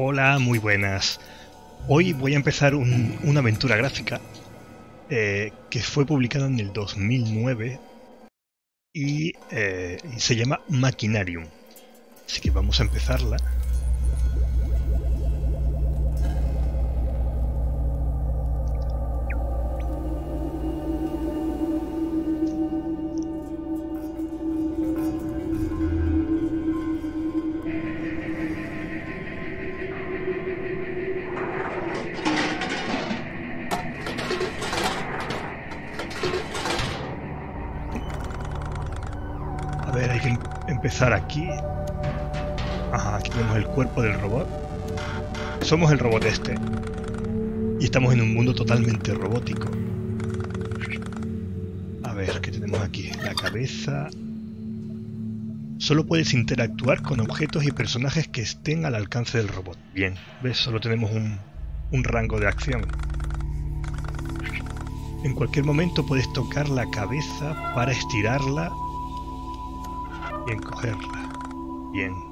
Hola, muy buenas. Hoy voy a empezar un- una aventura gráfica eh, que fue publicada en el 2009 y, eh, y se llama Machinarium. Así que vamos a empezarla. Somos el robot este. Y estamos en un mundo totalmente robótico. A ver, ¿qué tenemos aquí? La cabeza. Solo puedes interactuar con objetos y personajes que estén al alcance del robot. Bien, ¿ves? Solo tenemos un, un rango de acción. En cualquier momento puedes tocar la cabeza para estirarla y encogerla. Bien.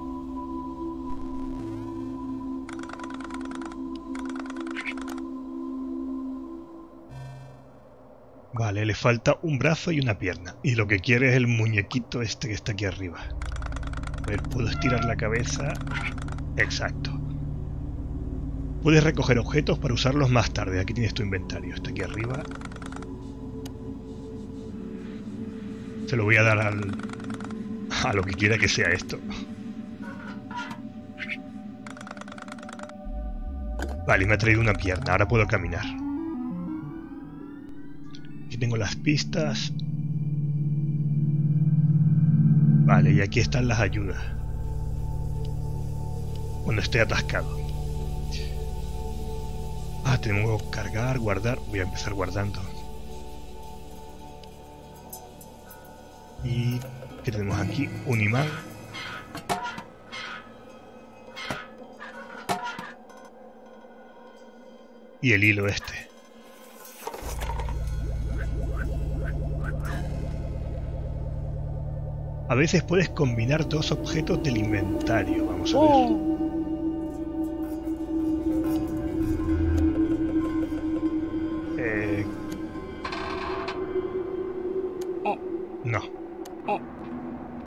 Vale, le falta un brazo y una pierna. Y lo que quiere es el muñequito este que está aquí arriba. A ver, puedo estirar la cabeza. Exacto. Puedes recoger objetos para usarlos más tarde. Aquí tienes tu inventario. Está aquí arriba. Se lo voy a dar al, a lo que quiera que sea esto. Vale, me ha traído una pierna, ahora puedo caminar. Tengo las pistas. Vale, y aquí están las ayudas. Cuando esté atascado. Ah, tengo que cargar, guardar. Voy a empezar guardando. Y ¿qué tenemos aquí? Un imán. Y el hilo este. A veces puedes combinar dos objetos del inventario. Vamos a ver. Eh, no.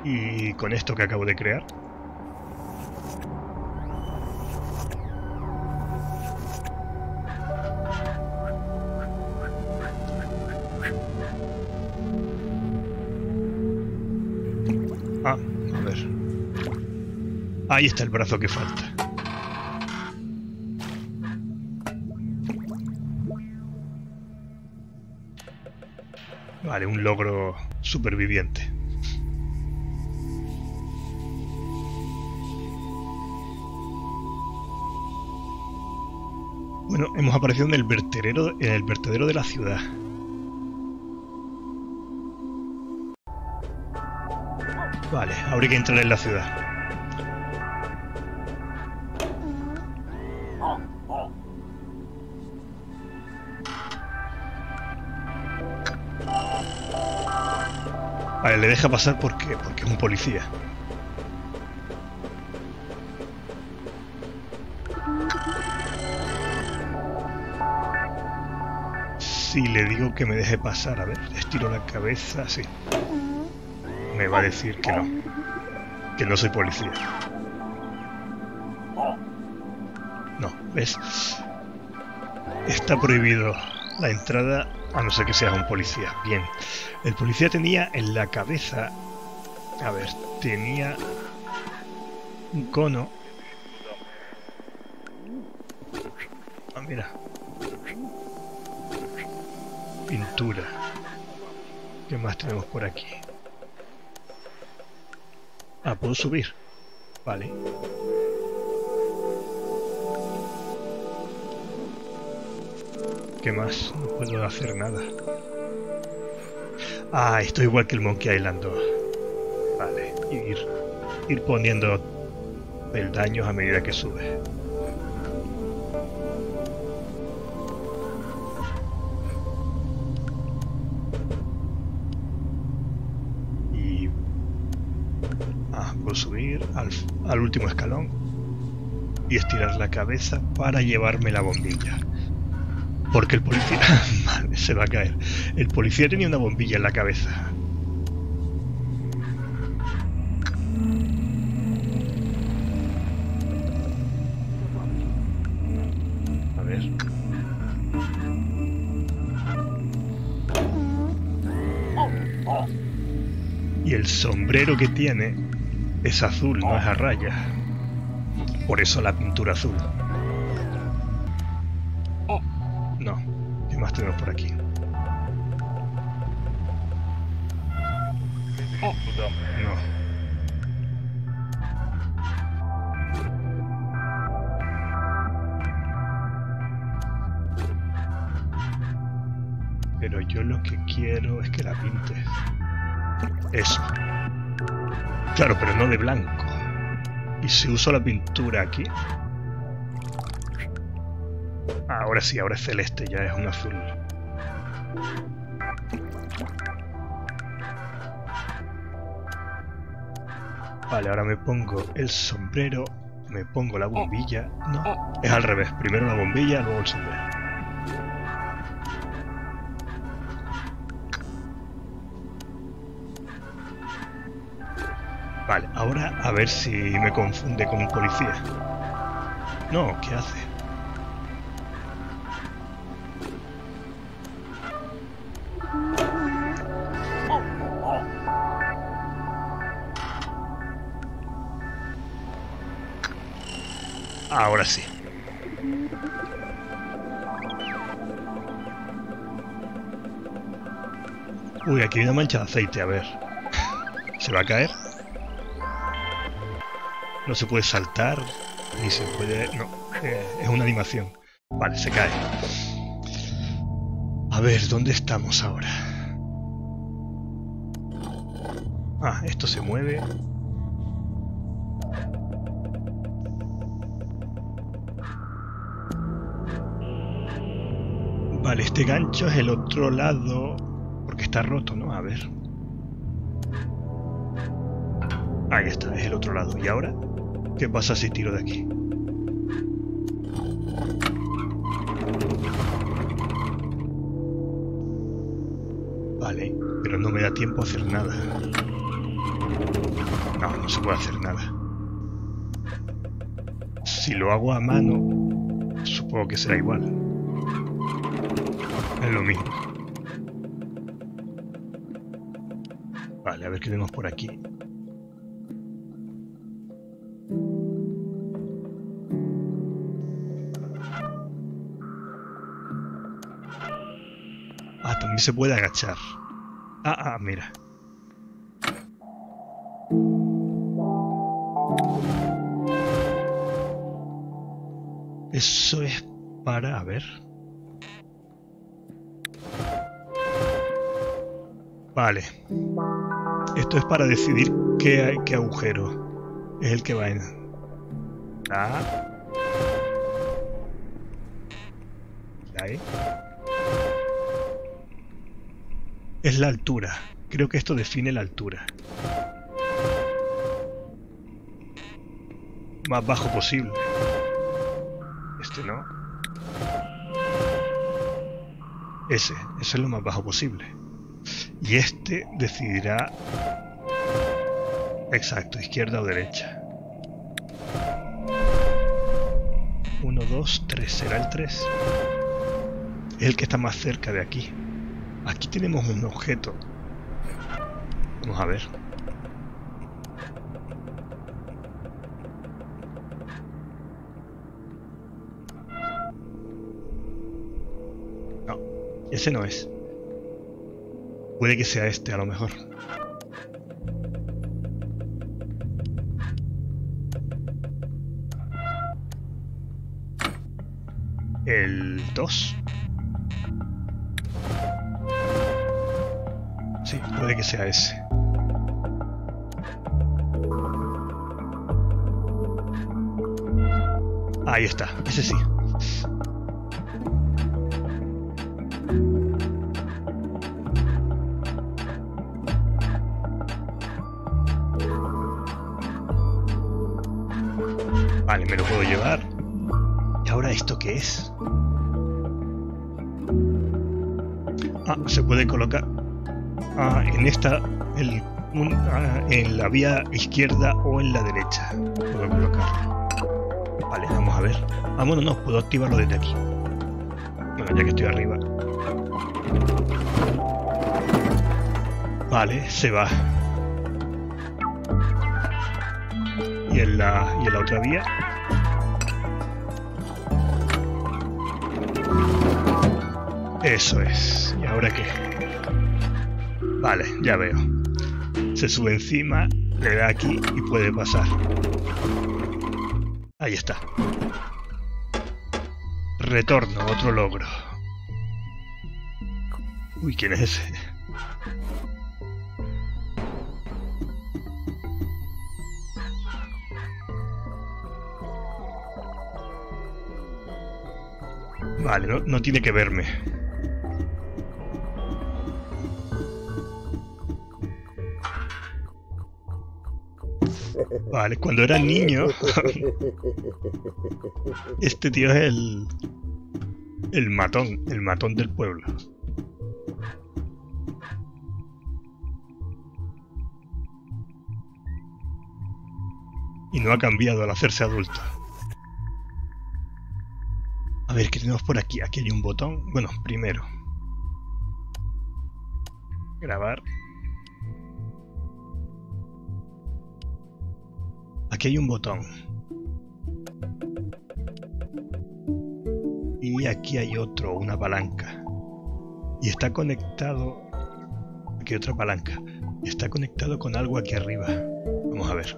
Y con esto que acabo de crear. Ahí está el brazo que falta. Vale, un logro superviviente. Bueno, hemos aparecido en el vertedero, de la ciudad. Vale, ahora hay que entrar en la ciudad. Vale, le deja pasar porque, porque es un policía. Si le digo que me deje pasar, a ver, estiro la cabeza, sí. Me va a decir que no. Que no soy policía. No, ¿ves? Está prohibido la entrada a no ser que seas un policía. Bien. El policía tenía en la cabeza... A ver, tenía un cono. Ah, mira. Pintura. ¿Qué más tenemos por aquí? Ah, puedo subir. Vale. ¿Qué más? No puedo hacer nada. Ah, estoy igual que el Monkey Island 2. Vale, ir, ir poniendo peldaños a medida que sube. Y... Ah, puedo subir al, al último escalón. y estirar la cabeza para llevarme la bombilla. Porque el policía... Madre, se va a caer. El policía tenía una bombilla en la cabeza. A ver. Y el sombrero que tiene es azul, no es a rayas. Por eso la pintura azul. Claro, pero no de blanco. ¿Y si uso la pintura aquí? Ah, ahora sí, ahora es celeste, ya es un azul. Vale, ahora me pongo el sombrero, me pongo la bombilla. No, es al revés. Primero la bombilla, luego el sombrero. Ahora a ver si me confunde con un policía. No, ¿qué hace? Ahora sí. Uy, aquí hay una mancha de aceite, a ver. ¿Se va a caer? No se puede saltar, ni se puede... No, eh, es una animación. Vale, se cae. A ver, ¿dónde estamos ahora? Ah, esto se mueve. Vale, este gancho es el otro lado... Porque está roto, ¿no? A ver. Ahí está, es el otro lado. ¿Y ahora? ¿Qué pasa si tiro de aquí? Vale, pero no me da tiempo a hacer nada. No, no se puede hacer nada. Si lo hago a mano, supongo que será igual. Es lo mismo. Vale, a ver qué tenemos por aquí. Se puede agachar. Ah, ah, mira. Eso es para... A ver. Vale. Esto es para decidir qué, qué agujero es el que va en... Ah. Ahí. Es la altura. Creo que esto define la altura. Más bajo posible. Este no. Ese, ese es lo más bajo posible. Y este decidirá... Exacto, izquierda o derecha. 1, 2, 3. ¿Será el 3? Es el que está más cerca de aquí. Aquí tenemos un objeto. Vamos a ver. No, ese no es. Puede que sea este a lo mejor. El 2. Puede que sea ese. Ahí está, ese sí. Vale, me lo puedo llevar. ahora esto qué es? Ah, se puede colocar ah, en esta, el, en la vía izquierda o en la derecha. Puedo colocarlo. Vale, vamos a ver. Ah, bueno, no, puedo activarlo desde aquí. Bueno, ya que estoy arriba. Vale, se va. ¿Y en la, y en la otra vía? Eso es. ¿Y ahora qué? Vale, ya veo. Se sube encima, le da aquí y puede pasar. Ahí está. Retorno, otro logro. Uy, ¿quién es ese? Vale, no, tiene que verme. Vale, cuando era niño. este tío es el. El matón, el matón del pueblo. Y no ha cambiado al hacerse adulto. A ver, ¿qué tenemos por aquí? Aquí hay un botón. Bueno, primero. Grabar. Aquí hay un botón. Y aquí hay otro, una palanca. Y está conectado... Aquí hay otra palanca. Está conectado con algo aquí arriba. Vamos a ver.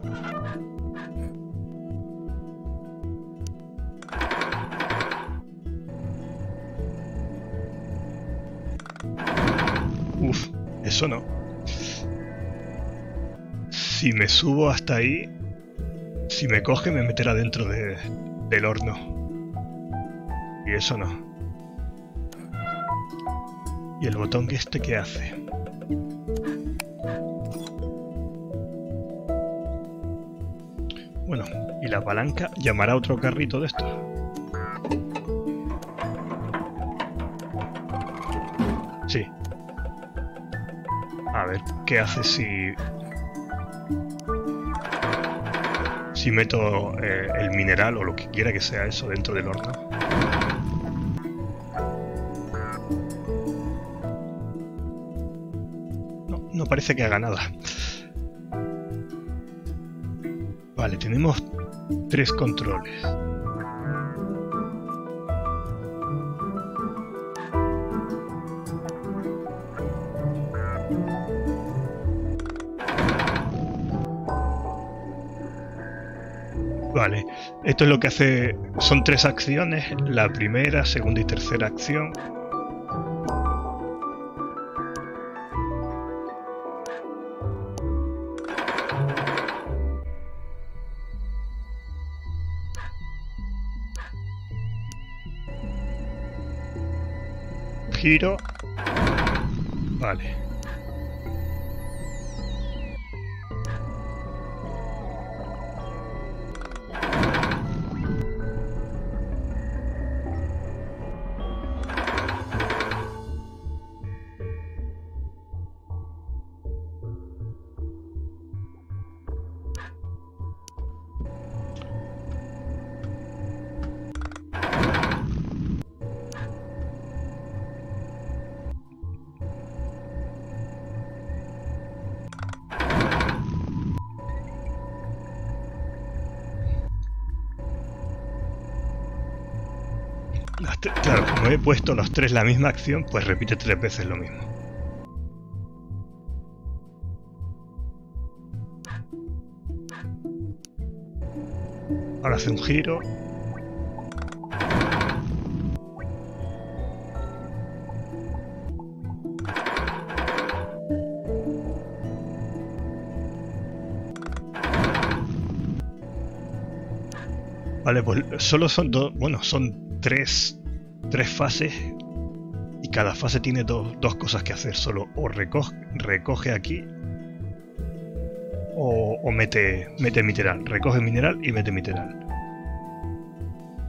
Uf, eso no. Si me subo hasta ahí, si me coge me meterá dentro de, del horno. Y eso no. ¿Y el botón que este qué hace? Bueno, y la palanca llamará otro carrito de esto. Sí. A ver, ¿qué hace si si meto eh, el mineral o lo que quiera que sea eso dentro del horno. No, no parece que haga nada. Vale, tenemos tres controles. Esto es lo que hace, son tres acciones, la primera, segunda y tercera acción. Giro. He puesto los tres la misma acción, pues repite tres veces lo mismo. Ahora hace un giro. Vale, pues solo son dos, bueno, son tres tres fases y cada fase tiene dos cosas que hacer. Solo o recoge, recoge aquí o, mete, mete mineral. Recoge mineral y mete mineral.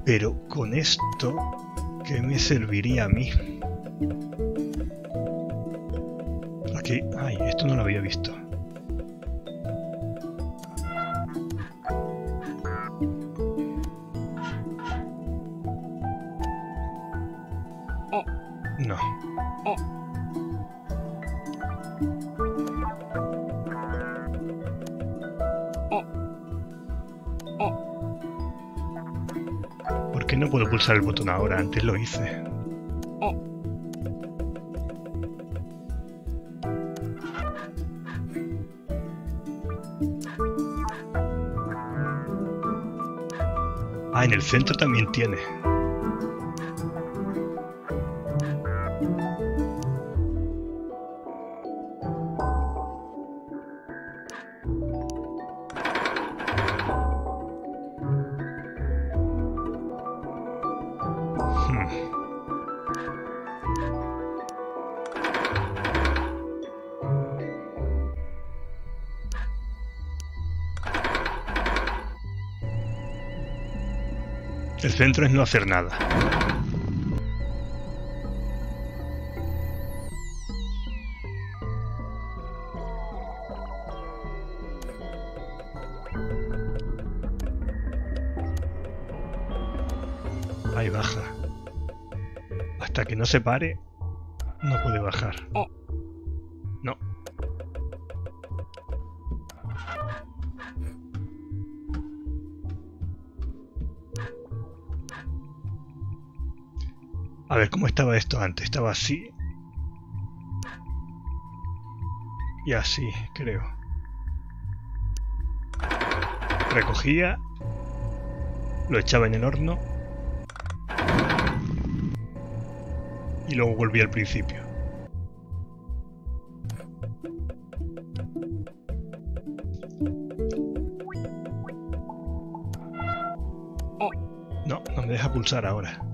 Pero con esto, ¿qué me serviría a mí? Aquí, ay, esto no lo había visto. Pulsar el botón ahora? Antes lo hice. Ah, en el centro también tiene. El centro es no hacer nada. Ahí baja. Hasta que no se pare, no puede bajar. Esto antes? Estaba así. Y así, creo. Recogía. Lo echaba en el horno. Y luego volvía al principio. No, no me deja pulsar ahora.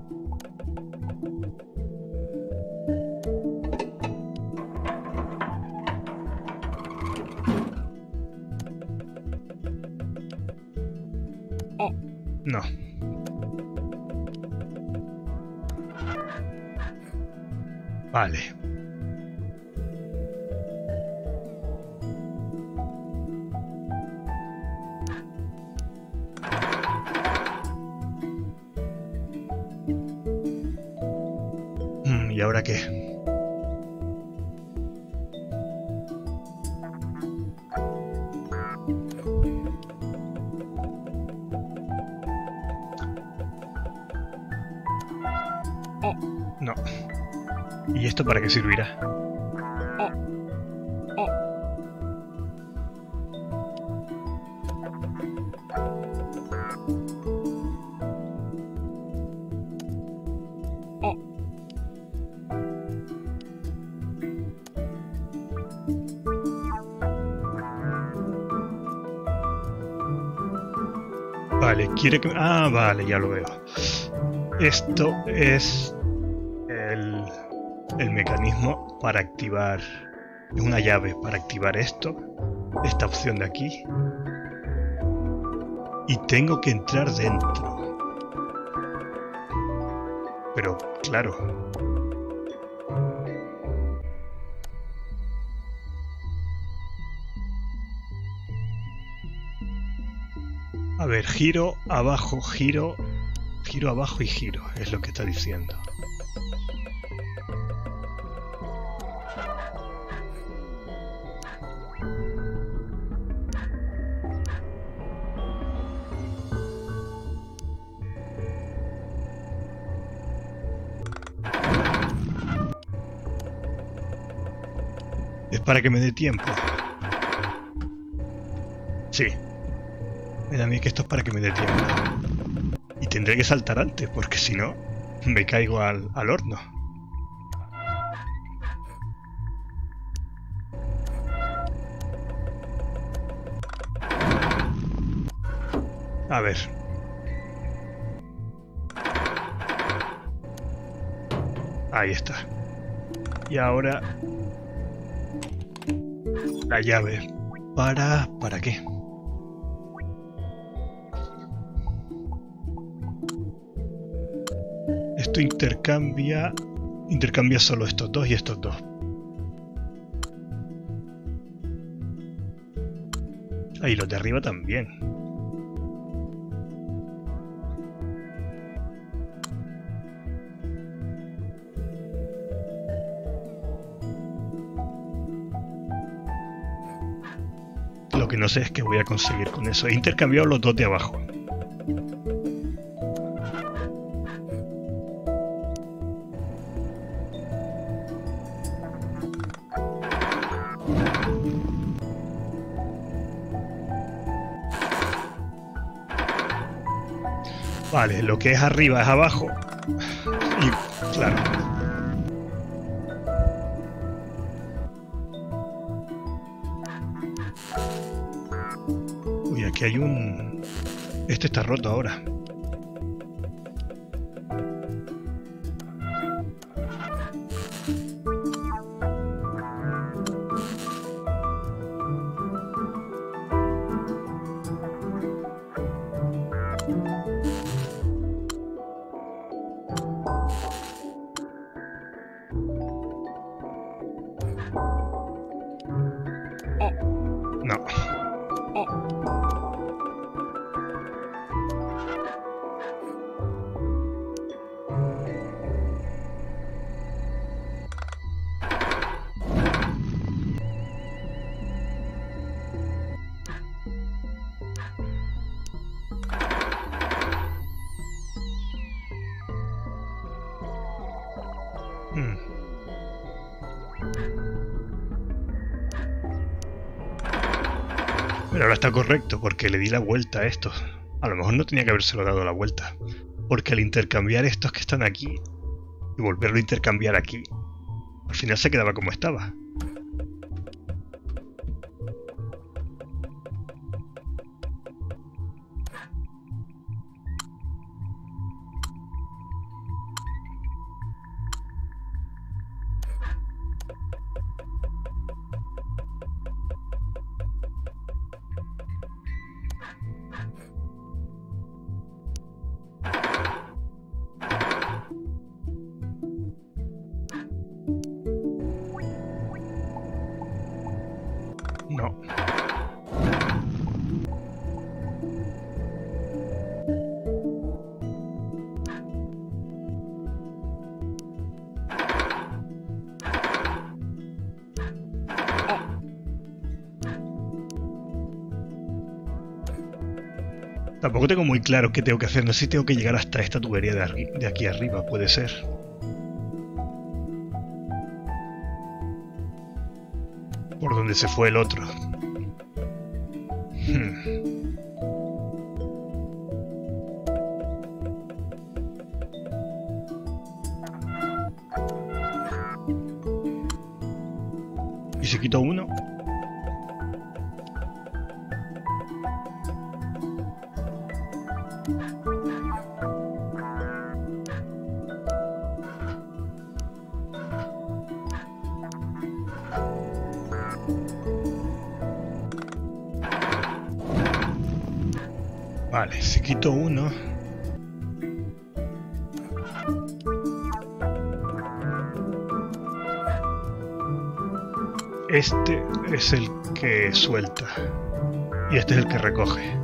¿Y esto para qué servirá? Vale, quiere que... Ah, vale, ya lo veo. Esto es para activar... Una llave para activar esto. Esta opción de aquí. Y tengo que entrar dentro. Pero, claro. A ver, giro, abajo, giro, giro abajo y giro, es lo que está diciendo. Para que me dé tiempo. Sí. Me da a mí que esto es para que me dé tiempo. Y tendré que saltar antes, porque si no, me caigo al, al horno. A ver. Ahí está. Y ahora... La llave. ¿Para... ¿Para qué? Esto intercambia... Intercambia solo estos dos y estos dos. Ahí los de arriba también. Lo que voy a conseguir con eso. He intercambiado los dos de abajo. Vale, lo que es arriba es abajo. Y claro. Aquí hay un... Este está roto ahora. Está correcto, porque le di la vuelta a esto. A lo mejor no tenía que habérselo dado la vuelta. Porque al intercambiar estos que están aquí y volverlo a intercambiar aquí, al final se quedaba como estaba. Claro qué tengo que hacer. No sé si tengo que llegar hasta esta tubería de, de aquí arriba, puede ser. Por donde se fue el otro. Y este es el que recoge.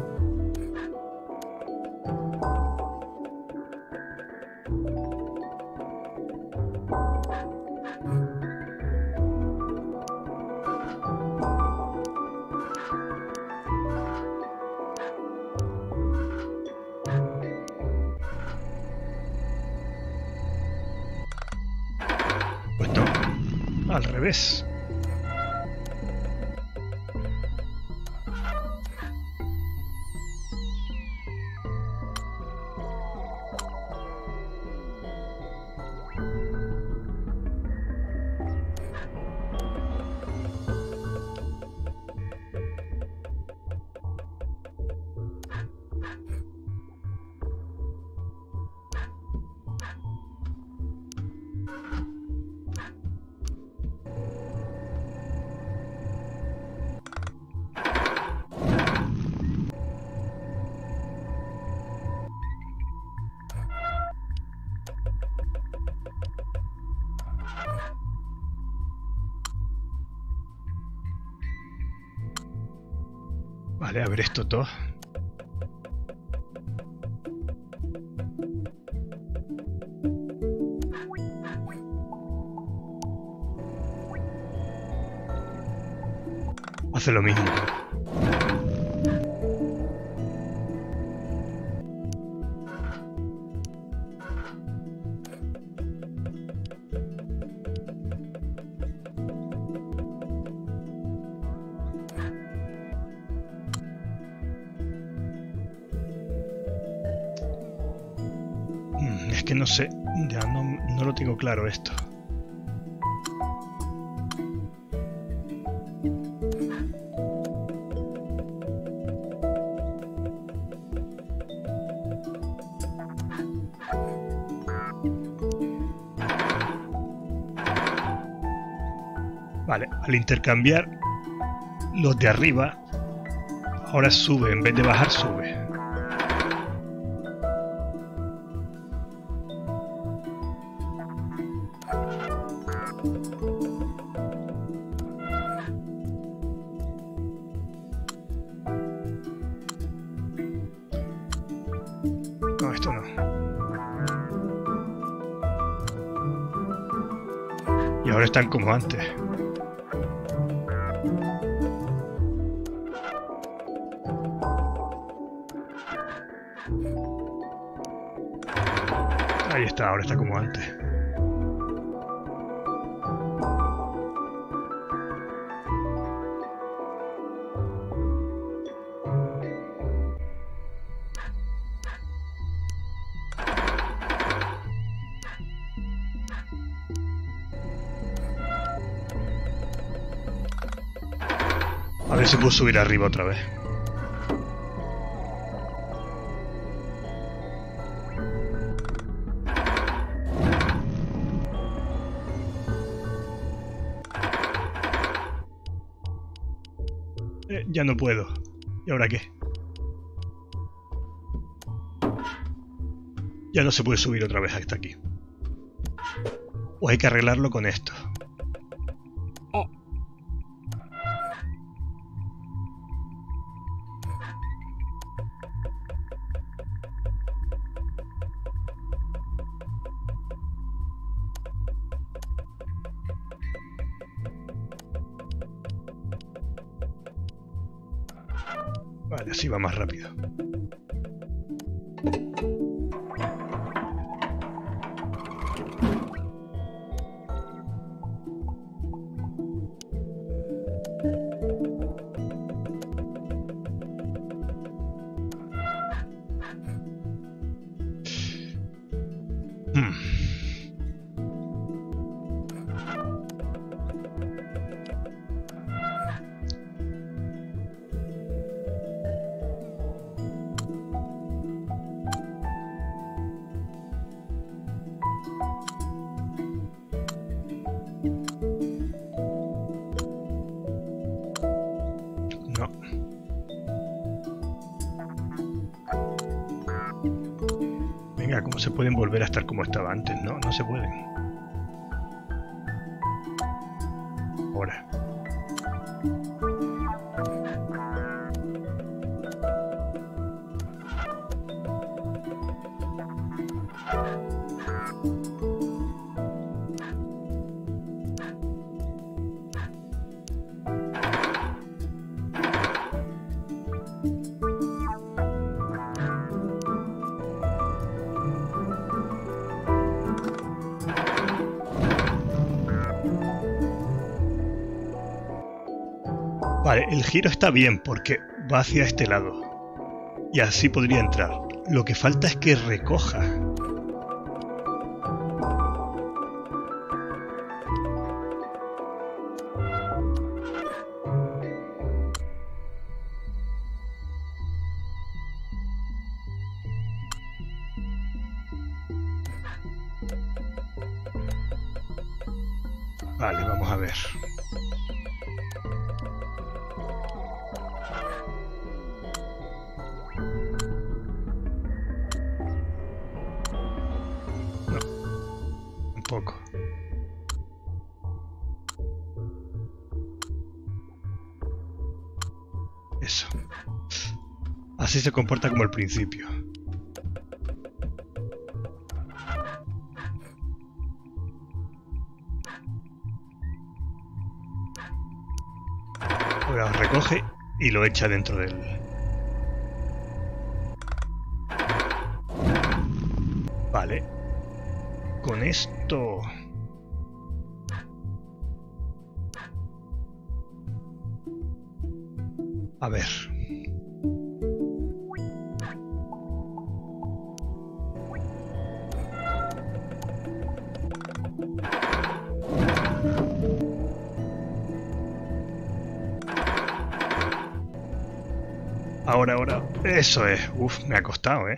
Vale, al intercambiar los de arriba, ahora sube, en vez de bajar, sube. No, esto no. Y ahora están como antes. Ver si puedo subir arriba otra vez. Eh, ya no puedo. ¿Y ahora qué? Ya no se puede subir otra vez hasta aquí. O hay que arreglarlo con esto. Giro está bien porque va hacia este lado. Y así podría entrar. Lo que falta es que recoja. Se comporta como el principio. Ahora recoge y lo echa dentro del... Eso es. Uf, me ha costado, ¿eh?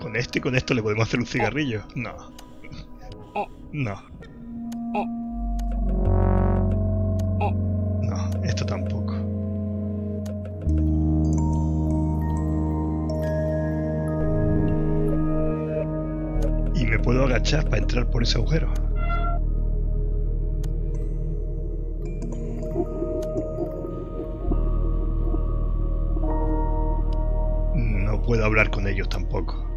Con este y con esto le podemos hacer un cigarrillo. No. No. Para entrar por ese agujero. No puedo hablar con ellos tampoco.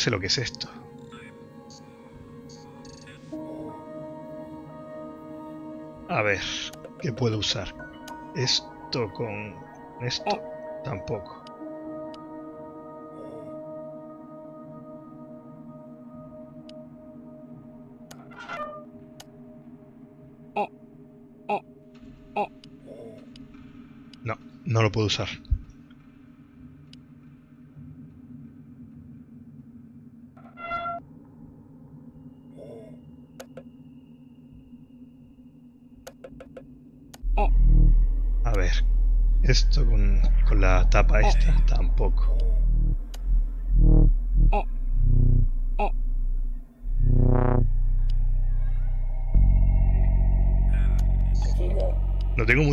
Sé lo que es esto. A ver, ¿qué puedo usar? Esto con esto tampoco. No, no lo puedo usar.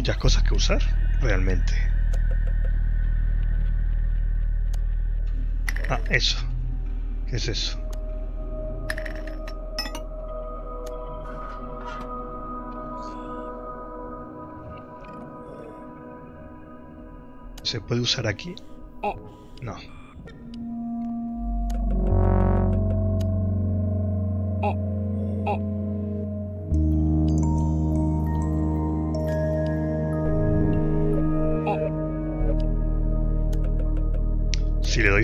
Muchas cosas que usar, realmente. Ah, eso. ¿Qué es eso? ¿Se puede usar aquí? No.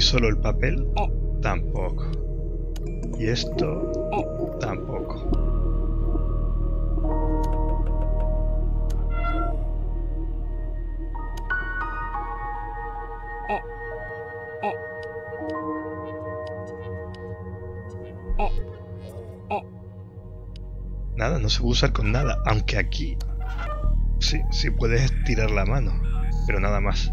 Solo el papel, tampoco. Y esto, tampoco. Nada, no se puede usar con nada, aunque aquí sí, sí puedes estirar la mano. pero nada más.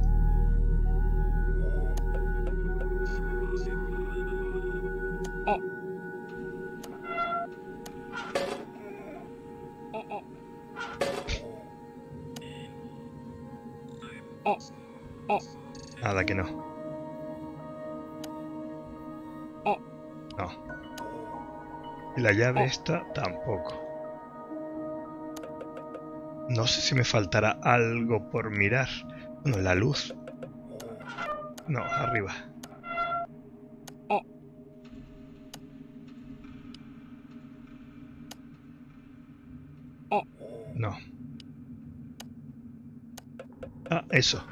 Llave esta tampoco. No sé si me faltará algo por mirar. Bueno, la luz. No, arriba. No. Ah, eso.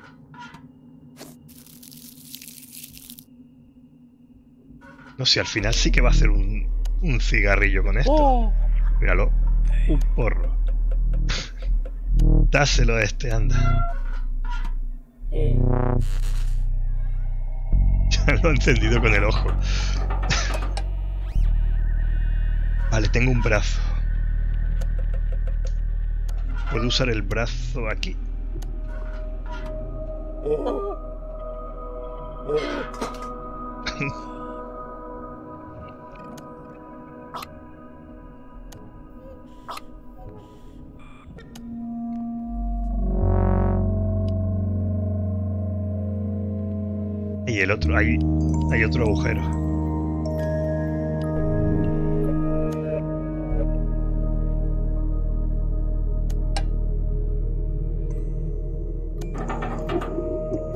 No sé, al final sí que va a hacer un, un cigarrillo con esto. Oh. Míralo. Un porro. Dáselo a este, anda. Ya lo he encendido con el ojo. Vale, tengo un brazo. Puedo usar el brazo aquí. Otro agujero.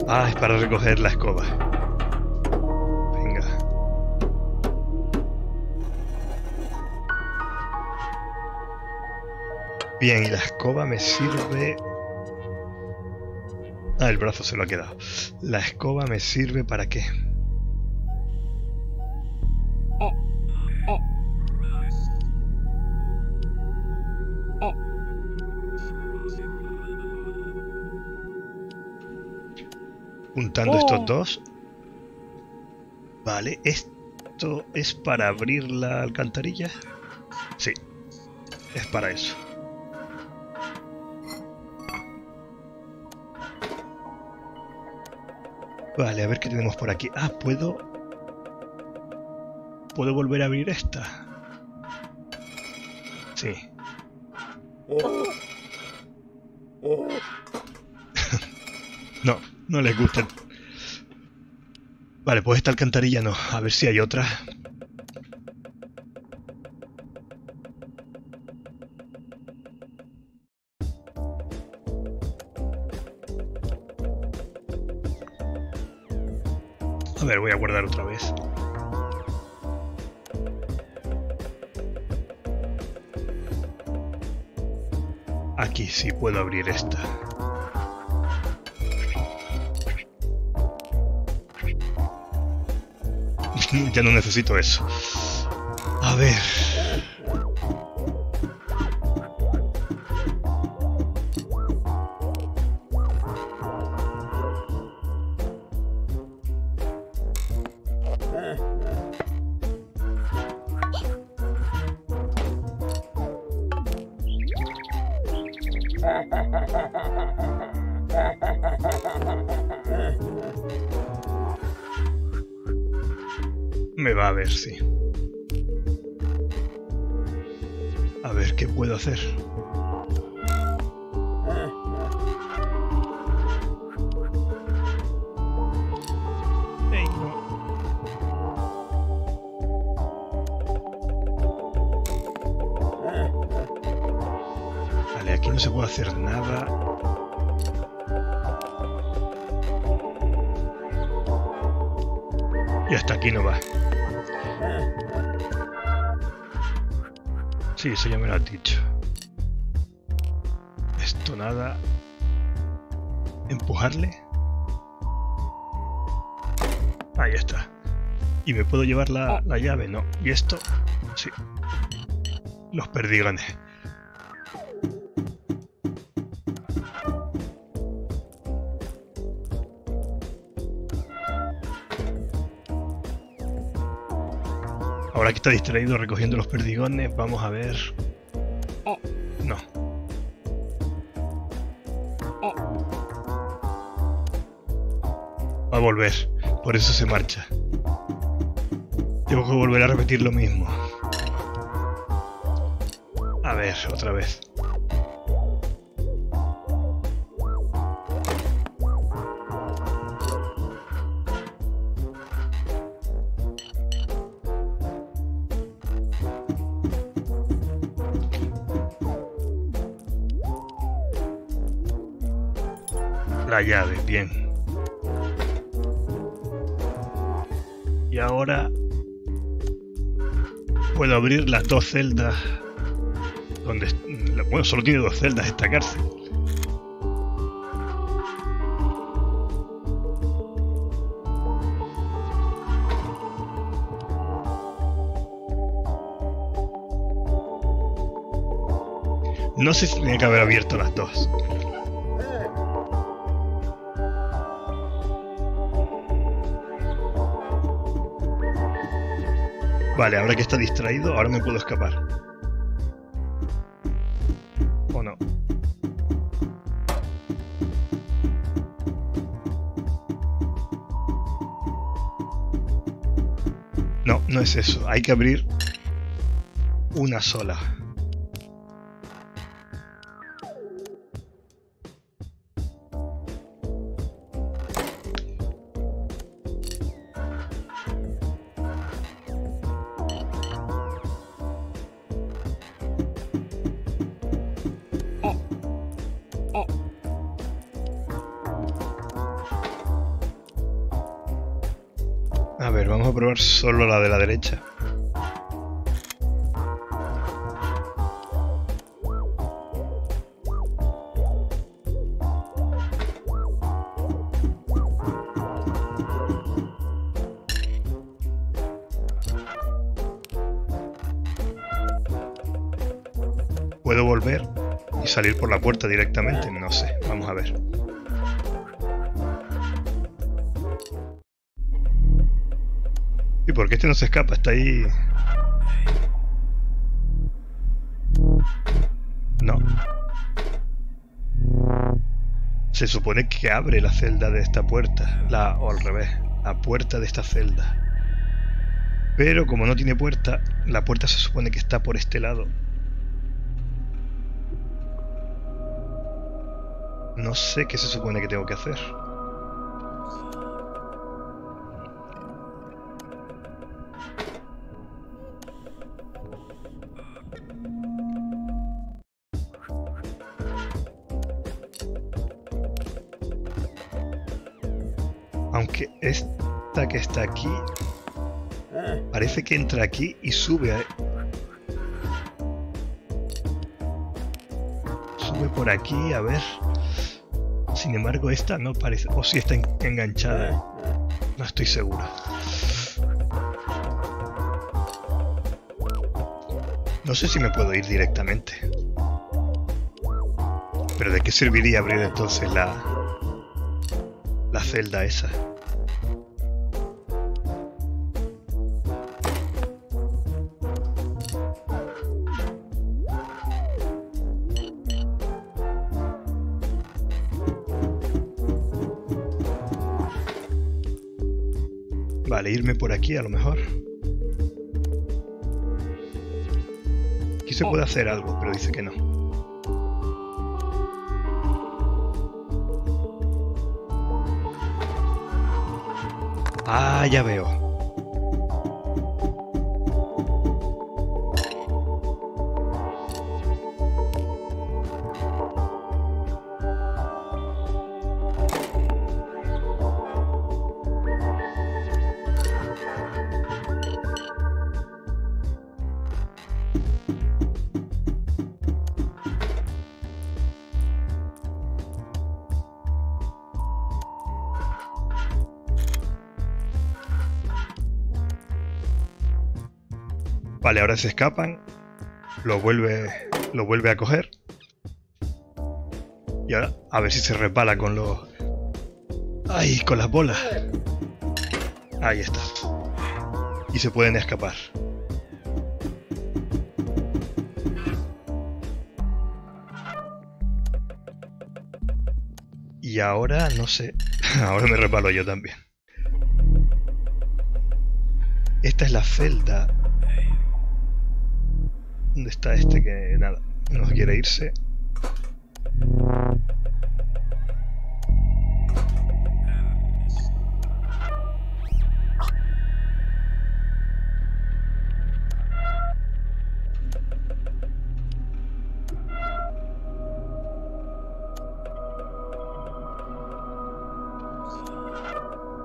Ah, es para recoger la escoba. Venga. Bien, la escoba me sirve... Ah, el brazo se lo ha quedado. La escoba me sirve para qué? Juntando estos dos. Vale, esto es para abrir la alcantarilla. Sí, es para eso. Vale, a ver qué tenemos por aquí. Ah, puedo... ¿Puedo volver a abrir esta? Sí. no, no les gusta. Vale, pues esta alcantarilla no. A ver si hay otra. A ver, voy a guardar otra vez. Aquí sí puedo abrir esta. Ya no necesito eso. A ver. La, la llave? No. ¿Y esto? Sí. Los perdigones. Ahora que está distraído recogiendo los perdigones, vamos a ver. No. volver. Por eso se marcha. Que volver a repetir lo mismo. A ver, otra vez. Abrir las dos celdas donde bueno solo tiene dos celdas esta cárcel. No sé si tenía que haber abierto las dos Vale, ahora que está distraído, ahora me puedo escapar. ¿O no? No, no es eso. Hay que abrir una sola. Solo la de la derecha. ¿Puedo volver y salir por la puerta directamente? No sé, vamos a ver. ¿Y por qué este no se escapa? Está ahí... No. Se supone que abre la celda de esta puerta. La, o al revés. La puerta de esta celda. Pero como no tiene puerta, la puerta se supone que está por este lado. No sé qué se supone que tengo que hacer. Aquí parece que entra aquí y sube. A... Sube por aquí, a ver. Sin embargo, esta no parece. O si está enganchada. No estoy seguro. No sé si me puedo ir directamente. Pero ¿de qué serviría abrir entonces la, la celda esa? Irme por aquí a lo mejor. Aquí se puede hacer algo, pero dice que no. Ah, ya veo. Vale, ahora se escapan. Lo vuelve, lo vuelve a coger. Y ahora a ver si se resbala con los... ¡Ay! Con las bolas. Ahí está. Y se pueden escapar. Y ahora, no sé. Ahora me resbalo yo también. Esta es la celda. ¿Dónde está este que nada? No quiere irse.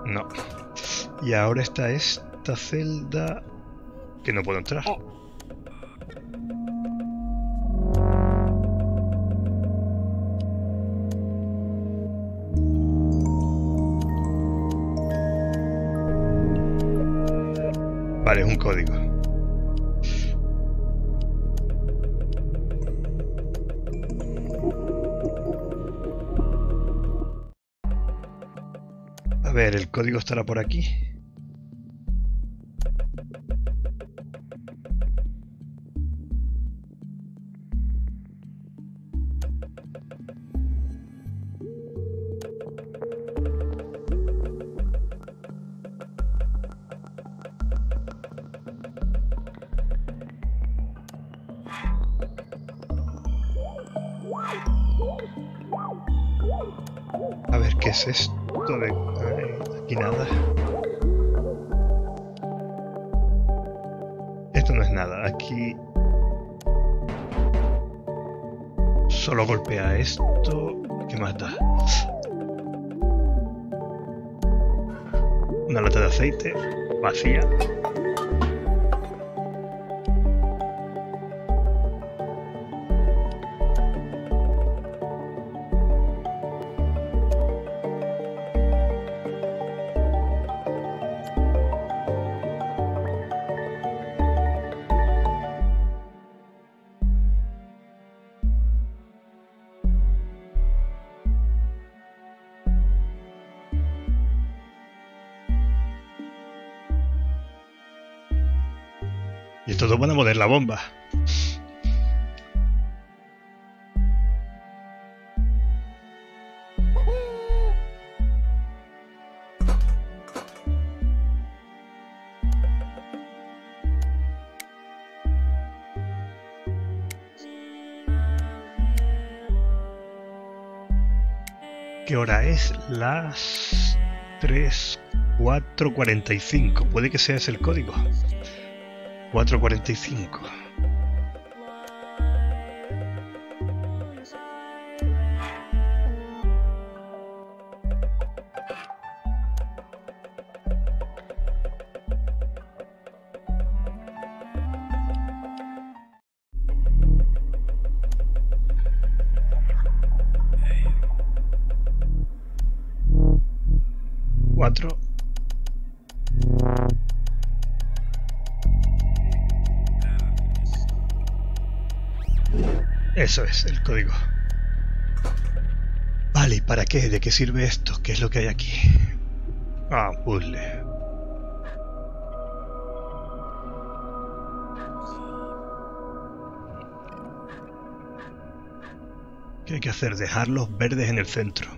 No. Y ahora está esta celda que no puedo entrar. Vale, un código. A ver, el código estará por aquí. Es? Las 3, 4.45. Puede que sea ese el código. 4.45. Eso es, el código. Vale, ¿y para qué? ¿De qué sirve esto? ¿Qué es lo que hay aquí? Ah, puzzle. ¿Qué hay que hacer? Dejarlos verdes en el centro.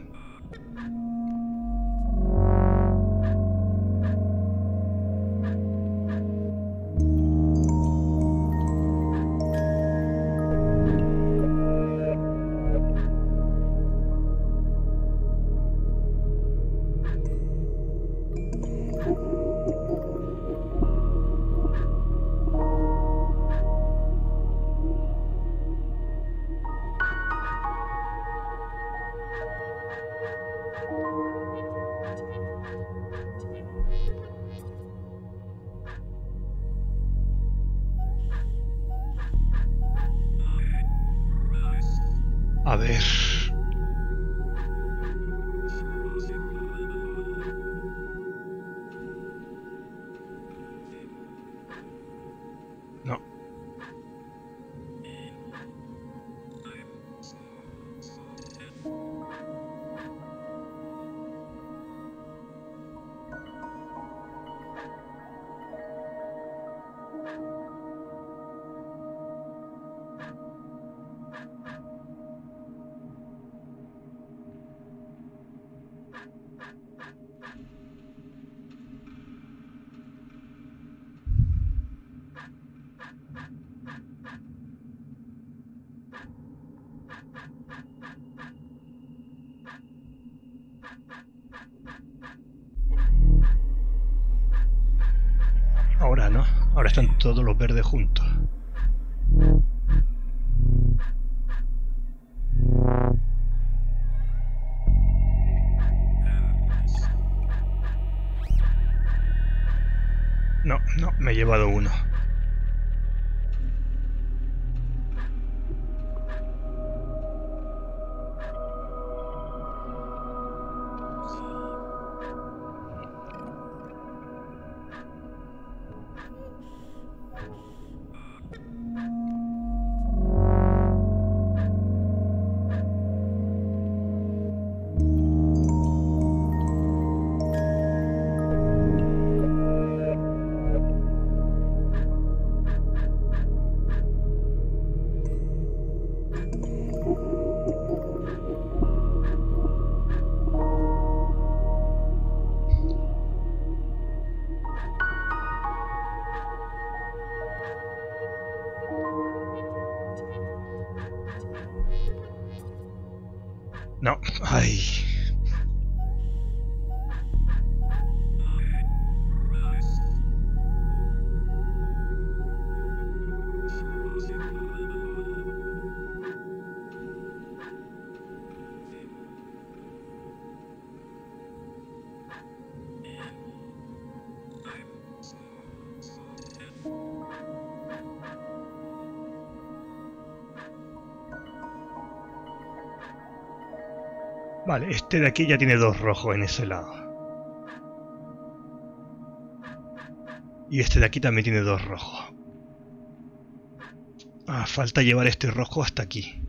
Me llevado. Este de aquí ya tiene dos rojos en ese lado. Y este de aquí también tiene dos rojos. Ah, falta llevar este rojo hasta aquí.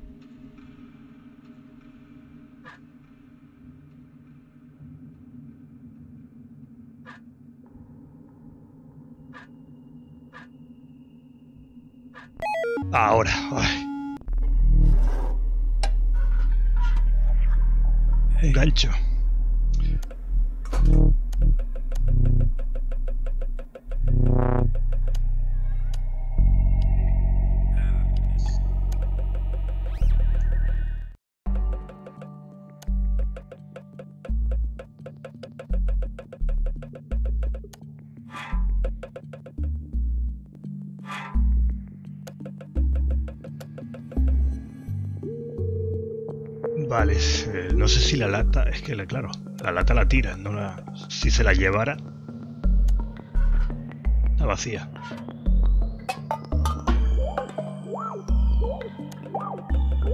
Es claro, la lata la tira, no la, si se la llevara, está vacía.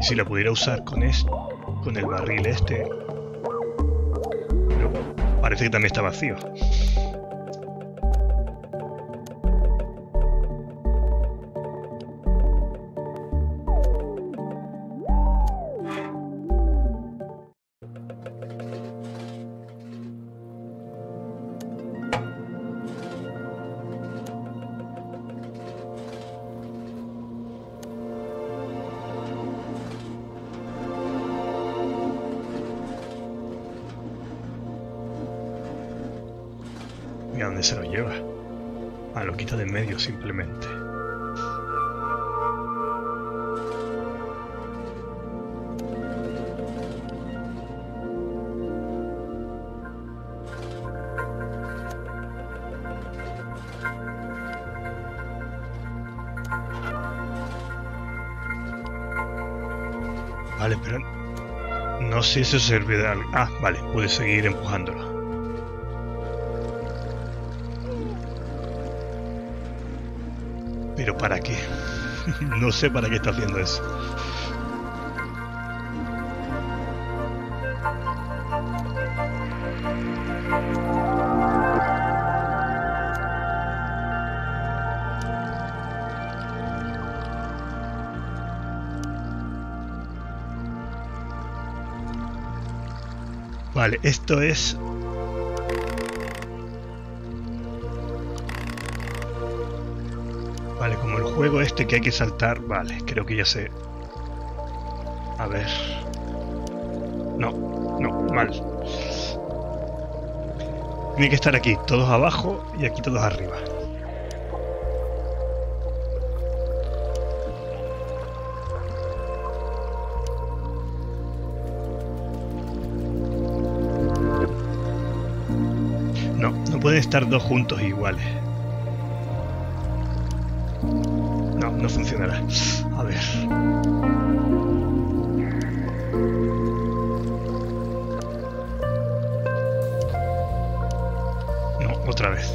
Si la pudiera usar con esto, con el barril este, parece que también está vacío. Se lo lleva? Ah, lo quita de medio simplemente. Vale, pero no sé si eso sirve de algo. Ah, vale, pude seguir empujándolo. Para qué? no sé para qué está haciendo eso. Vale, esto es el juego este que hay que saltar... Vale, creo que ya sé... A ver... No, no, mal. Tiene que estar aquí, todos abajo y aquí todos arriba. No, no pueden estar dos juntos iguales. Funcionará. A ver. No, otra vez.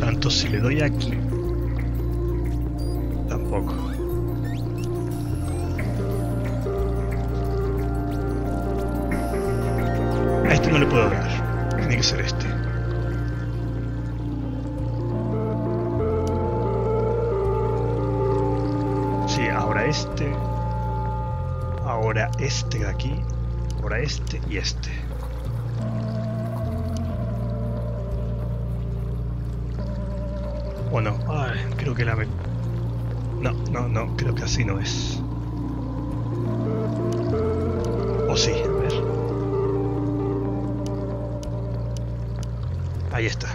Tanto si le doy aquí... que la... No, no, no. Creo que así no es. O sí, a ver. Ahí está.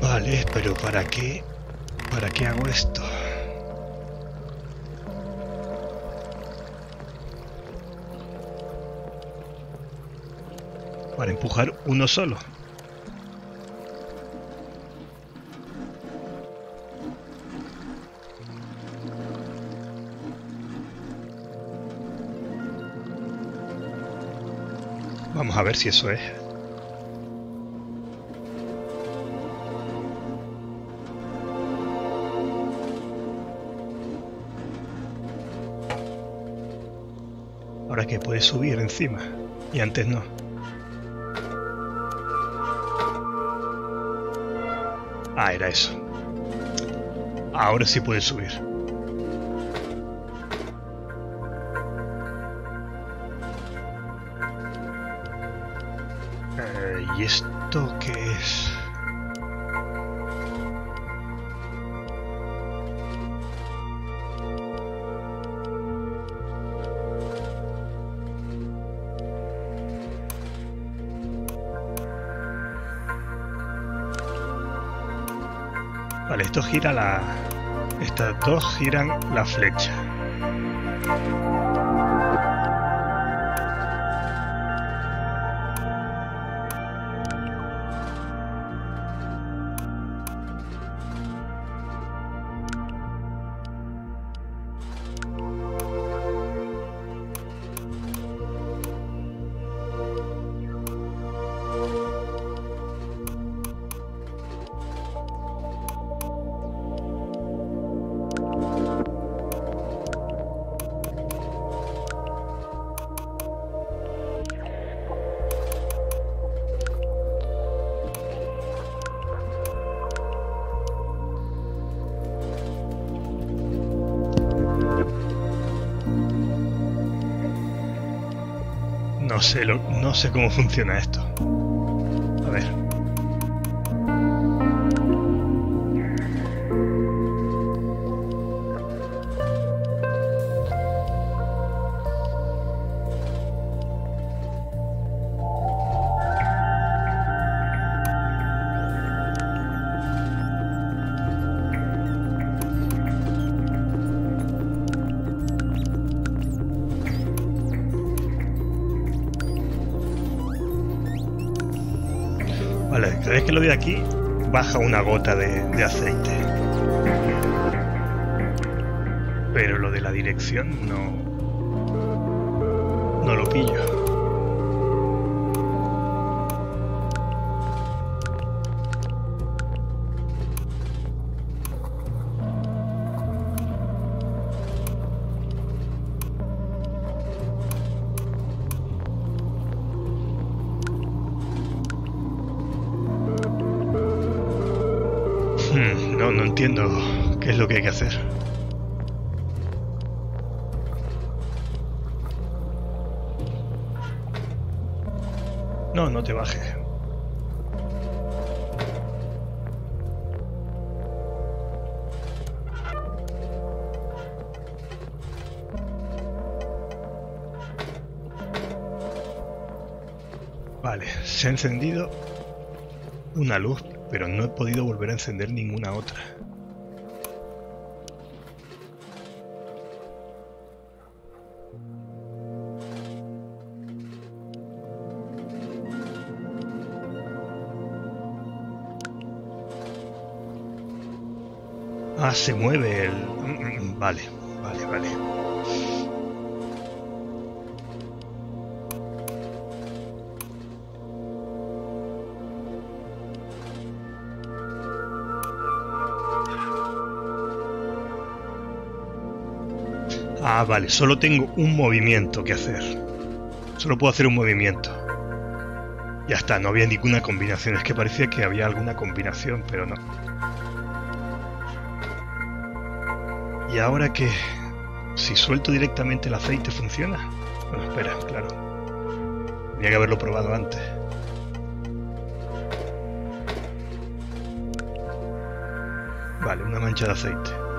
Vale, pero ¿para qué? Uno solo. Vamos a ver si eso es. Ahora que puede subir encima. Y antes no. Ah, era eso. Ahora sí puede subir. Eh, ¿Y esto qué esto gira la... Estas dos giran la flecha. Sé cómo funciona esto. Una gota de, de aceite. Pero lo de la dirección no. No lo pillo. Se ha encendido una luz, pero no he podido volver a encender ninguna otra. Ah, se mueve el... Mm, mm, vale, vale, vale, solo tengo un movimiento que hacer. Solo puedo hacer un movimiento. Ya está, no había ninguna combinación. Es que parecía que había alguna combinación, pero no. Y ahora que... Si suelto directamente el aceite, ¿funciona? Bueno, espera, claro. Tenía que haberlo probado antes. Vale, una mancha de aceite.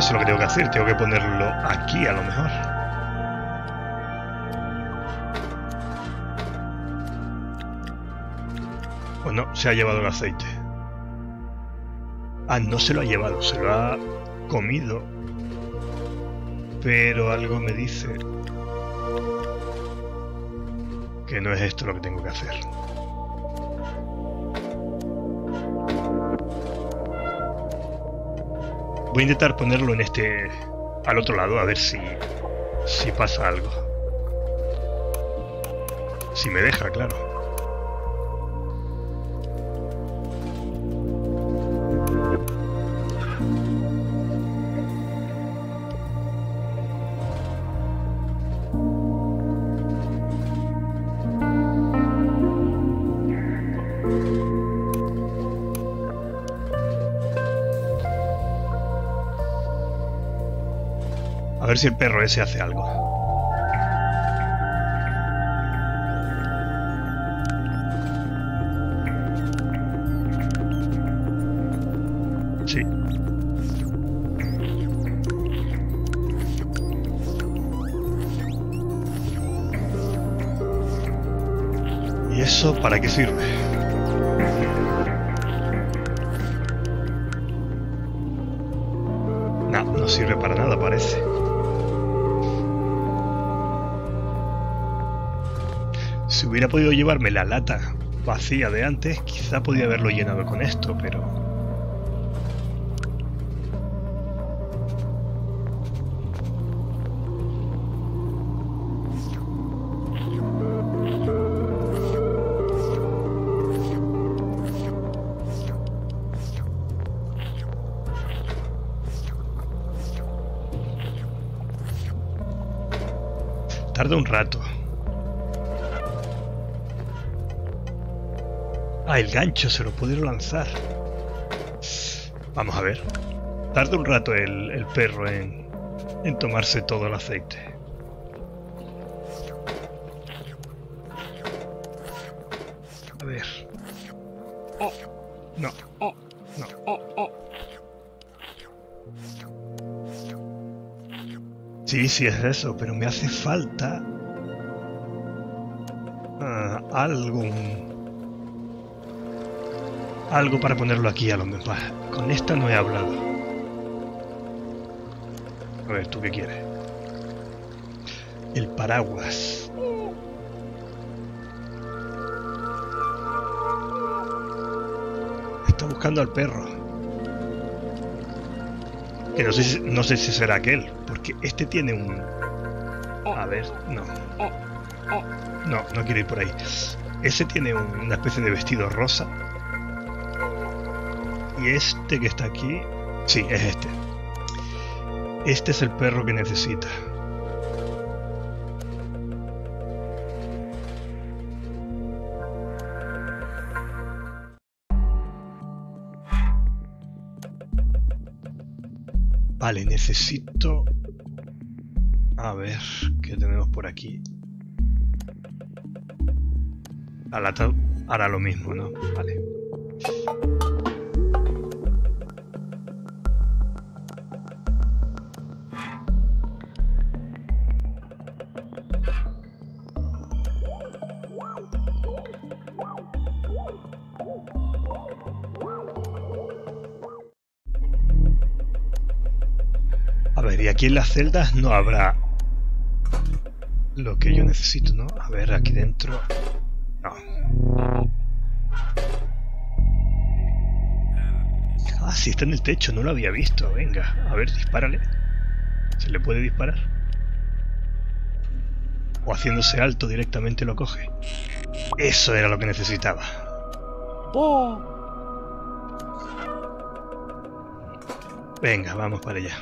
Eso lo que tengo que hacer, tengo que ponerlo aquí a lo mejor. O no, se ha llevado el aceite. Ah, no se lo ha llevado, se lo ha comido. Pero algo me dice que no es esto lo que tengo que hacer. Voy a intentar ponerlo en este... al otro lado, a ver si... si pasa algo. Si me deja, claro. Si el perro ese hace algo. Sí. ¿Y eso para qué sirve? Hubiera podido llevarme la lata vacía de antes, quizá podía haberlo llenado con esto, pero... Tarda un rato. Ah, el gancho se lo pudieron lanzar. Vamos a ver. Tarda un rato el, el perro en, en tomarse todo el aceite. A ver. Oh, no, oh, no, oh, oh. Sí, sí es eso, pero me hace falta ah, algo, algo para ponerlo aquí a lo mejor. Con esta no he hablado. A ver, ¿tú qué quieres? El paraguas. Está buscando al perro. Que no sé, no sé si será aquel, porque este tiene un... A ver, no. No, no quiero ir por ahí. Ese tiene un- una especie de vestido rosa. Y este que está aquí... Sí, es este. Este es el perro que necesita. Vale, necesito... A ver, ¿qué tenemos por aquí? A la ta- hará lo mismo, ¿no? Vale. Aquí en las celdas no habrá lo que yo necesito, ¿no? A ver, aquí dentro... No. Ah, sí, está en el techo, no lo había visto. Venga, a ver, dispárale. ¿Se le puede disparar? O haciéndose alto directamente lo coge. Eso era lo que necesitaba. Venga, vamos para allá.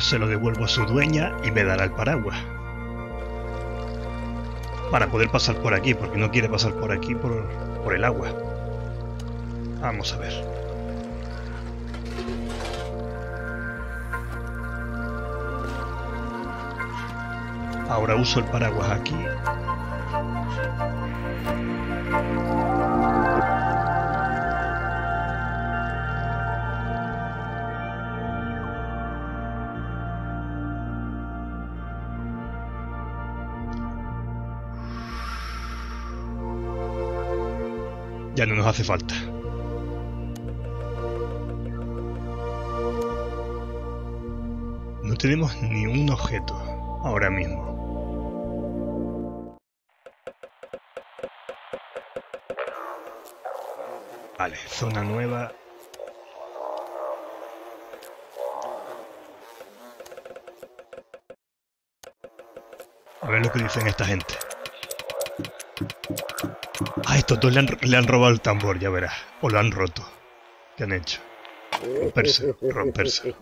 Se lo devuelvo a su dueña y me dará el paraguas. Para poder pasar por aquí, porque no quiere pasar por aquí por, por el agua. Vamos a ver. Ahora uso el paraguas aquí. Nos hace falta. No tenemos ni un objeto ahora mismo. Vale, zona nueva. A ver lo que dicen esta gente. Estos le han, le han robado el tambor, ya verás. O lo han roto. ¿Qué han hecho? Romperse, romperse.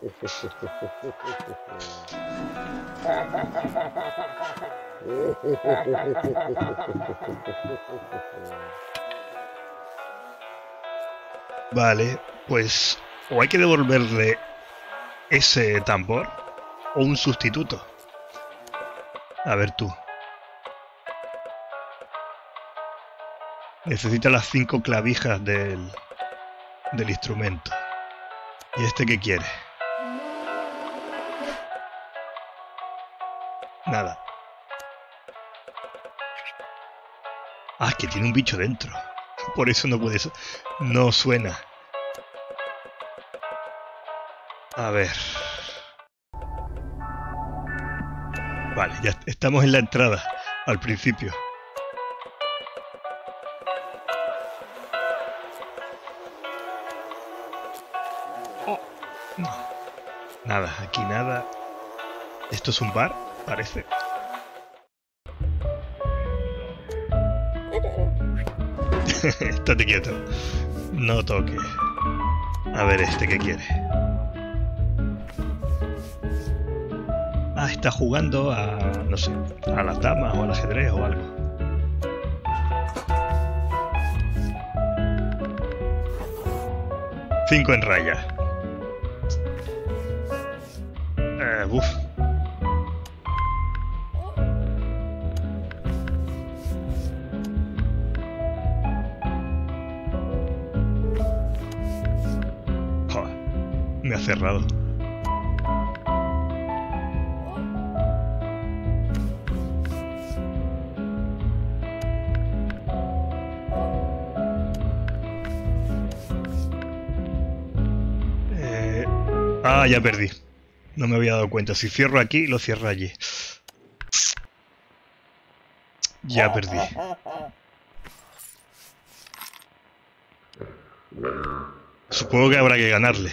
Vale, pues o hay que devolverle ese tambor o un sustituto. A ver tú. Necesita las cinco clavijas del, del instrumento. ¿Y este qué quiere? Nada. Ah, que tiene un bicho dentro. Por eso no puede... No suena. A ver. Vale, ya estamos en la entrada. Al principio. Nada, aquí nada. ¿Esto es un bar? Parece. Estate quieto. No toque. A ver este que quiere. Ah, está jugando a, no sé, a las damas o al ajedrez o algo. Cinco en raya. Ah, ya perdí. No me había dado cuenta. Si cierro aquí, lo cierro allí. Ya perdí. Supongo que habrá que ganarle.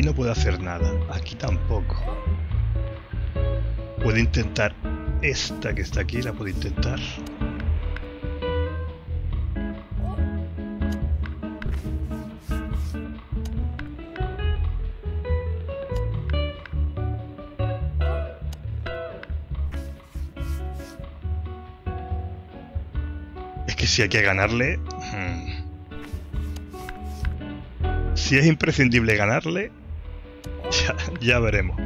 Aquí no puedo hacer nada, aquí tampoco. Puedo intentar esta que está aquí, la puedo intentar. Es que si hay que ganarle... hmm. Si es imprescindible ganarle, ya, veremos.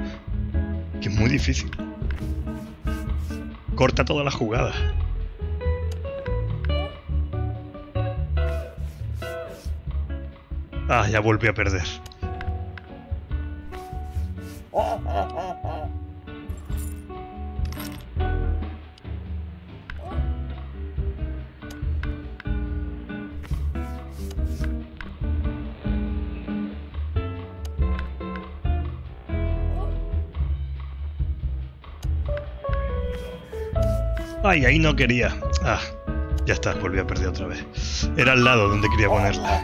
Que es muy difícil. Corta todas las jugadas. Ah, ya volví a perder. Ay, ahí no quería. Ah, ya está, volví a perder otra vez. Era al lado donde quería ponerla.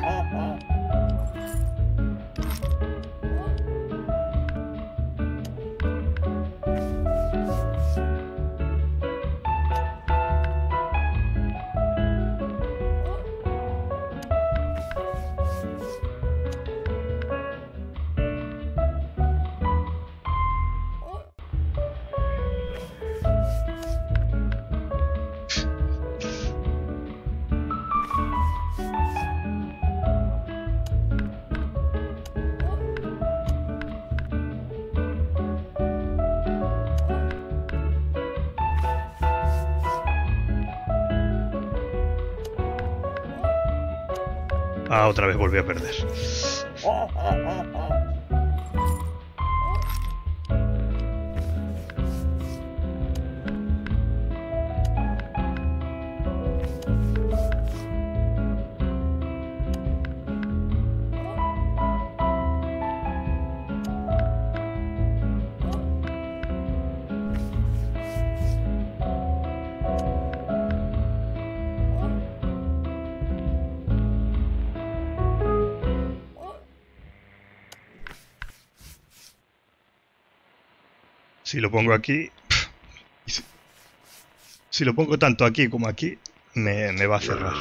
Otra vez volví a perder. Si lo pongo aquí... si lo pongo tanto aquí como aquí, me, me va a cerrar.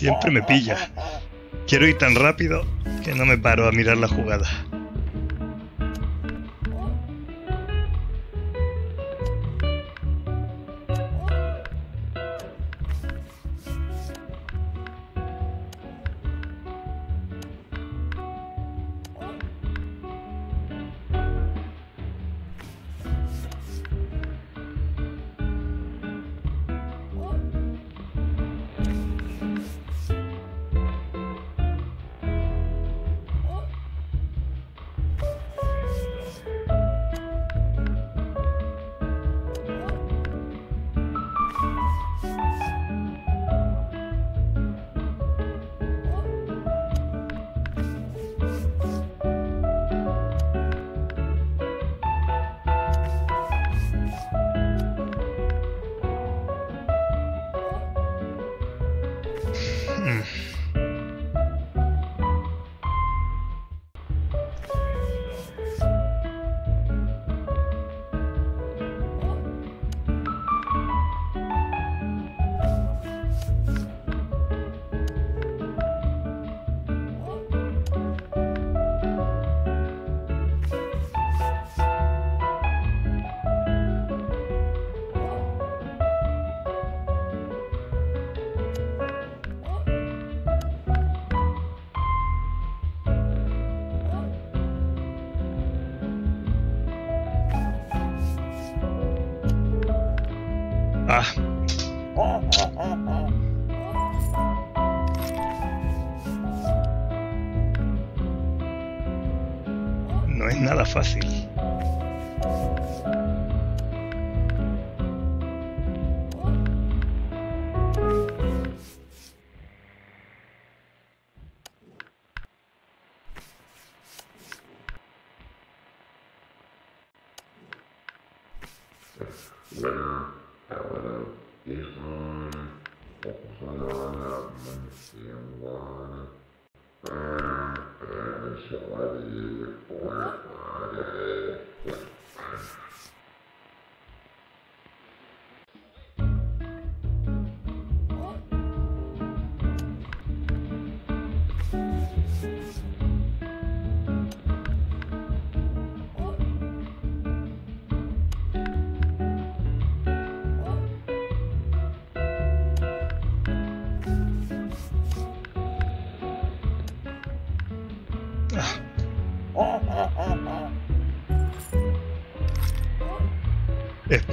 Siempre me pilla. Quiero ir tan rápido que no me paro a mirar la jugada.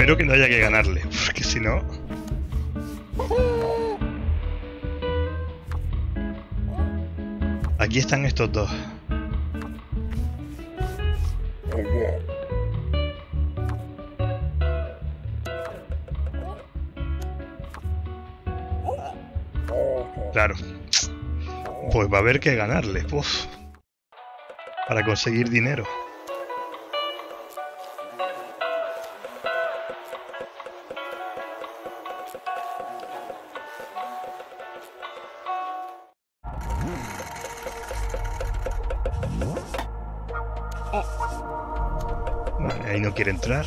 Espero que no haya que ganarle, porque si no... Aquí están estos dos. Claro. Pues va a haber que ganarle, pues. Para conseguir dinero. Quiere entrar.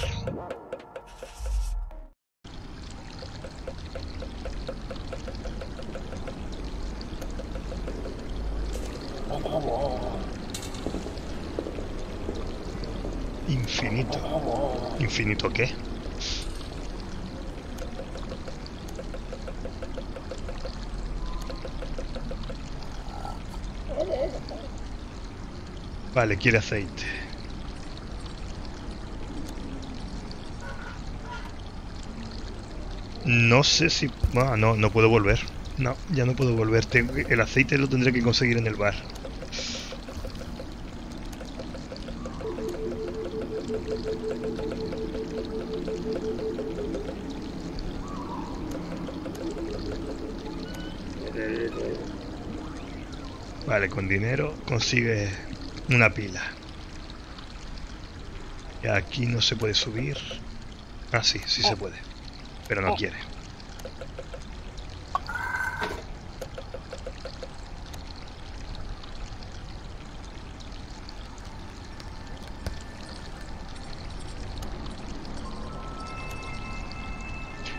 Infinito. ¿Infinito qué? Vale, quiere aceite. No sé si... Ah, no, no puedo volver. No, ya no puedo volver. Tengo El aceite lo tendré que conseguir en el bar. Vale, con dinero consigue una pila. Y aquí no se puede subir. Ah, sí, sí se puede. Pero no quiere.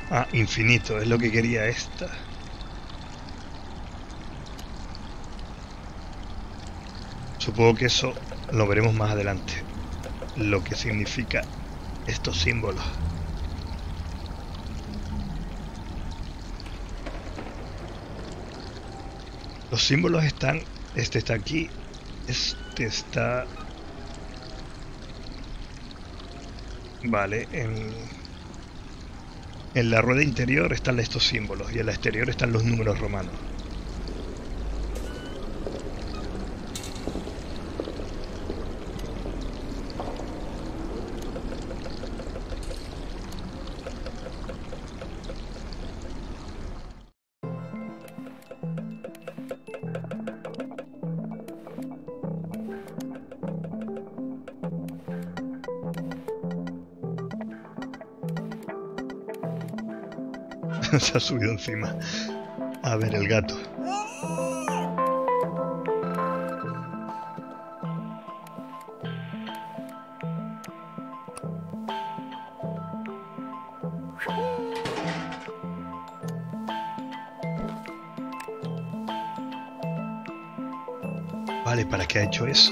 Ah, infinito, es lo que quería esta. Supongo que eso lo veremos más adelante. Lo que significa estos símbolos. Los símbolos están... Este está aquí. Este está... Vale, en... En la rueda interior están estos símbolos y en la exterior están los números romanos. Se ha subido encima. A ver el gato. Vale, ¿para qué ha hecho eso?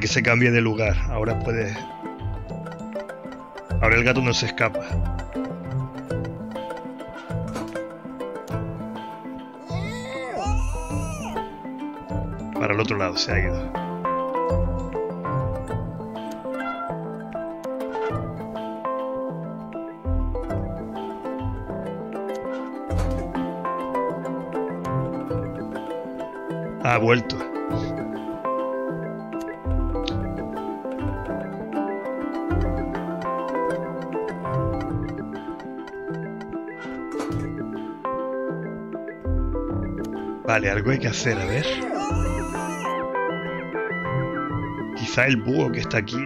que se cambie de lugar. Ahora puede... Ahora el gato no se escapa. Para el otro lado se ha ido. Ha vuelto. Vale, algo hay que hacer, a ver. Quizá el búho que está aquí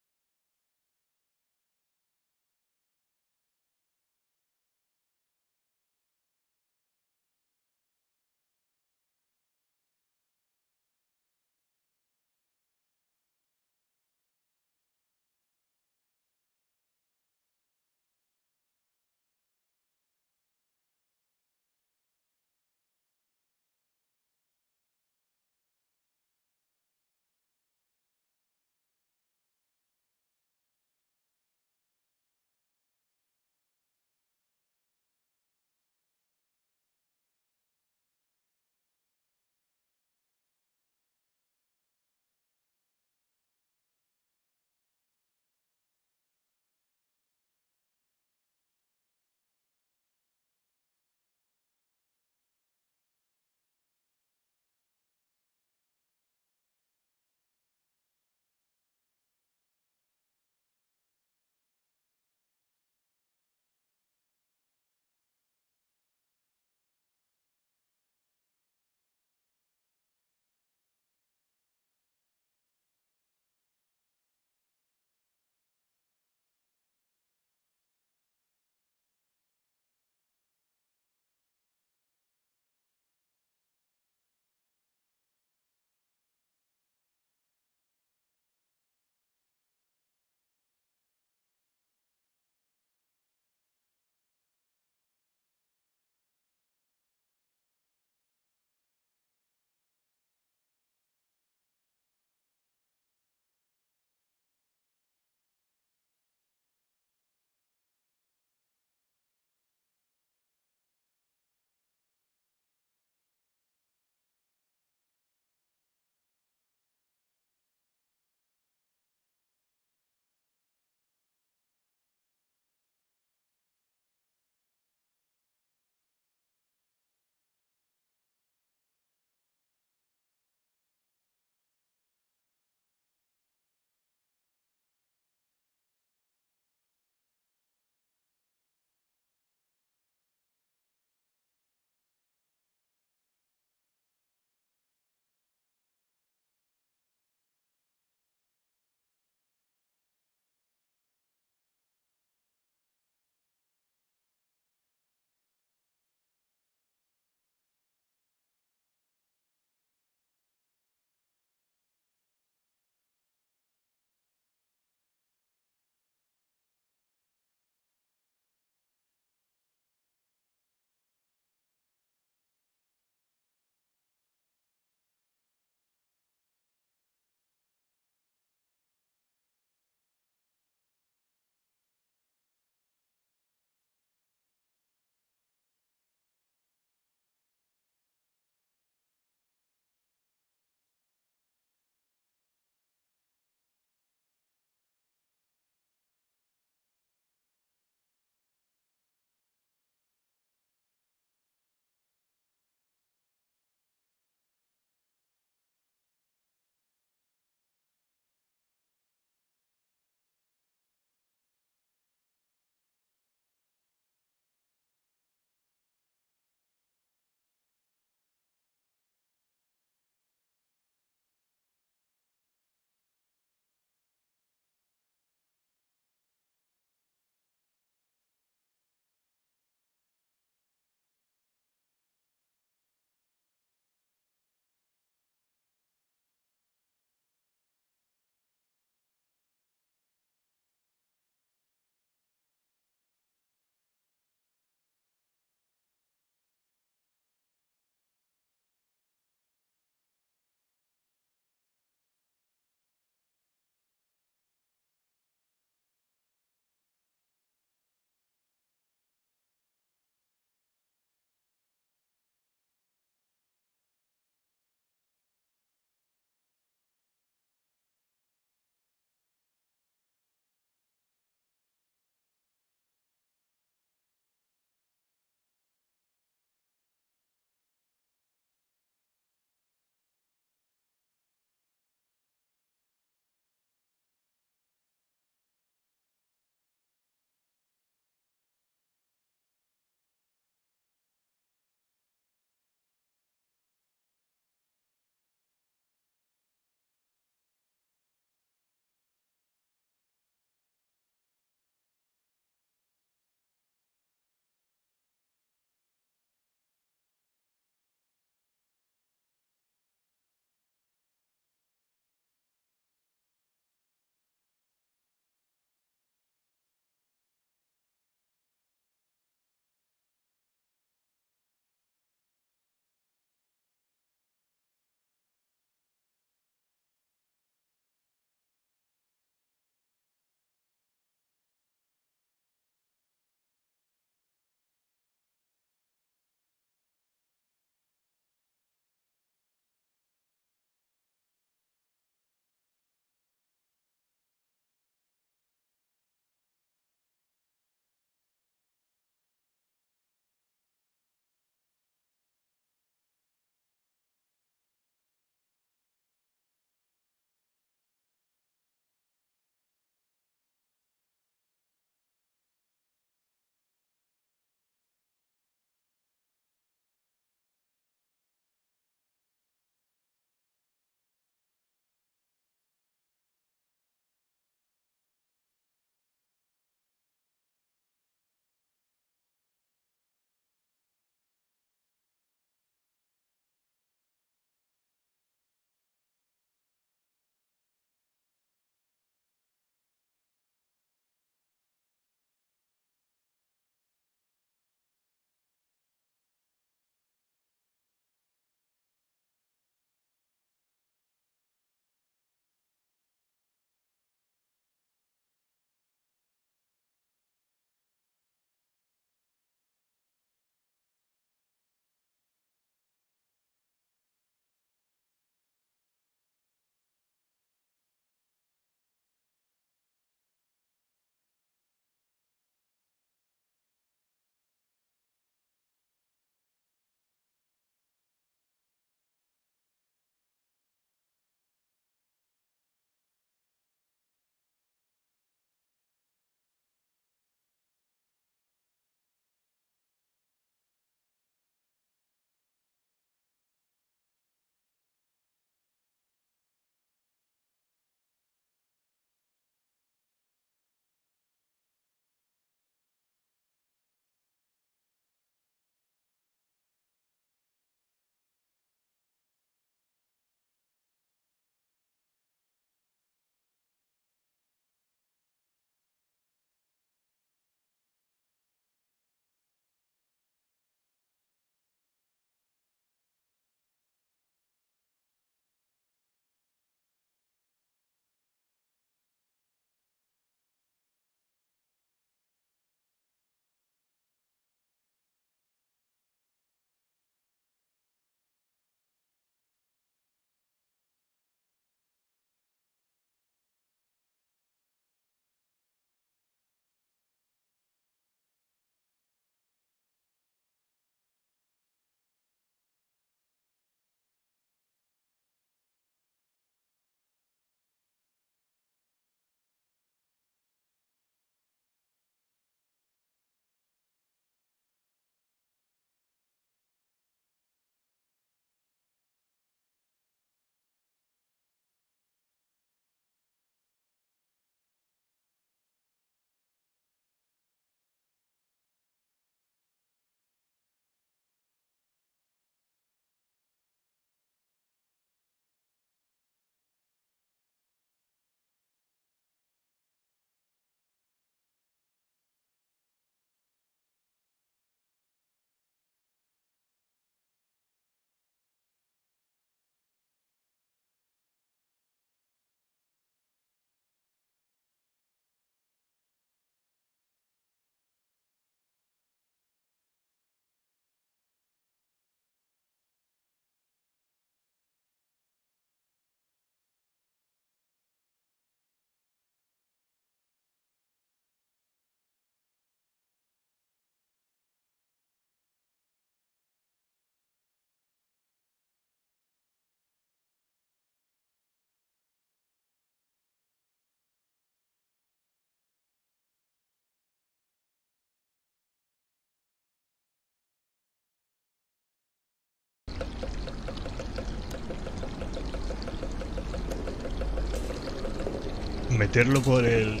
meterlo por el...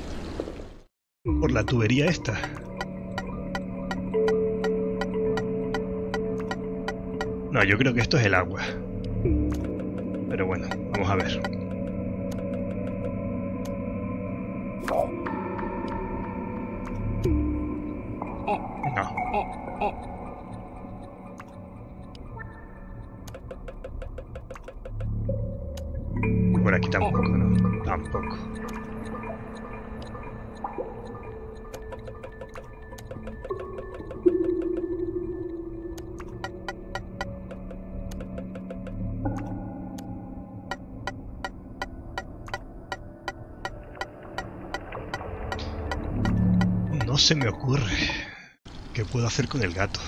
por la tubería esta. No, yo creo que esto es el agua. Pero bueno, vamos a ver. No. Por aquí tampoco, ¿no? Tampoco. Se me ocurre qué puedo hacer con el gato.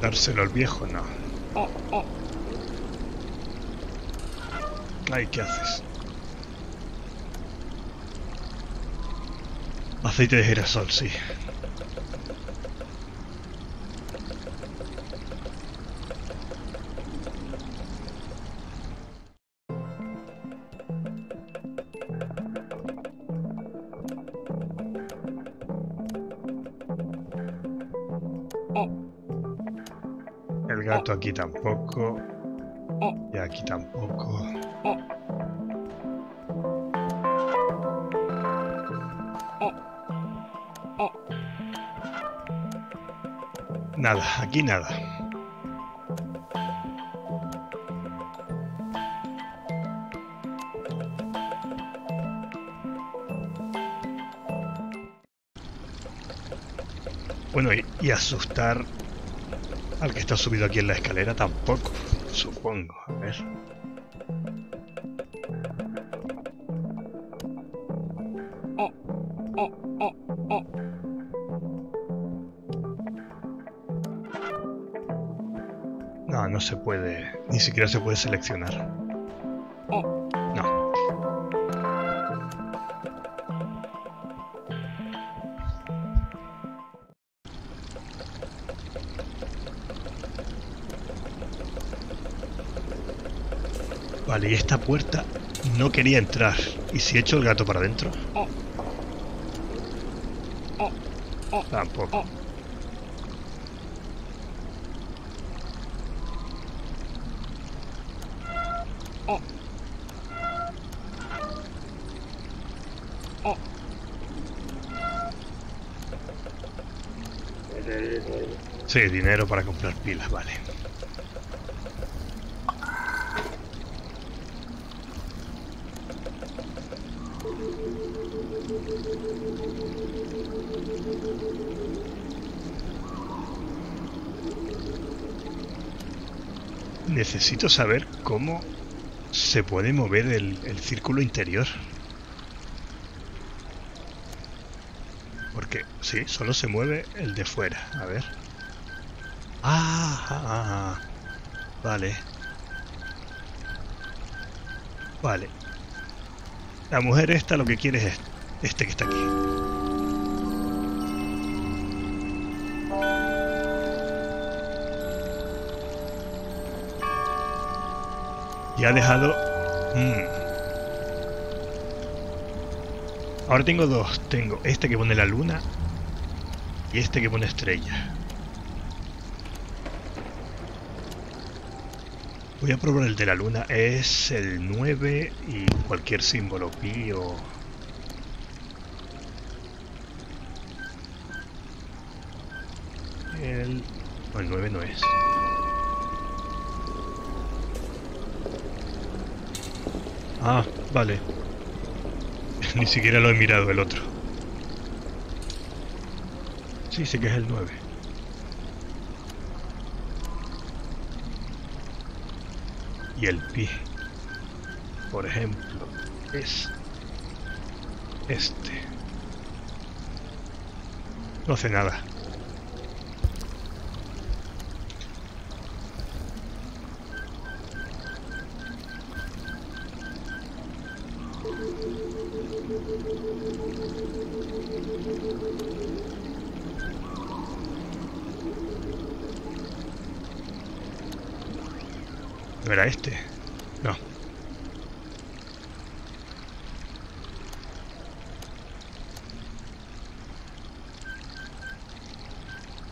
Dárselo al viejo, no. Ay, ¿qué haces? Aceite de girasol, sí. Tampoco. Y aquí tampoco. Nada, aquí nada. Bueno, y, y asustar al que está subido aquí en la escalera tampoco, supongo. A ver. No, no se puede. Ni siquiera se puede seleccionar. Y esta puerta no quería entrar. ¿Y si echo el gato para adentro? Tampoco. Sí, dinero para comprar pilas, vale. Necesito saber cómo se puede mover el, círculo interior. Porque, sí, solo se mueve el de fuera. A ver. Ah, ah, ah, ah. Vale. Vale. La mujer esta lo que quiere es este que está aquí. Y ha dejado... Mm. Ahora tengo dos. Tengo este que pone la luna y este que pone estrella. Voy a probar el de la luna. Es el 9 y cualquier símbolo. Pi o... vale. Ni siquiera lo he mirado el otro. Sí, sí que es el 9. Y el pi, por ejemplo, es este. No hace nada. Este? No.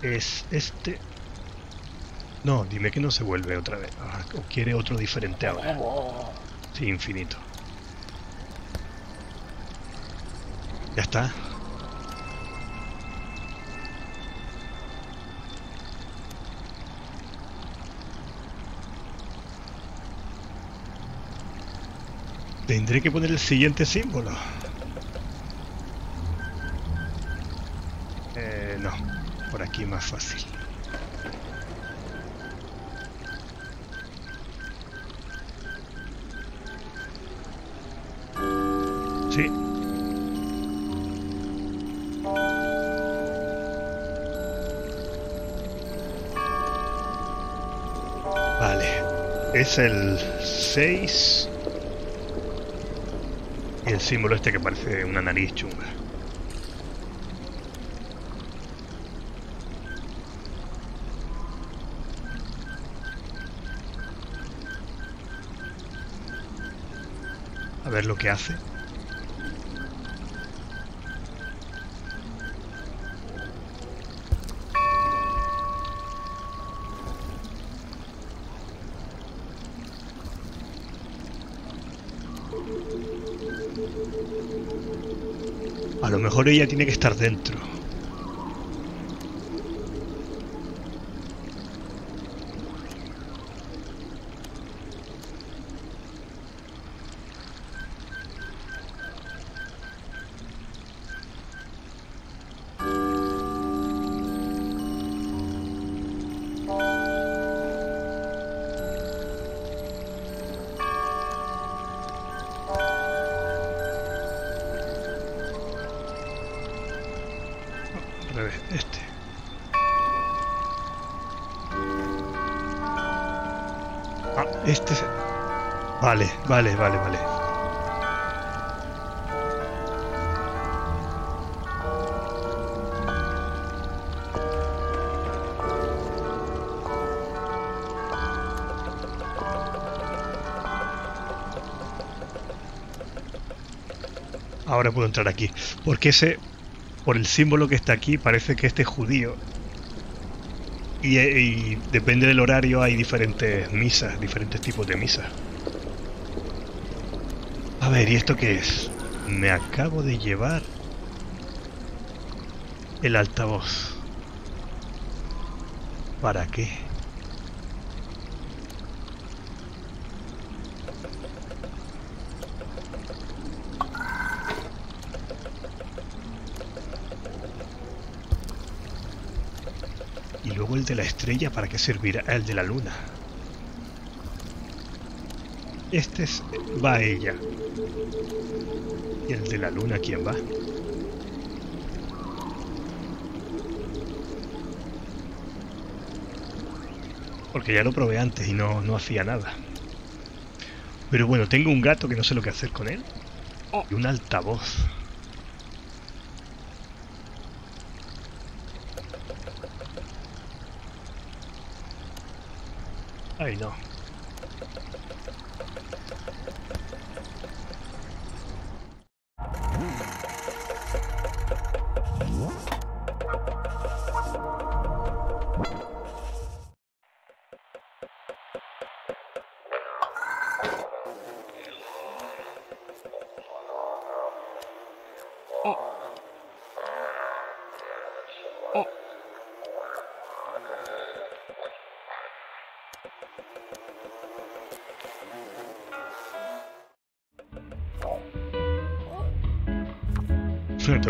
¿Es este? No, dime que no se vuelve otra vez. Ah, ¿O quiere otro diferente ahora? Sí, infinito. Ya está. Tendré que poner el siguiente símbolo. Eh, no, por aquí más fácil. Sí. Vale. Es el 6 el símbolo este que parece una nariz chunga. A ver lo que hace. Mejor ella tiene que estar dentro. Este. Ah, este. Vale, vale, vale, vale. Ahora puedo entrar aquí. Porque ese, por el símbolo que está aquí, parece que este es judío. Y, y depende del horario hay diferentes misas, diferentes tipos de misas. A ver, ¿y esto qué es? Me acabo de llevar el altavoz. ¿Para qué? Y luego el de la estrella, ¿para qué servirá? El de la luna. Este es, va a ella. ¿Y el de la luna quién va? Porque ya lo probé antes y no, no hacía nada. Pero bueno, tengo un gato que no sé lo que hacer con él. Y un altavoz.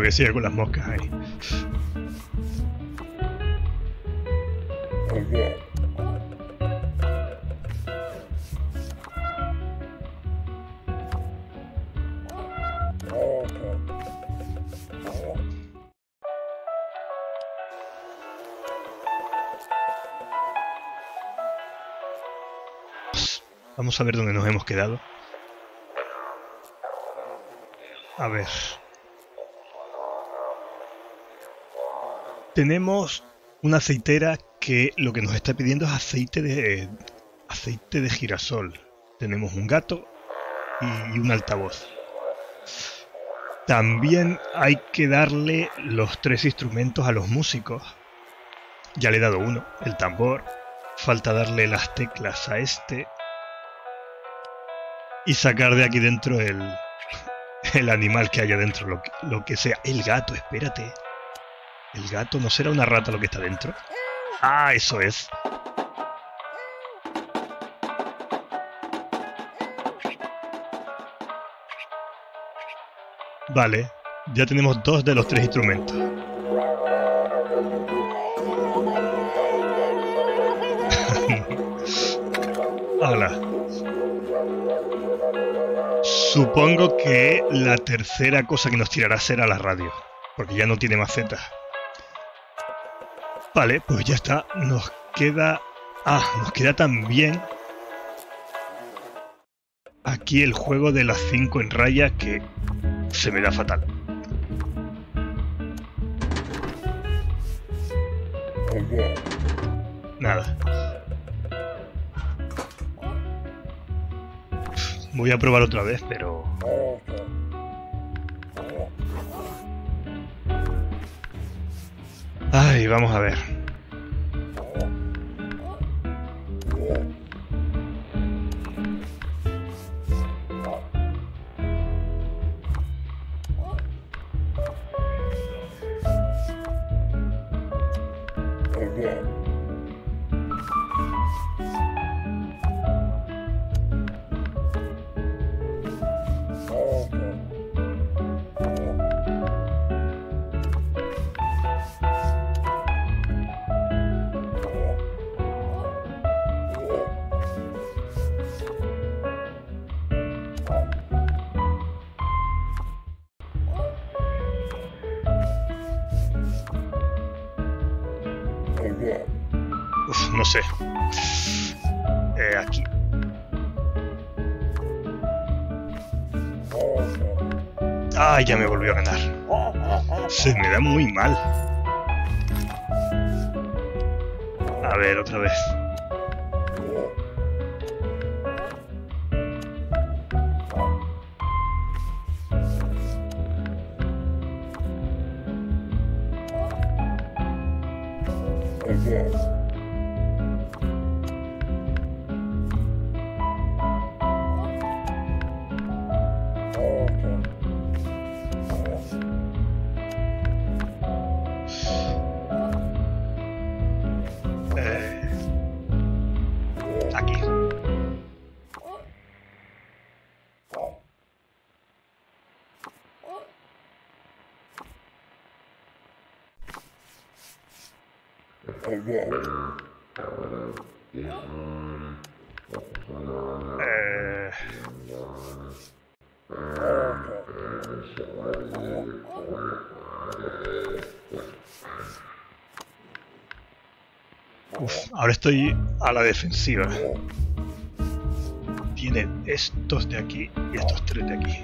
Sigue con las moscas ahí. Vamos a ver dónde nos hemos quedado. A ver. Tenemos una aceitera que lo que nos está pidiendo es aceite de aceite de girasol. Tenemos un gato y un altavoz. También hay que darle los tres instrumentos a los músicos. Ya le he dado uno, el tambor. Falta darle las teclas a este. Y sacar de aquí dentro el, el animal que haya dentro, lo lo que sea. El gato, espérate. ¿El gato no será una rata lo que está dentro? Ah, eso es. Vale, ya tenemos dos de los tres instrumentos. Hola. Supongo que la tercera cosa que nos tirará será la radio, porque ya no tiene macetas. Vale, pues ya está. Nos queda... Ah, nos queda también aquí el juego de las 5 en raya que se me da fatal. Nada. Voy a probar otra vez, pero... Ay, vamos a ver. Ahora estoy a la defensiva. Tiene estos de aquí y estos tres de aquí.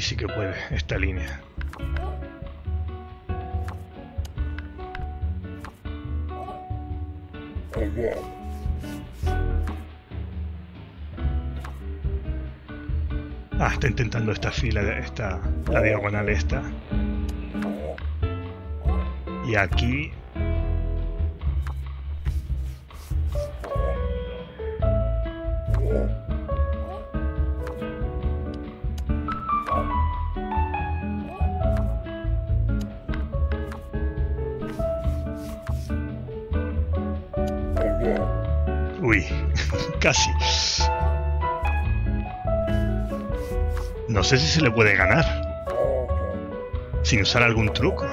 Sí, sí que puede, esta línea. Ah, está intentando esta fila, esta, la diagonal esta. Y aquí... casi. No sé si se le puede ganar. Sin usar algún truco.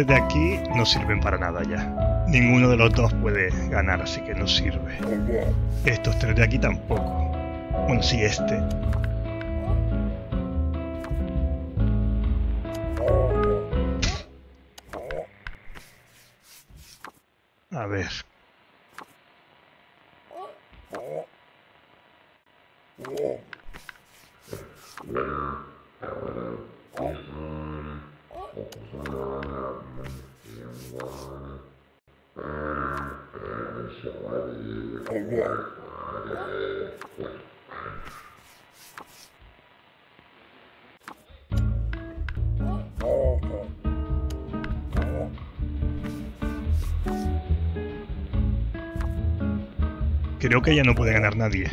Tres de aquí no sirven para nada ya. Ninguno de los dos puede ganar, así que no sirve. Estos tres de aquí tampoco. Bueno, sí, este. Que ya no puede ganar nadie.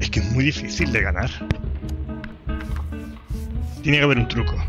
Es que es muy difícil de ganar. Tiene que haber un truco.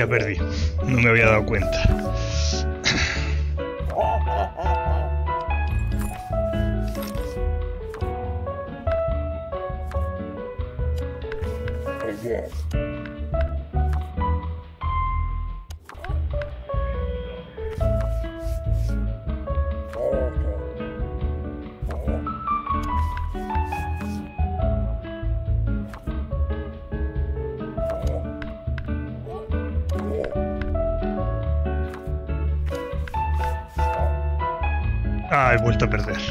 Ya perdí. No me había dado cuenta. Perder.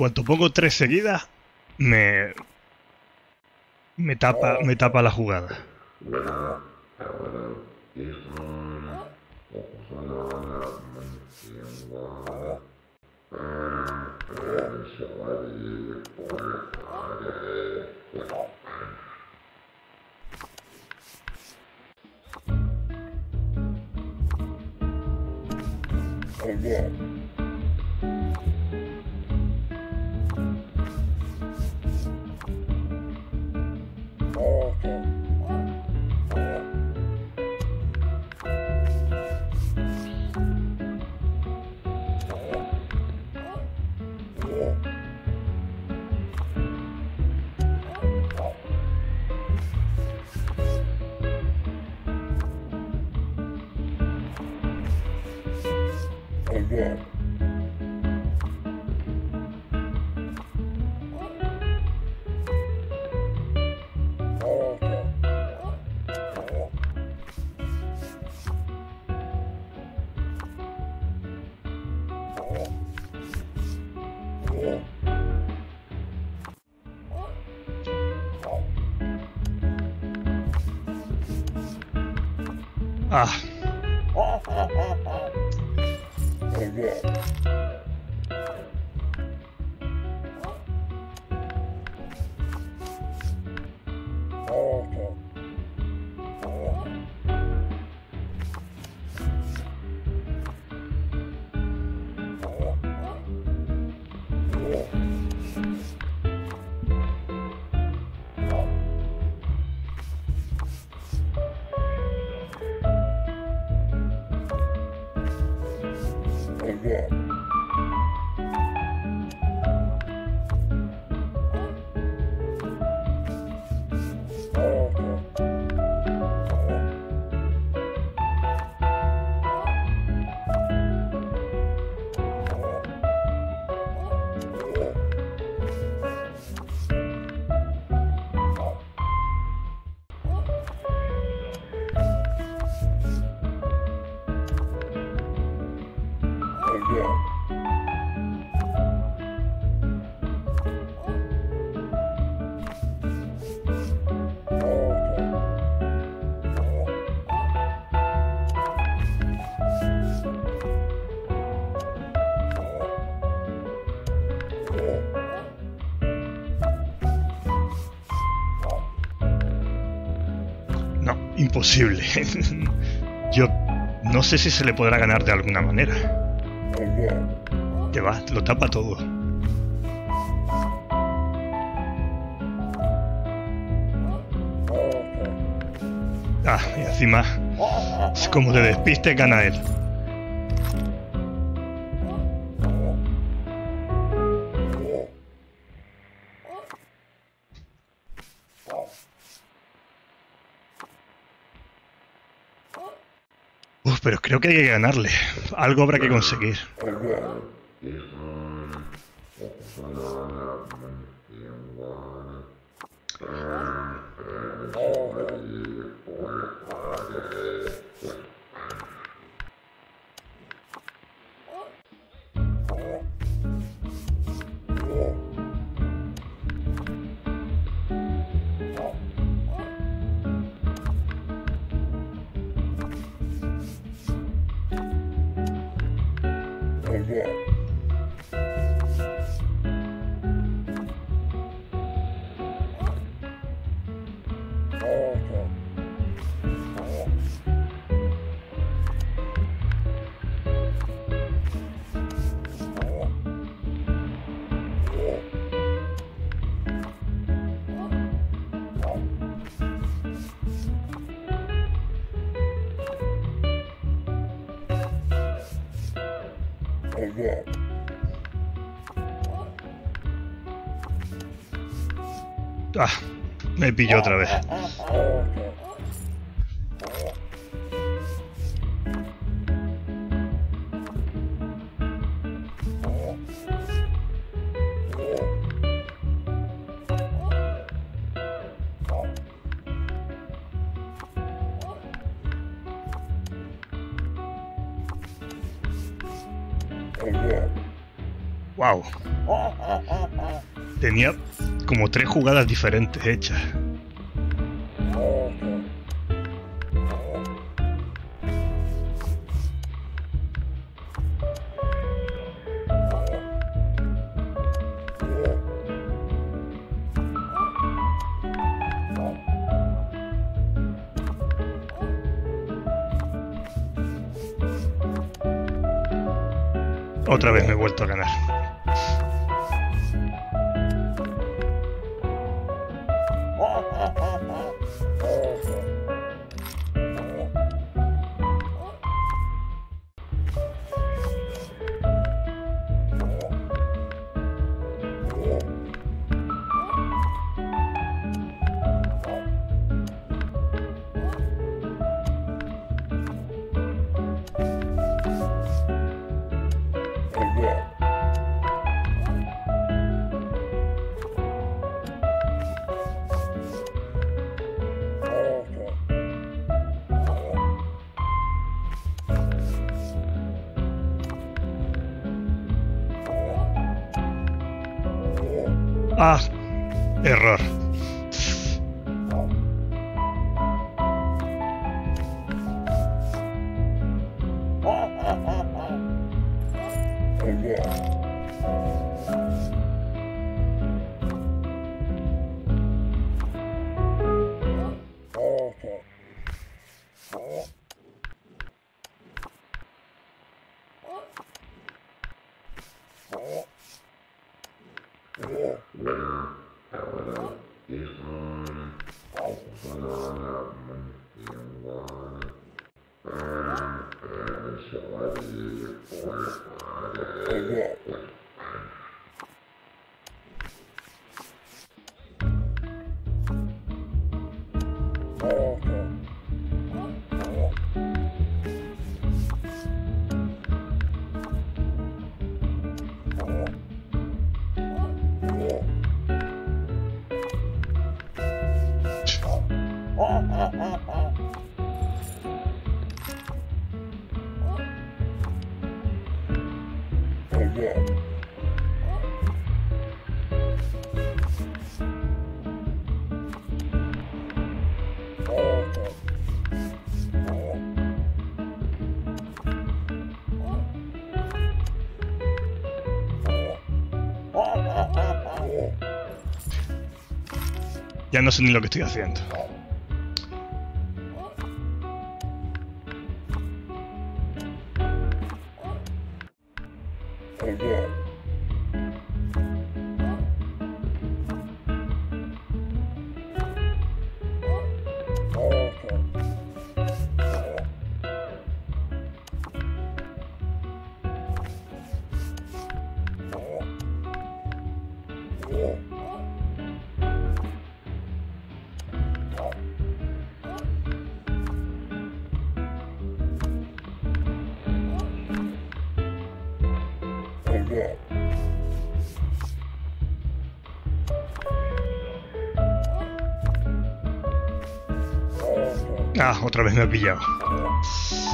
Cuanto pongo tres seguidas, me. me tapa, me tapa la jugada. Yo no sé si se le podrá ganar de alguna manera. Que va, lo tapa todo. Ah, y encima, como de despiste gana él. Creo que hay que ganarle. Algo habrá que conseguir. Ah, me pilló otra vez. Tres jugadas diferentes hechas. No sé ni lo que estoy haciendo. Otra vez me ha pillado.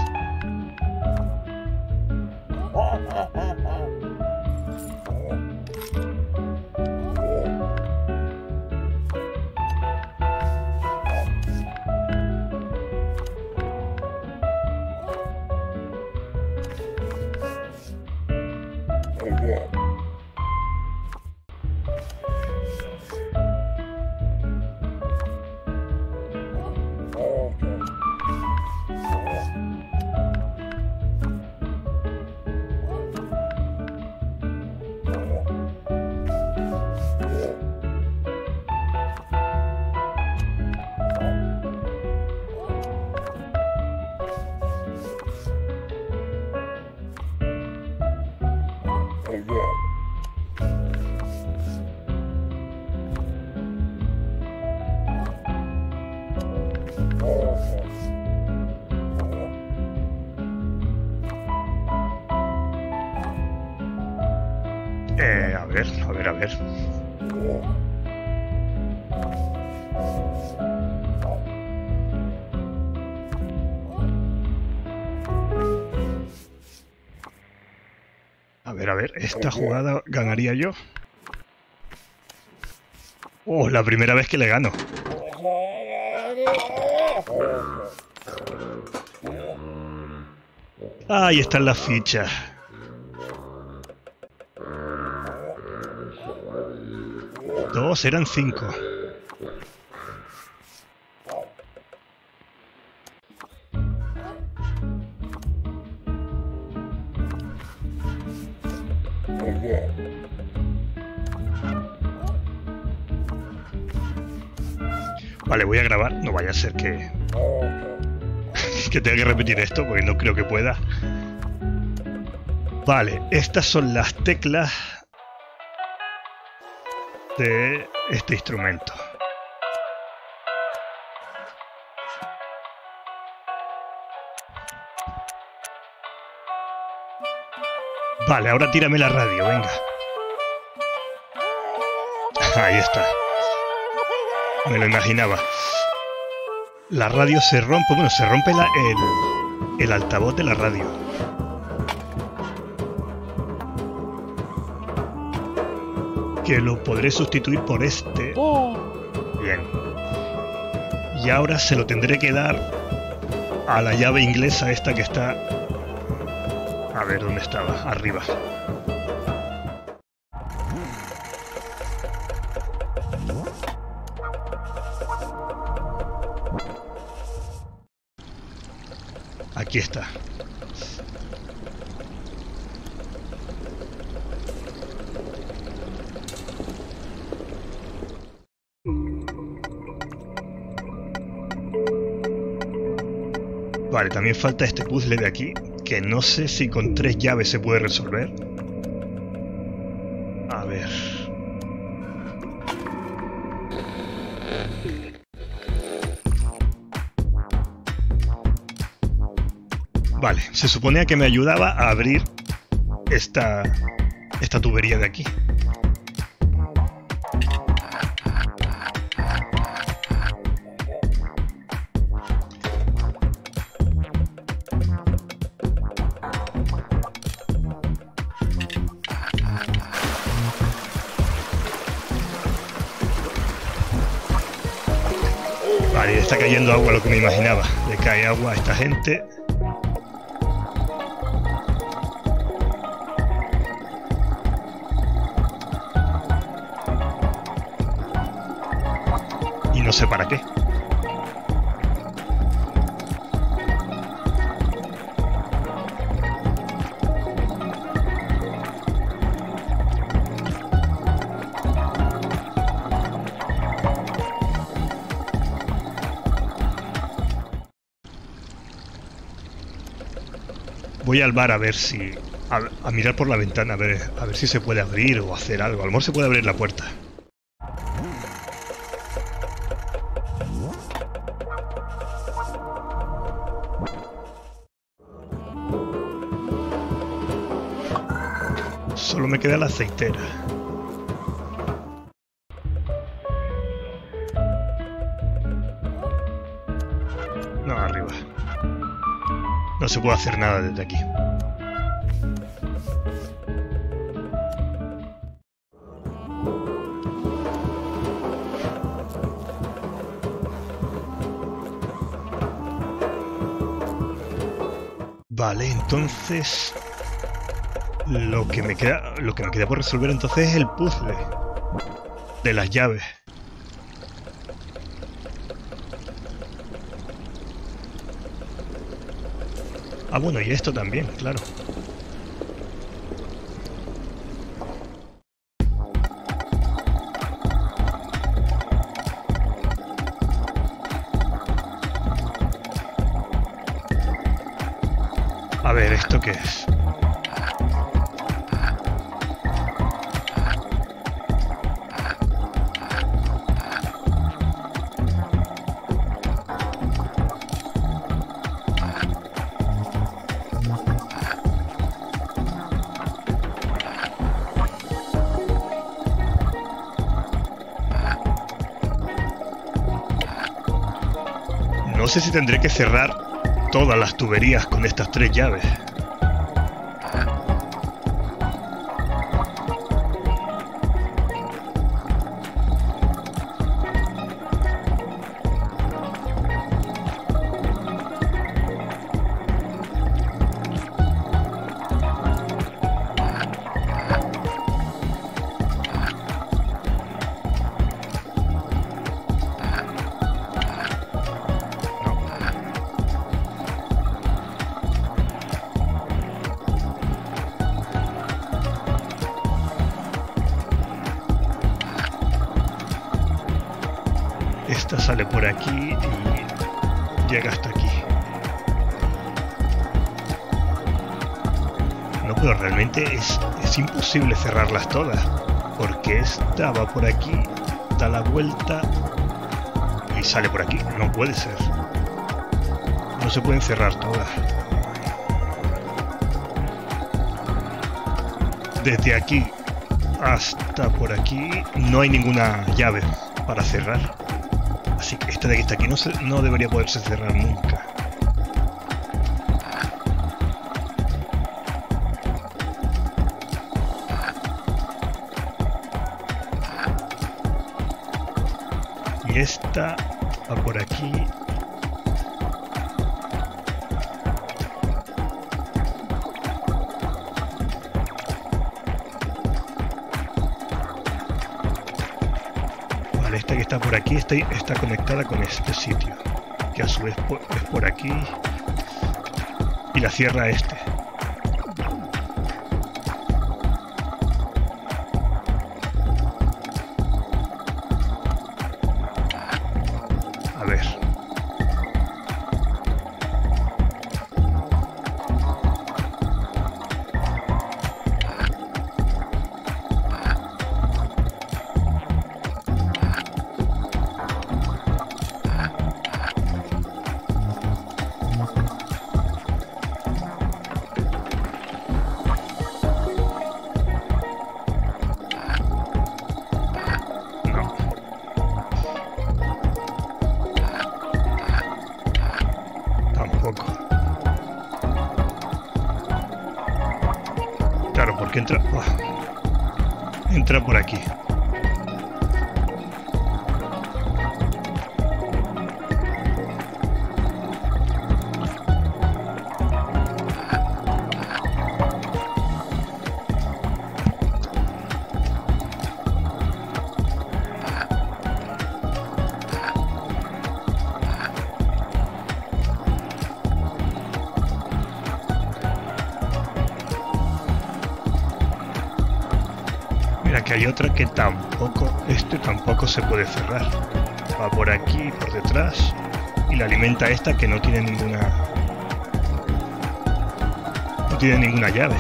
Esta jugada ganaría yo. Oh, la primera vez que le gano. Ahí están las fichas. Dos eran cinco. Voy a grabar. No vaya a ser que... que tenga que repetir esto, porque no creo que pueda. Vale, estas son las teclas de este instrumento. Vale, ahora tírame la radio, venga. Ahí está. Me lo imaginaba. La radio se rompe, bueno, se rompe el, el altavoz de la radio. Que lo podré sustituir por este. Bien. Y ahora se lo tendré que dar a la llave inglesa esta que está... A ver dónde estaba, arriba. Aquí está. Vale, también falta este puzzle de aquí, que no sé si con tres llaves se puede resolver. Vale, se suponía que me ayudaba a abrir esta, esta tubería de aquí. Vale, le está cayendo agua lo que me imaginaba. Le cae agua a esta gente. Sé para qué. Voy al bar a ver si... A, mirar por la ventana, a ver, a ver si se puede abrir o hacer algo. A lo mejor se puede abrir la puerta. Me queda la aceitera. No, arriba. No se puede hacer nada desde aquí. Vale, entonces lo que me queda lo que me queda por resolver entonces es el puzzle de las llaves. Ah, bueno, y esto también, claro. No sé si tendré que cerrar todas las tuberías con estas tres llaves. Porque esta va por aquí, da la vuelta y sale por aquí. No puede ser. No se pueden cerrar todas. Desde aquí hasta por aquí no hay ninguna llave para cerrar. Así que esta de aquí está aquí no, se, no debería poderse cerrar nunca. Esta va por aquí. Vale, esta que está por aquí está, está conectada con este sitio, que a su vez po- es por aquí y la cierra este. Se puede cerrar. Va por aquí, por detrás, y la alimenta esta que no tiene ninguna... No tiene ninguna llave.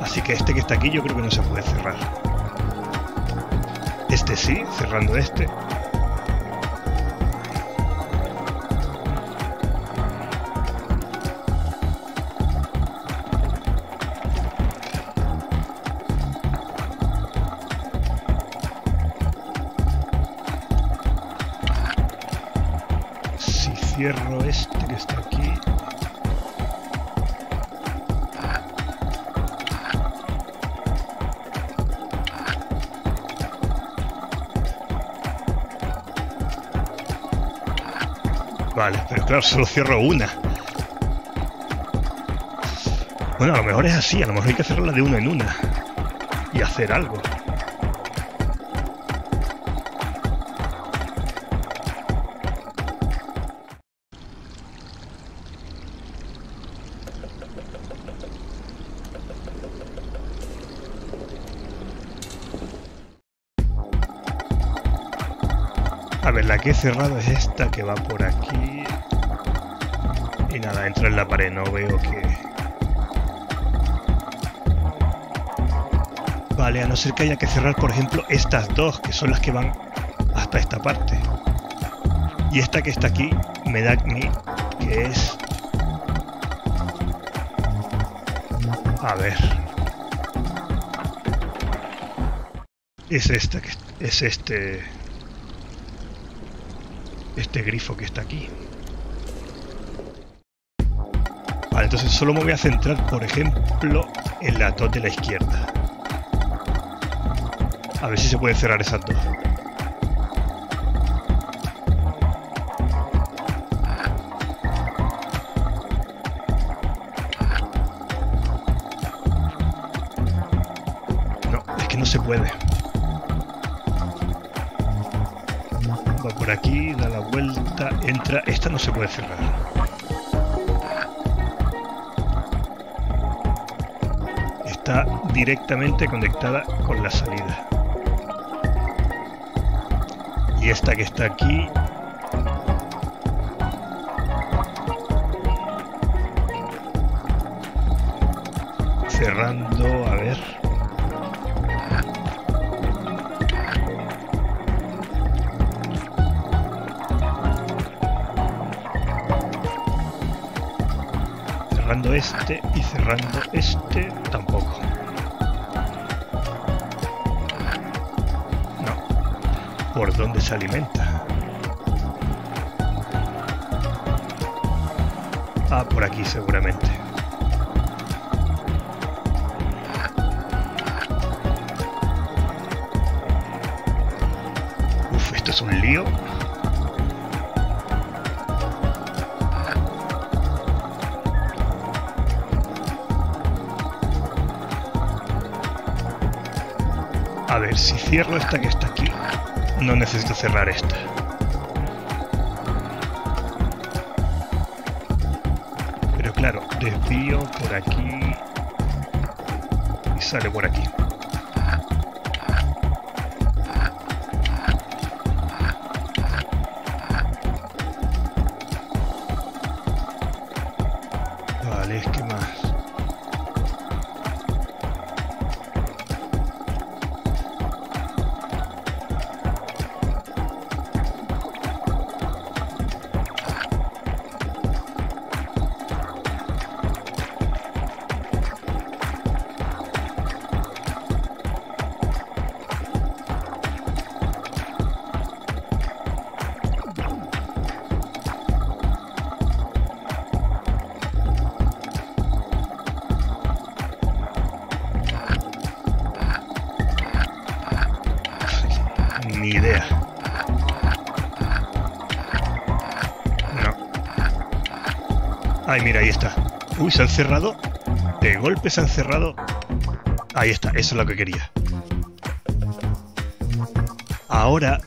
Así que este que está aquí yo creo que no se puede cerrar. Este sí, cerrando este. Solo cierro una. Bueno, a lo mejor es así, a lo mejor hay que cerrarla de una en una. Y hacer algo. A ver, la que he cerrado es esta que va por aquí. Y nada, entra en la pared, no veo que... Vale, a no ser que haya que cerrar, por ejemplo, estas dos, que son las que van hasta esta parte. Y esta que está aquí me da mí que es... A ver. Es esta, que es este... Este grifo que está aquí. Entonces solo me voy a centrar, por ejemplo, en la dos de la izquierda. A ver si se puede cerrar esas dos. No, es que no se puede. Va por aquí, da la vuelta, entra. Esta no se puede cerrar. Directamente conectada con la salida. Y esta que está aquí... Cerrando, a ver... Cerrando este y cerrando alimenta. Ah, por aquí seguramente. Uf, esto es un lío. A ver, si cierro esta que necesito cerrar esta. Pero claro, desvío por aquí y sale por aquí. Ay, mira, ahí está. Uy, se han cerrado. De golpe se han cerrado. Ahí está, eso es lo que quería. Ahora...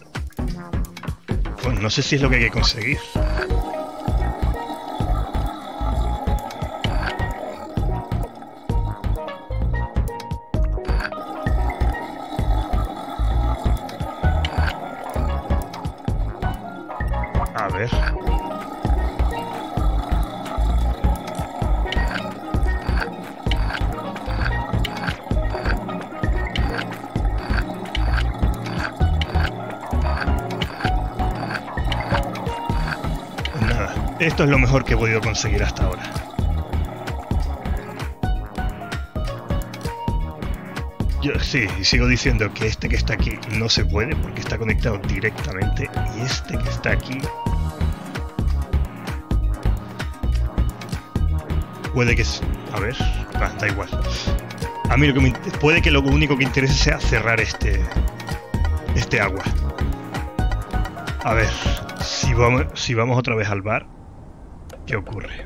Pues no sé si es lo que hay que conseguir. Esto es lo mejor que he podido conseguir hasta ahora. Yo sí, y sigo diciendo que este que está aquí no se puede porque está conectado directamente y este que está aquí puede que a ver, va, da igual. A mí lo que me puede que lo único que interese sea cerrar este este agua. A ver, si vamos si vamos otra vez al bar, ¿qué ocurre?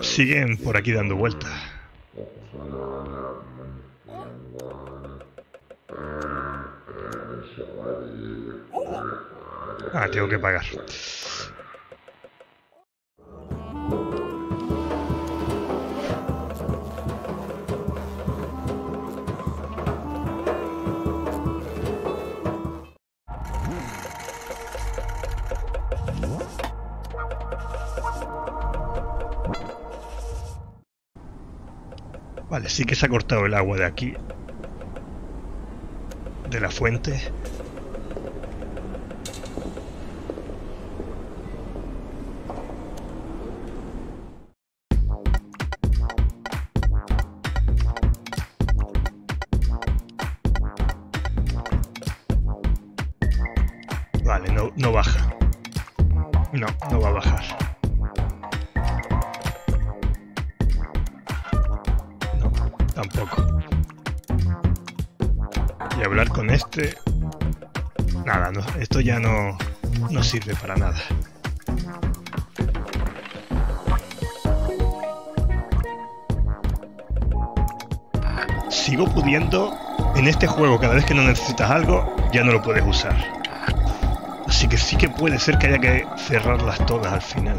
Siguen por aquí dando vueltas. Ah, tengo pagar. Vale, sí que se ha cortado el agua de aquí. De la fuente. sirve para nada. Sigo pudiendo... En este juego, cada vez que no necesitas algo, ya no lo puedes usar. Así que sí que puede ser que haya que cerrarlas todas al final.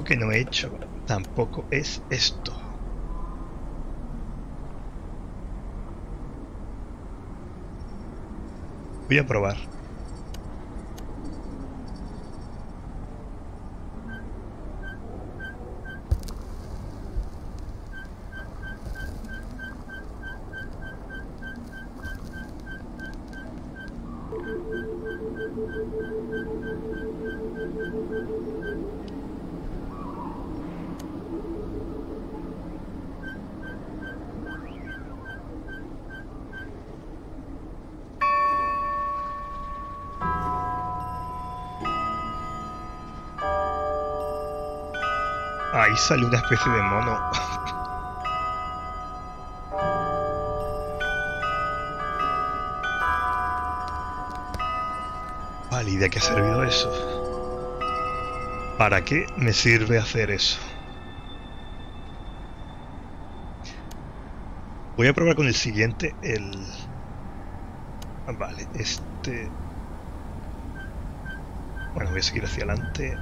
Que no he hecho tampoco es esto. Voy a probar. Sale una especie de mono. Vale, ¿y de qué ha servido eso? ¿Para qué me sirve hacer eso? Voy a probar con el siguiente, el... Vale, este... Bueno, voy a seguir hacia adelante.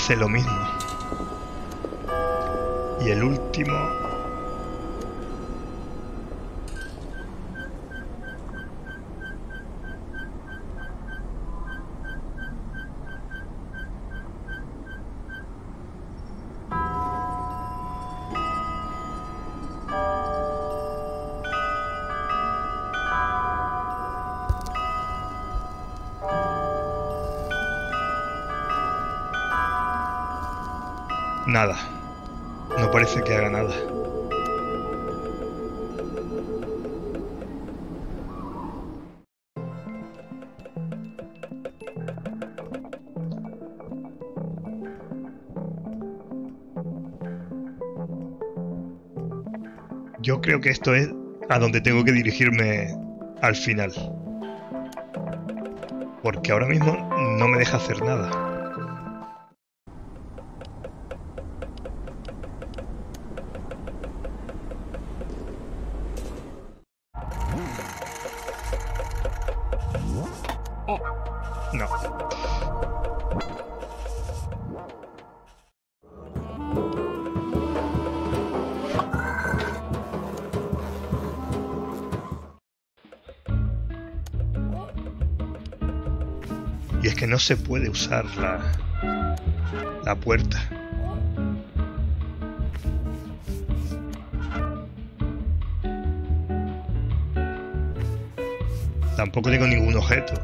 Hace lo mismo. Y el último... Nada. No parece que haga nada. Yo creo que esto es a donde tengo que dirigirme al final. Porque ahora mismo no me deja hacer nada. Se puede usar la, la puerta. Tampoco tengo ningún objeto.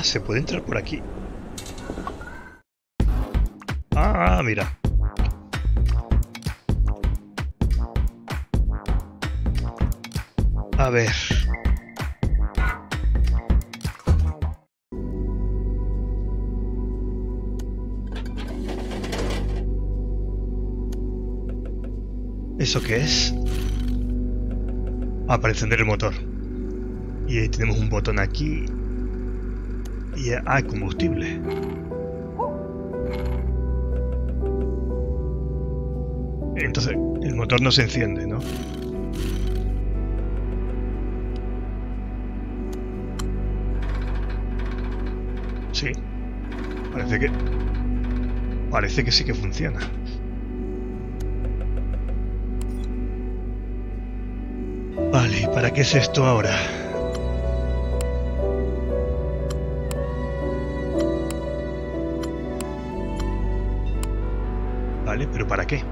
Ah, se puede entrar por aquí. Ah, mira. A ver. ¿Eso qué es? Ah, para encender el motor. Y ahí tenemos un botón aquí. Y hay combustible. Entonces, el motor no se enciende, ¿no? Sí. Parece que... Parece que sí que funciona. Vale, ¿y para qué es esto ahora? Pero ¿para qué?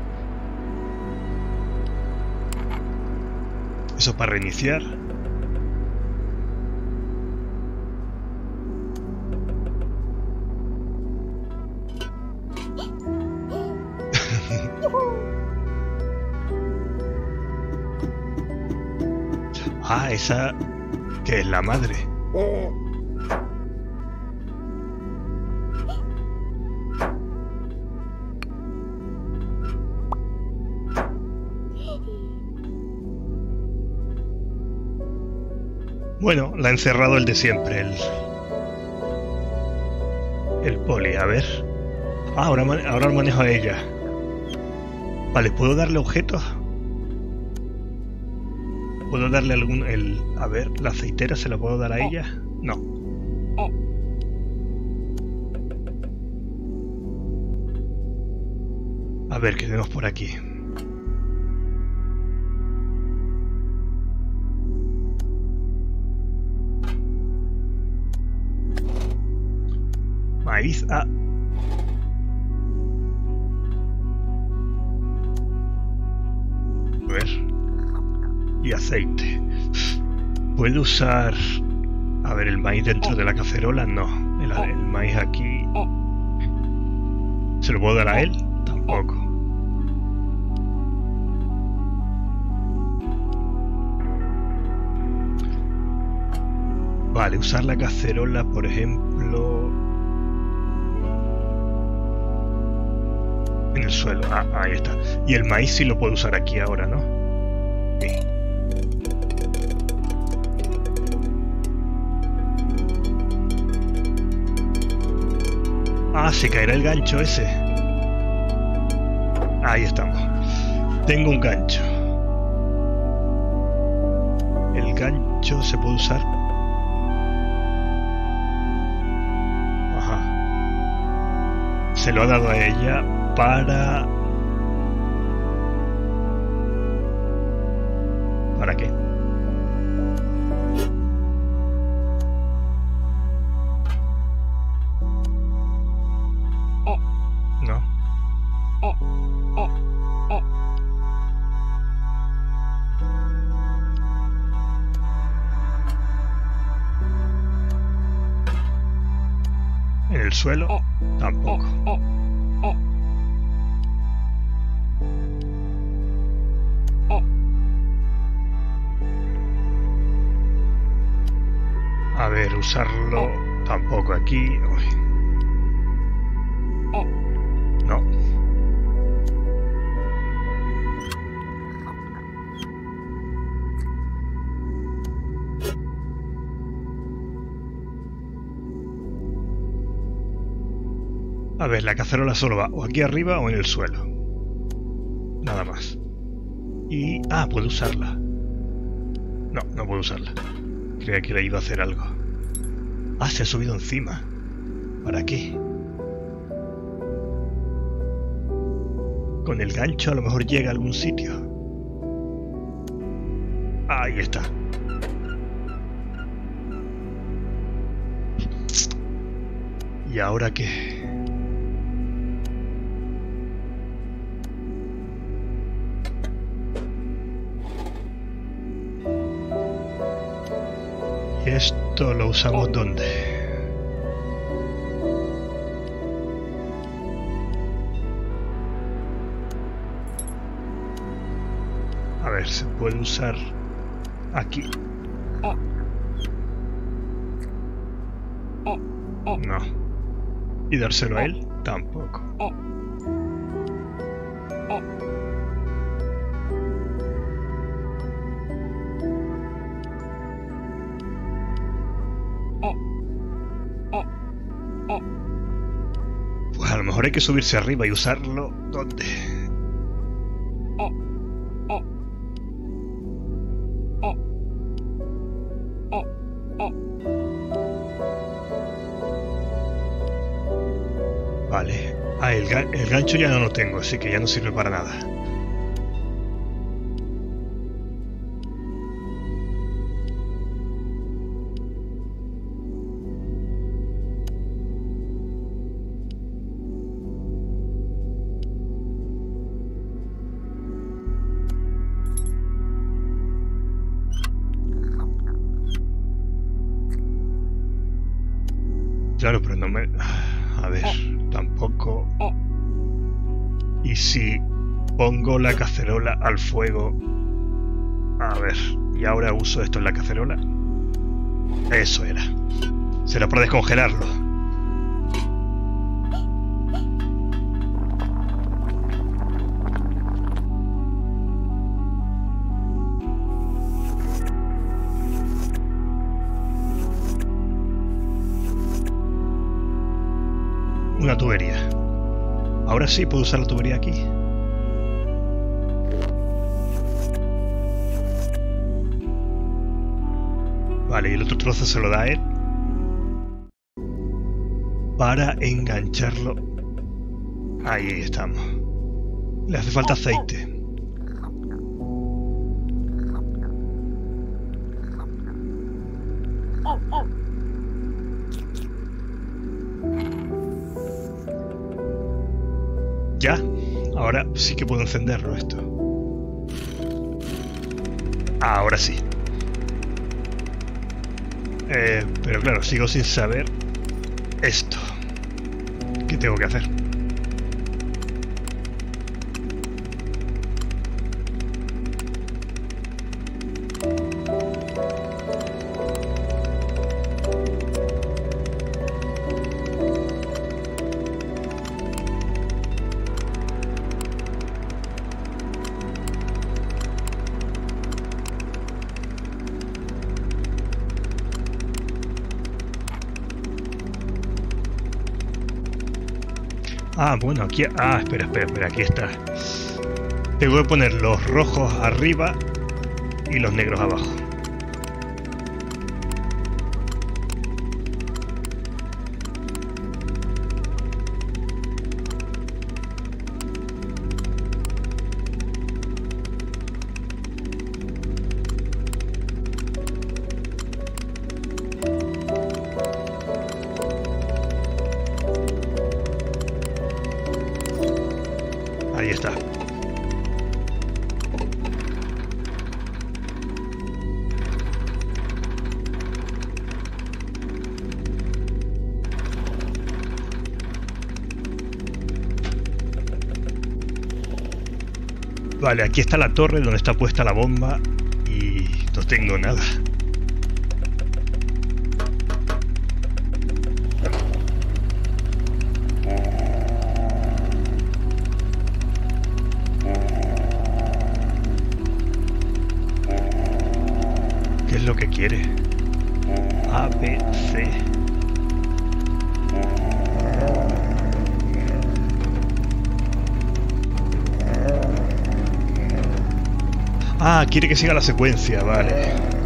Eso para reiniciar. ah, esa que es la madre. Bueno, la ha encerrado el de siempre, el... El poli, a ver. Ah, ahora, ahora manejo a ella. Vale, ¿puedo darle objetos? ¿Puedo darle algún... El, a ver, la aceitera se la puedo dar a ella? No. A ver, ¿qué tenemos por aquí? A... Ver. Y aceite. ¿Puedo usar... A ver, el maíz dentro de la cacerola? No. El maíz aquí... ¿Se lo puedo dar a él? Tampoco. Vale, usar la cacerola, por ejemplo... suelo. Ah, ahí está. Y el maíz sí lo puedo usar aquí ahora, ¿no? Sí. Ah, se caerá el gancho ese. Ahí estamos. Tengo un gancho. El gancho se puede usar. Ajá. Se lo ha dado a ella. ¿Para aquí. Uy. No. A ver, la cacerola solo va o aquí arriba o en el suelo. Nada más. Y... Ah, puedo usarla. No, no puedo usarla. Creía que le iba a hacer algo. Se ha subido encima. ¿Para qué? Con el gancho a lo mejor llega a algún sitio. Ahí está. ¿Y ahora qué? ¿Y esto lo usamos donde? A ver, se puede usar aquí. Oh. Oh. Oh. No. ¿Y dárselo a él? Tampoco. Que subirse arriba y usarlo. ¿Dónde? Vale. Ah, el, ga- el gancho ya no lo tengo, así que ya no sirve para nada. ¿Y ahora uso esto en la cacerola? Eso era. Será para descongelarlo. Una tubería. Ahora sí puedo usar la tubería aquí. El otro trozo se lo da él. Para engancharlo. Ahí estamos. Le hace falta aceite. Ya. Ahora sí que puedo encenderlo esto. Ahora sí. Eh, pero claro, sigo sin saber esto. ¿Qué tengo que hacer? Bueno, aquí... Ah, espera, espera, espera, aquí está. Tengo que poner los rojos arriba y los negros abajo. Vale, aquí está la torre donde está puesta la bomba y no tengo nada. Quiere que siga la secuencia, vale.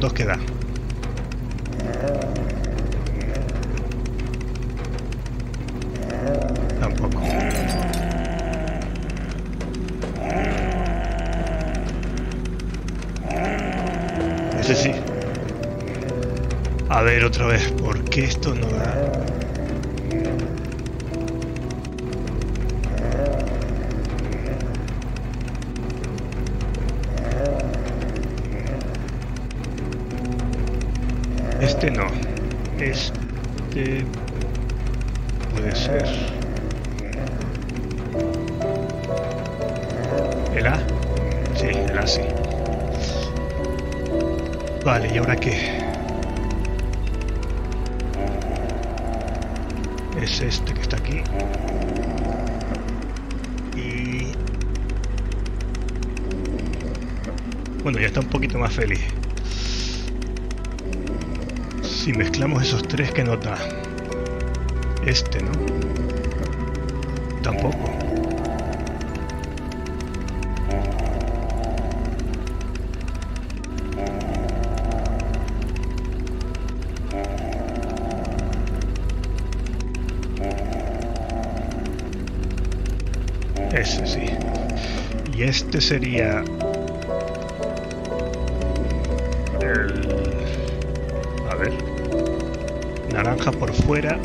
datos que da. este sería el... A ver. Naranja por fuera.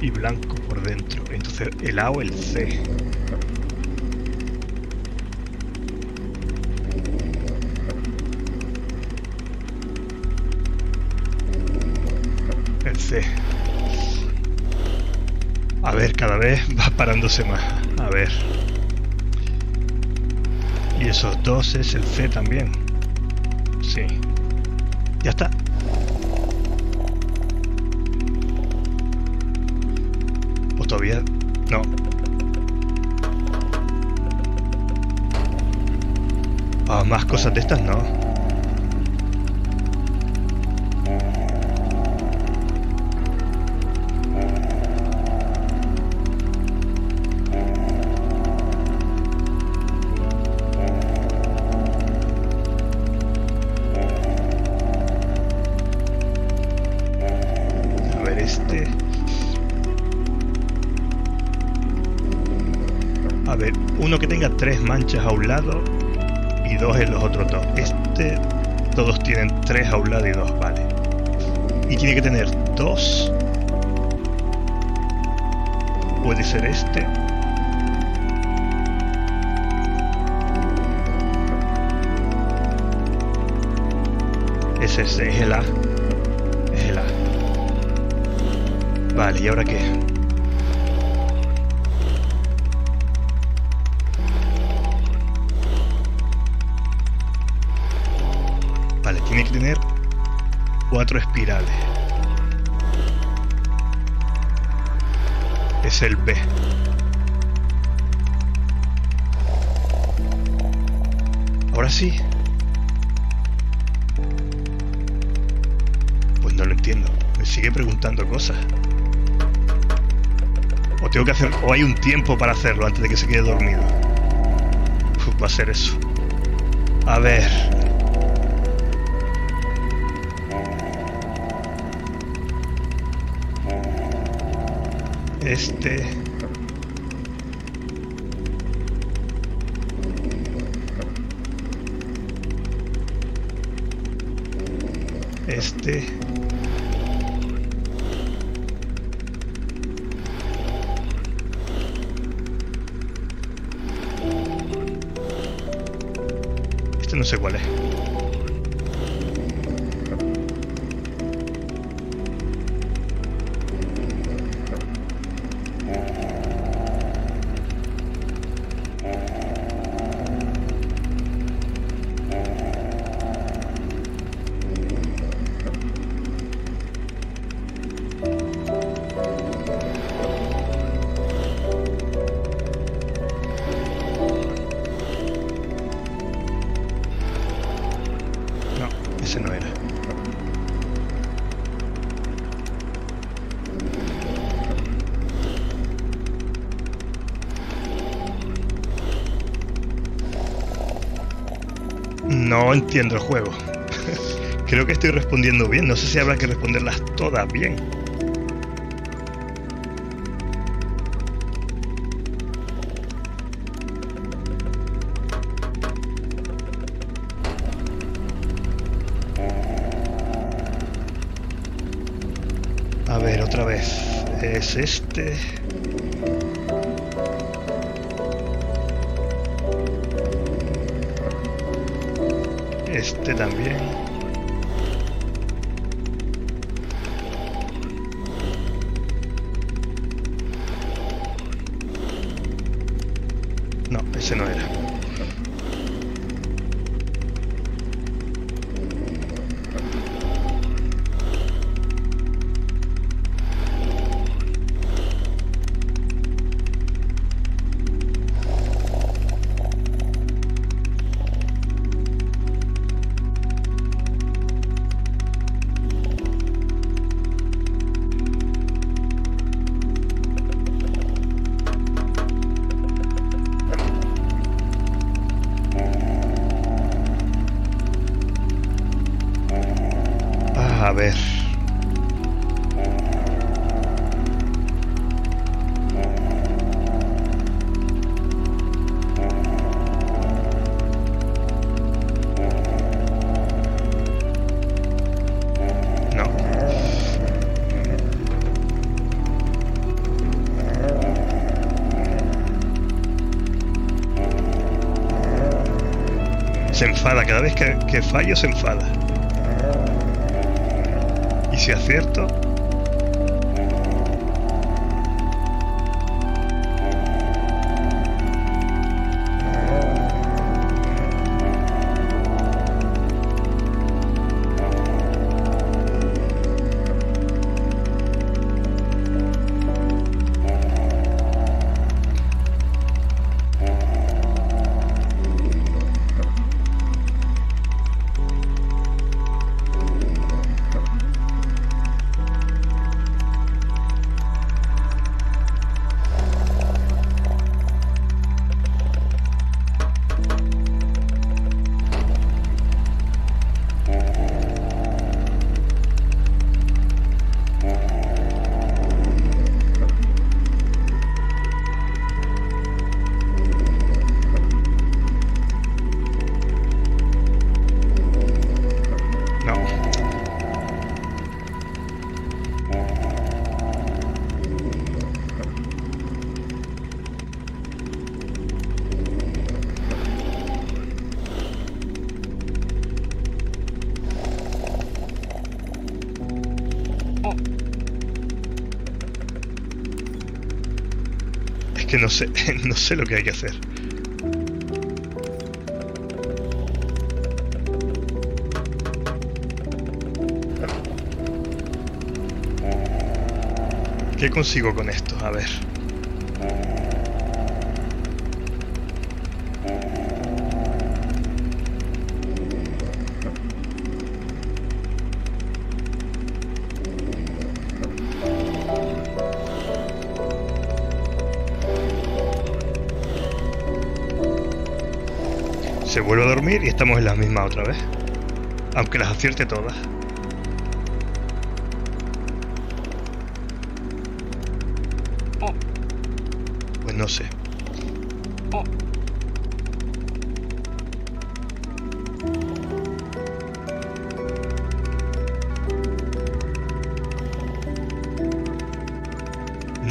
Y blanco por dentro. Entonces el A o el C. A ver. Y esos dos es el C también. Sí. Ya está. O todavía... No. Ah, más cosas de estas no. o hay un tiempo para hacerlo antes de que se quede dormido. Uf, va a ser eso. A ver. Este... Este... entiendo el juego. Creo que estoy respondiendo bien. No sé si habrá que responderlas todas bien. A ver, otra vez. Es este. Enfada, cada vez que, que fallo se enfada. Y si acierto... que no sé, no sé lo que hay que hacer. ¿Qué consigo con esto? A ver. Se vuelve a dormir y estamos en la misma otra vez. Aunque las acierte todas. Pues no sé.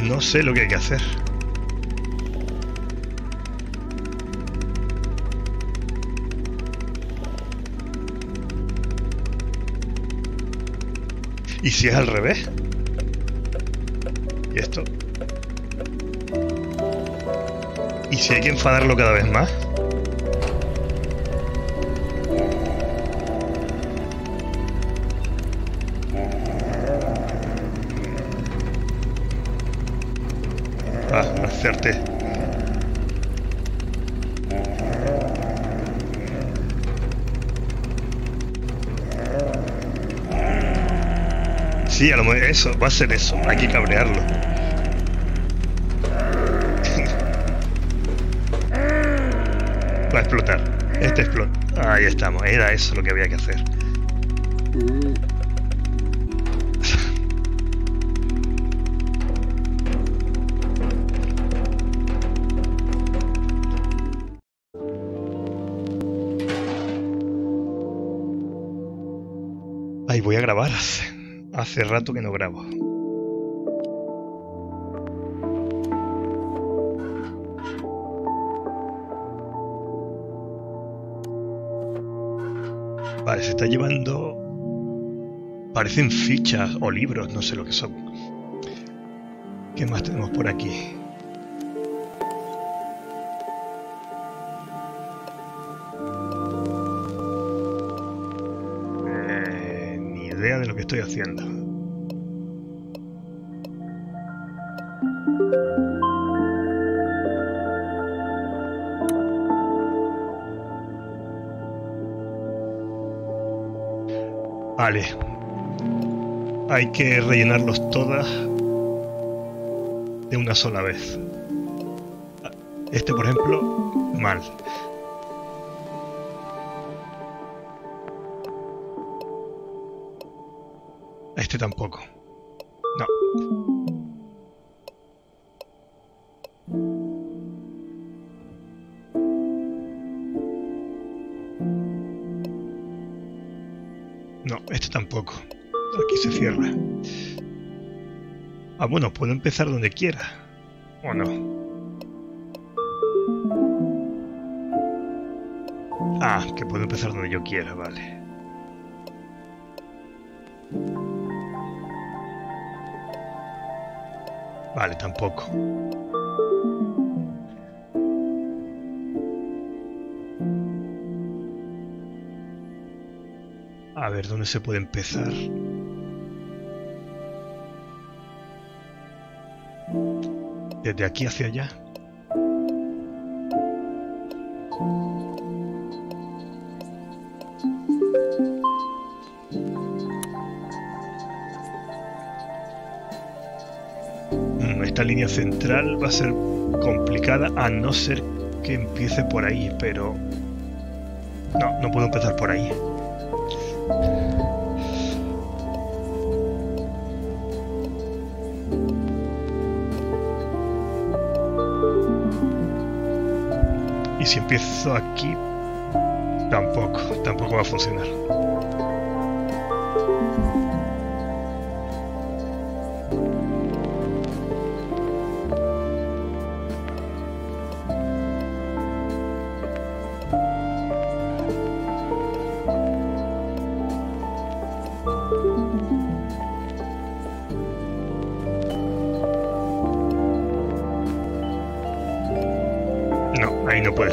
No sé lo que hay que hacer. ¿Y si es al revés? ¿Y esto? ¿Y si hay que enfadarlo cada vez más? Sí, a lo mejor eso, va a ser eso, hay que cabrearlo. Va a explotar. Este explota. Ahí estamos, era eso lo que había que hacer. Hace rato que no grabo. Vale, se está llevando... Parecen fichas o libros, no sé lo que son. ¿Qué más tenemos por aquí? Eh, ni idea de lo que estoy haciendo. Hay que rellenarlos todas de una sola vez. Este, por ejemplo, mal. Este tampoco. Bueno, puedo empezar donde quiera. ¿O no? Ah, que puedo empezar donde yo quiera, vale. Vale, tampoco. A ver, ¿dónde se puede empezar? Desde aquí hacia allá. Mm, Esta línea central va a ser complicada a no ser que empiece por ahí, pero... No, no puedo empezar por ahí. Si empiezo aquí, tampoco, tampoco va a funcionar.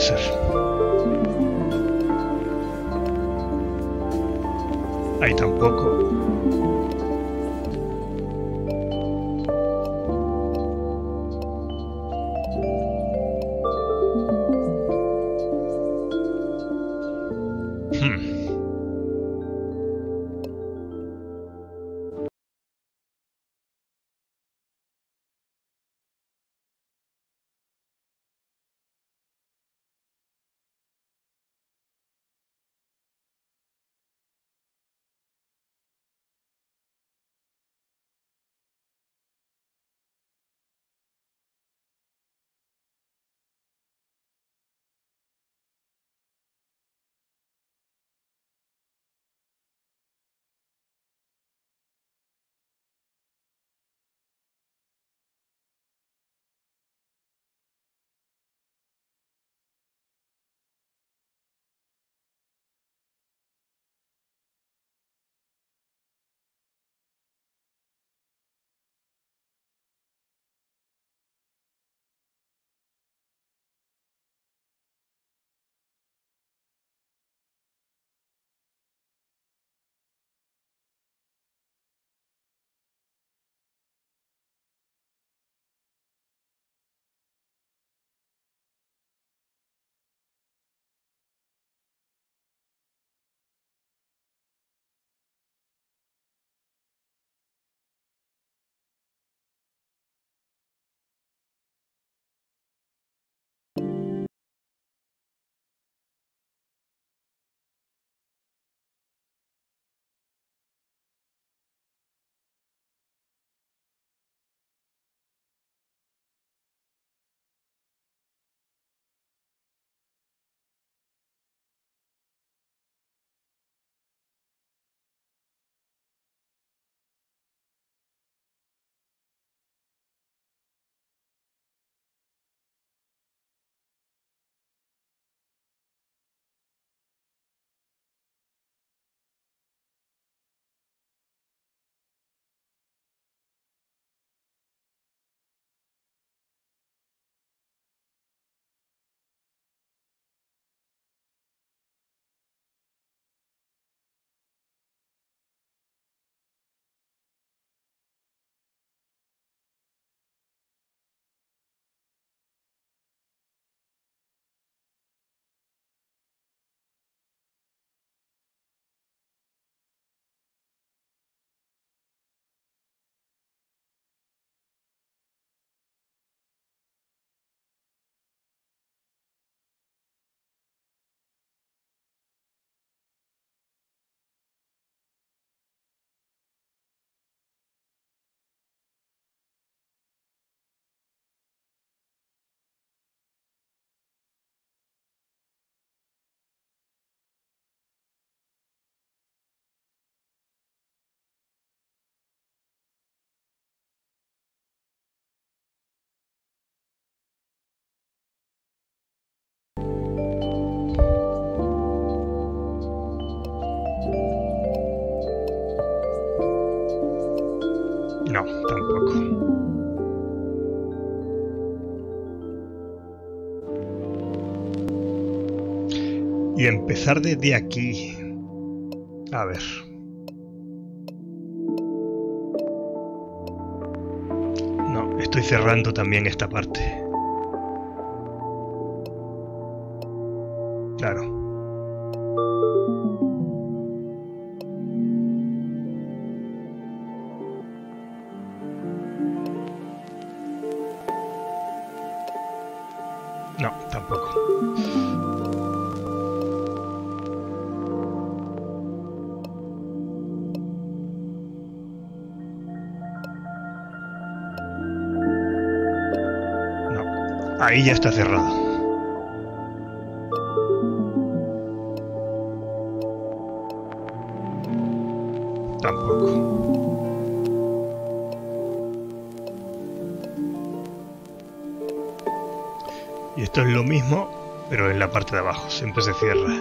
Ser. Ahí tampoco. Y empezar desde aquí. A ver. No, estoy cerrando también esta parte. Claro. Ahí ya está cerrado. Tampoco. Y esto es lo mismo, pero en la parte de abajo, siempre se cierra.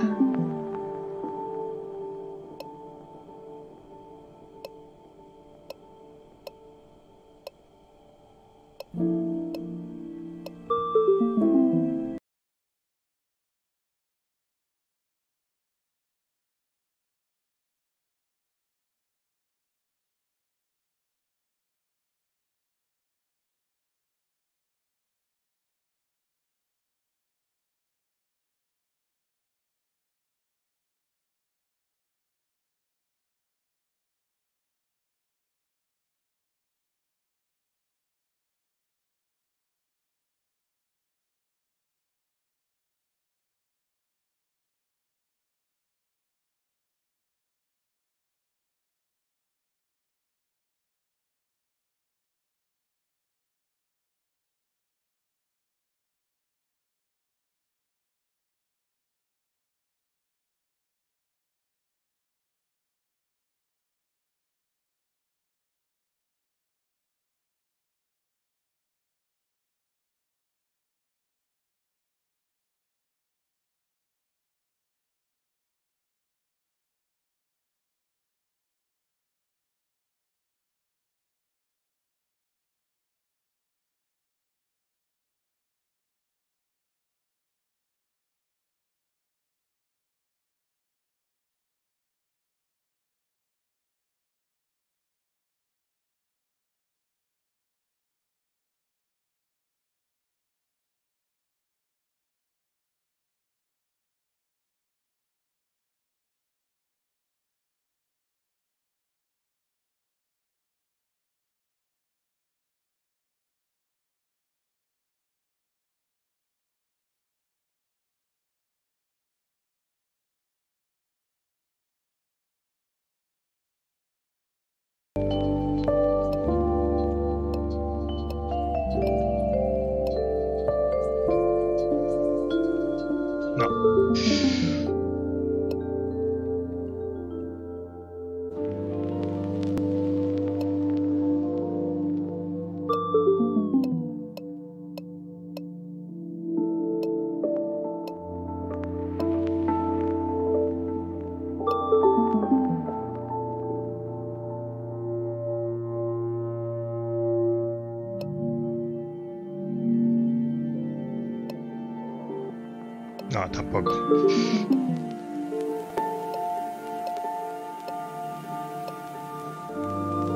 Tampoco.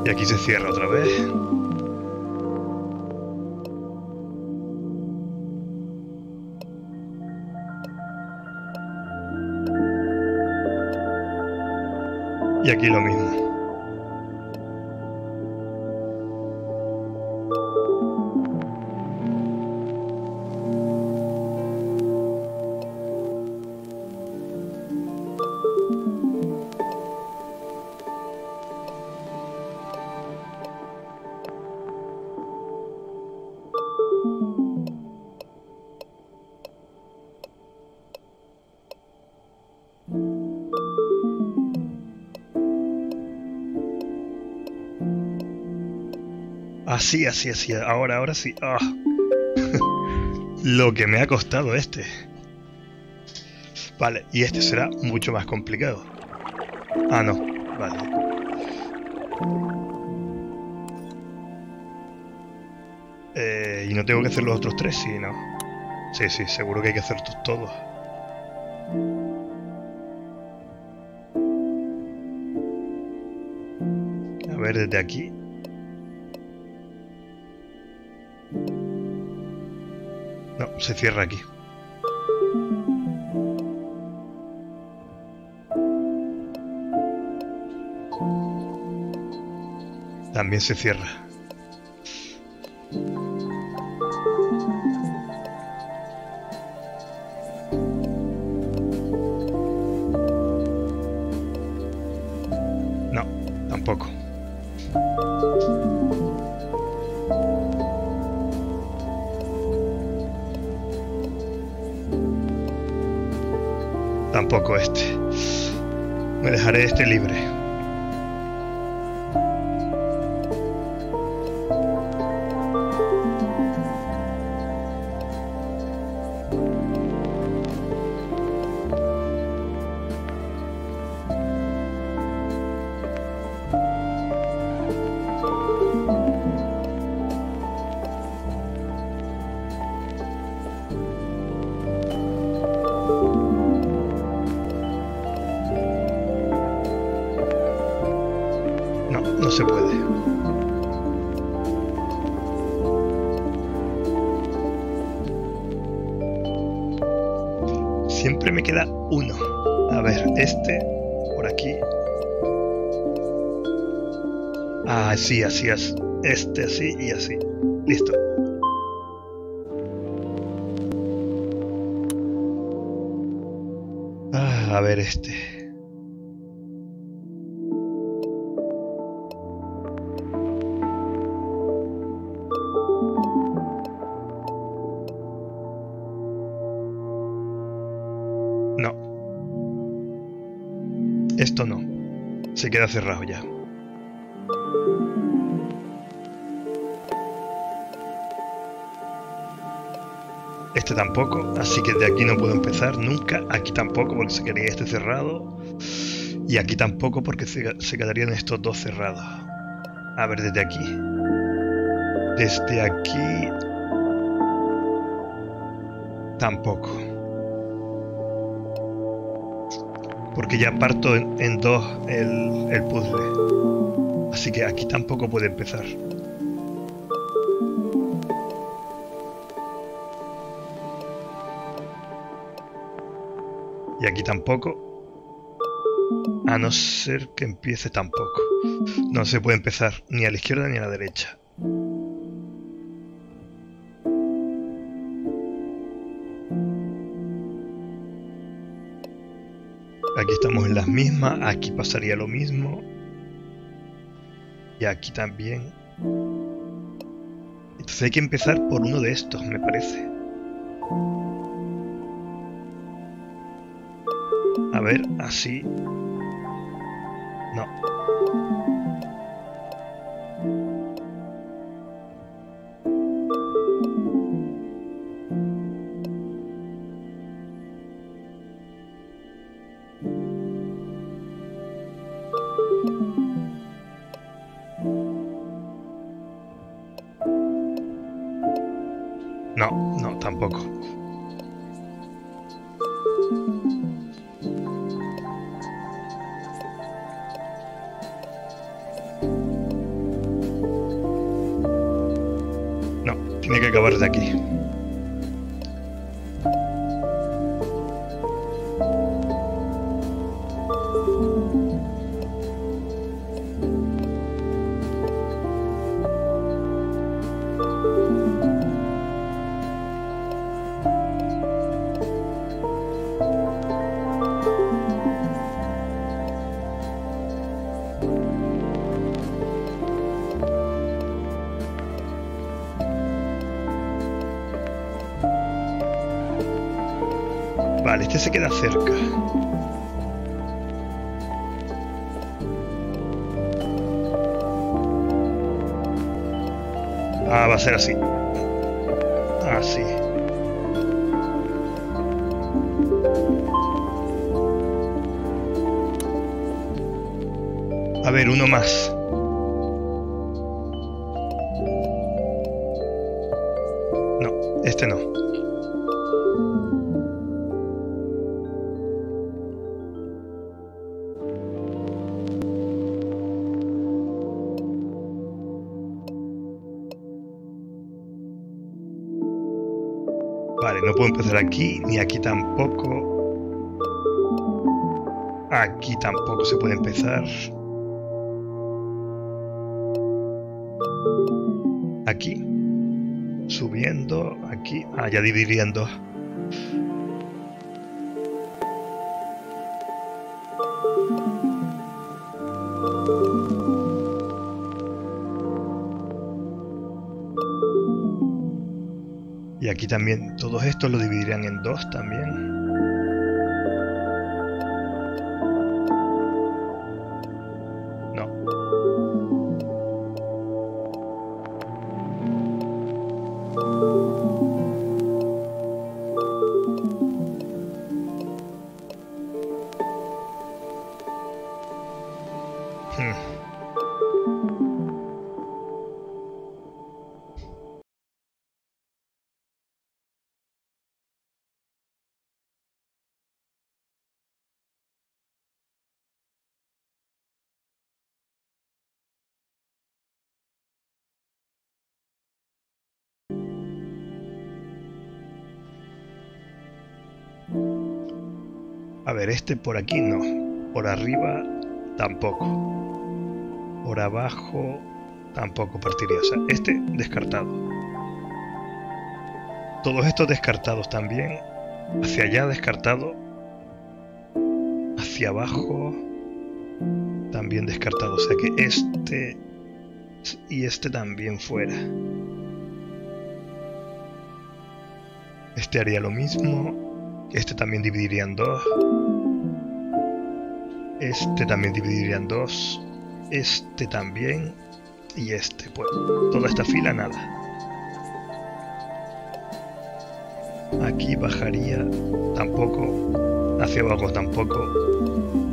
Y aquí se cierra otra vez. Y aquí lo mismo. Así, así, así. Ahora, ahora sí. Ah. Lo que me ha costado este. Vale, y este será mucho más complicado. Ah, no. Vale. Eh, y no tengo que hacer los otros tres, sí, no. Sí, sí, seguro que hay que hacer todos. A ver, desde aquí. Se cierra aquí. También se cierra. Así es. Este así y así. Listo. Ah, a ver este. No. Esto no. Se queda cerrado ya. Este tampoco, así que de aquí no puedo empezar nunca. Aquí tampoco porque se quedaría este cerrado. Y aquí tampoco porque se, se quedarían estos dos cerrados. A ver, desde aquí. Desde aquí... Tampoco. Porque ya parto en, en dos el, el puzzle. Así que aquí tampoco puede empezar. Tampoco. A no ser que empiece tampoco. No se puede empezar ni a la izquierda ni a la derecha. Aquí estamos en las mismas, aquí pasaría lo mismo. Y aquí también. Entonces hay que empezar por uno de estos, me parece. Ver, así. Ser así. Aquí, ni aquí tampoco. Aquí tampoco se puede empezar. Aquí. Subiendo, aquí. Ah, ya dividiendo. También, todos estos lo dividirían en dos también. Por aquí no. Por arriba tampoco. Por abajo tampoco partiría. O sea, este descartado. Todos estos descartados también. Hacia allá descartado. Hacia abajo también descartado. O sea que este y este también fuera. Este haría lo mismo. Este también dividiría en dos. Este también dividiría en dos. Este también. Y este, pues. Toda esta fila, nada. Aquí bajaría tampoco. Hacia abajo tampoco.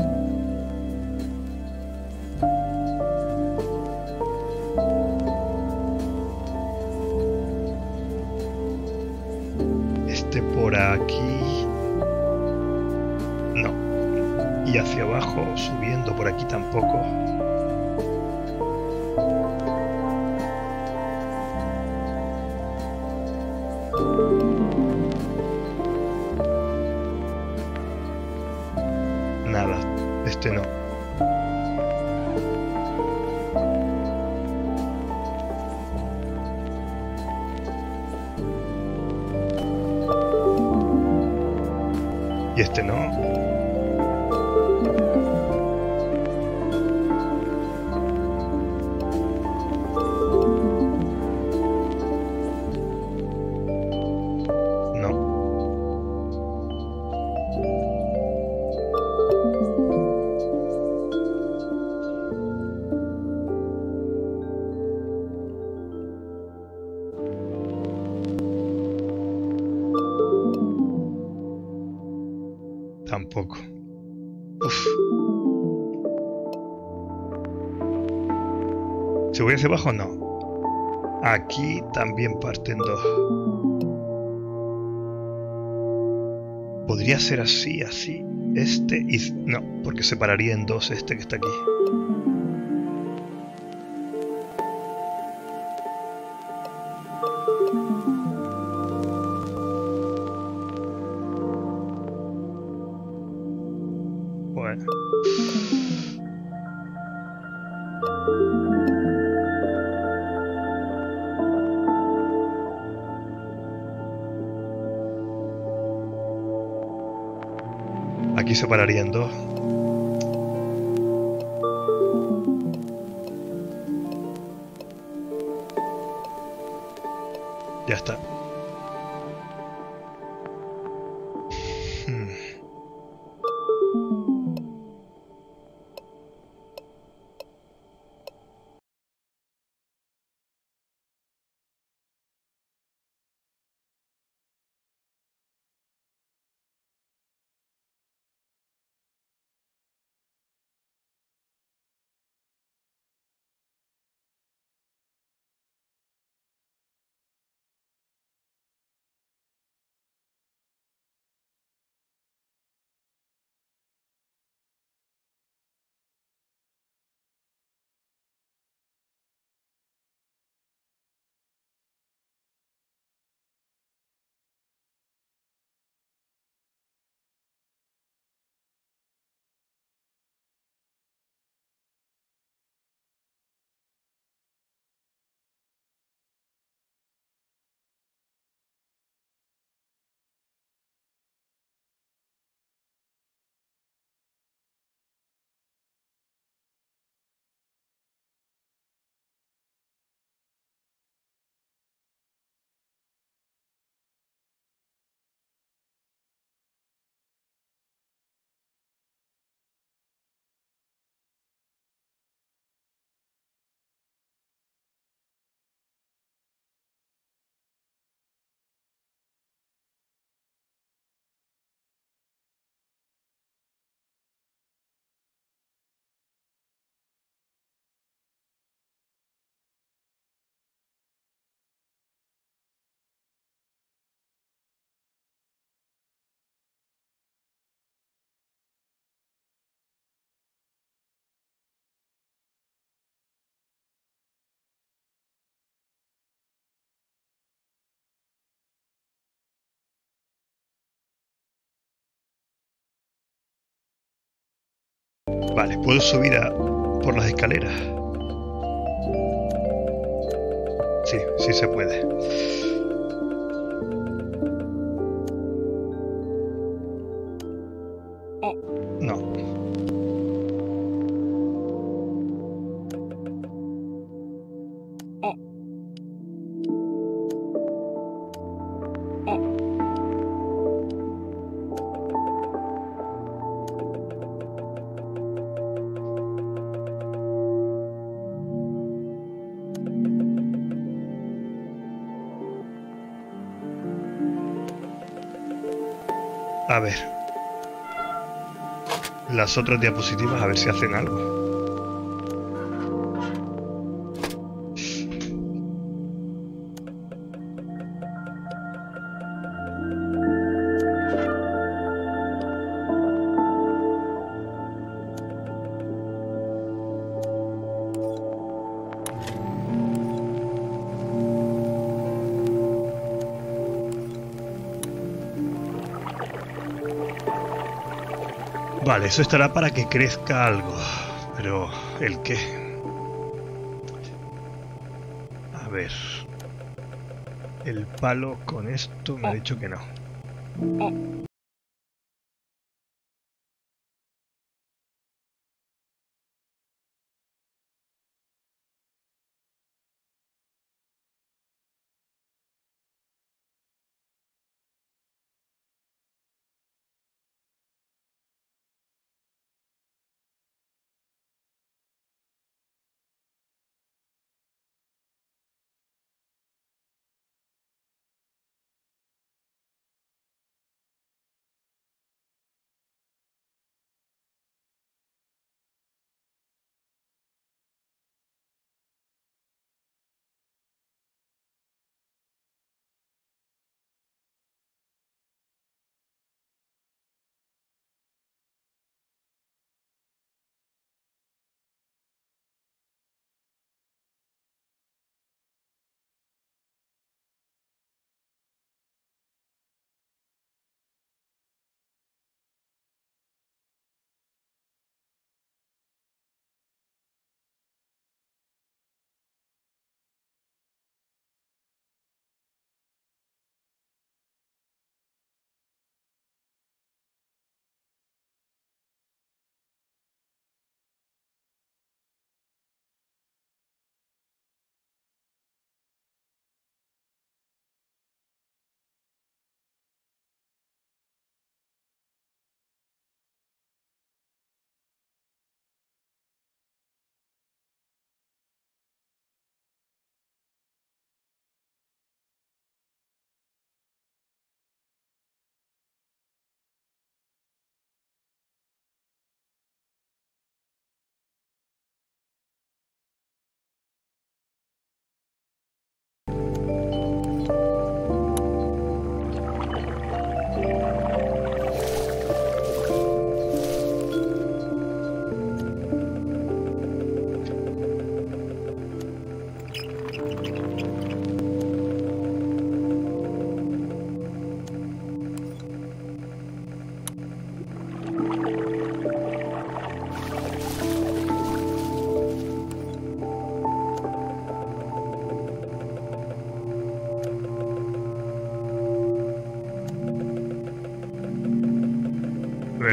Tampoco. Uf. Si voy hacia abajo, no. Aquí también parten dos. Podría ser así, así. Este y... No, porque separaría en dos este que está aquí. Aquí se pararía en dos. Vale, puedo subir a, por las escaleras. Sí, sí se puede. Las otras diapositivas, a ver si hacen algo. Vale, eso estará para que crezca algo. Pero, ¿el qué? A ver. El palo con esto me ha dicho que no.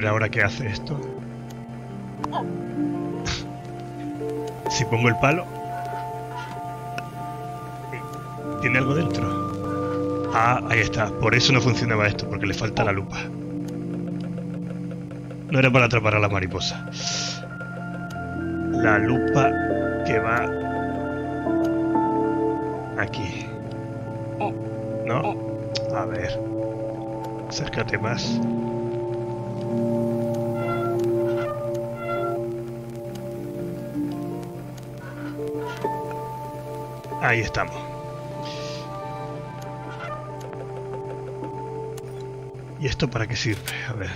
Ahora qué hace esto. Si pongo el palo. ¿Tiene algo dentro? Ah, ahí está. Por eso no funcionaba esto, porque le falta la lupa. No era para atrapar a la mariposa. La lupa que va aquí. ¿No? A ver. Acércate más. Ahí estamos. ¿Y esto para qué sirve? A ver.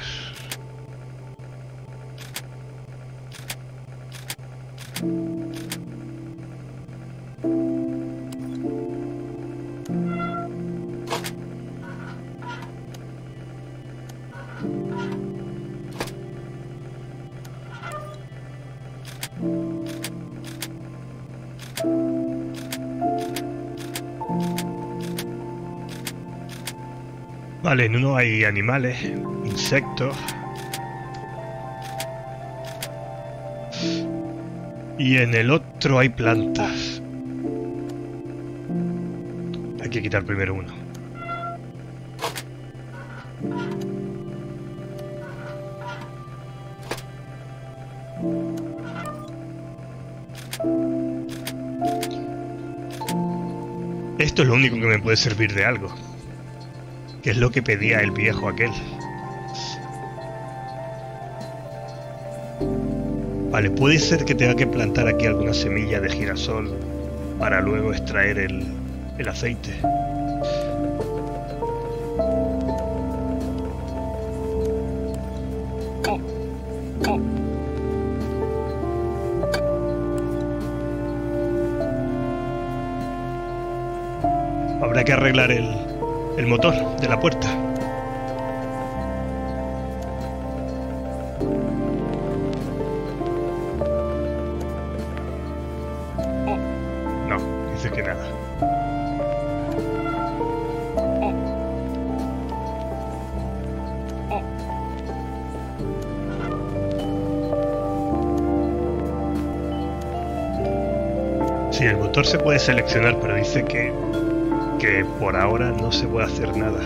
En uno hay animales, insectos. Y en el otro hay plantas. Hay que quitar primero uno. Esto es lo único que me puede servir de algo. Que es lo que pedía el viejo aquel. Vale, puede ser que tenga que plantar aquí alguna semilla de girasol para luego extraer el, el aceite. Habrá que arreglar el, el motor de la puerta. No, dice que nada. Sí, el motor se puede seleccionar, pero dice que, que por ahora no se puede hacer nada.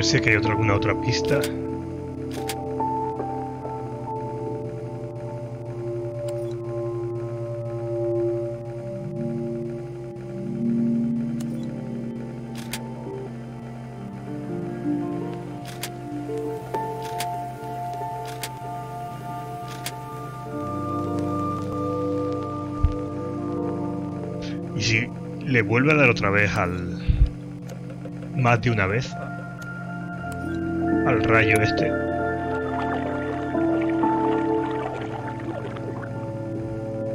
Ver si hay otra, alguna otra pista. Y si le vuelve a dar otra vez al... Más de una vez, rayo este.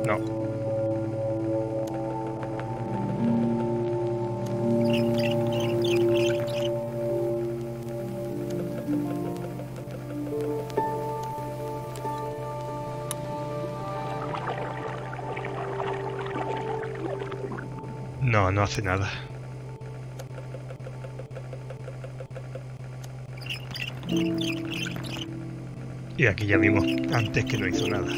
No. No, no hace nada. Y aquí ya vimos antes que no hizo nada.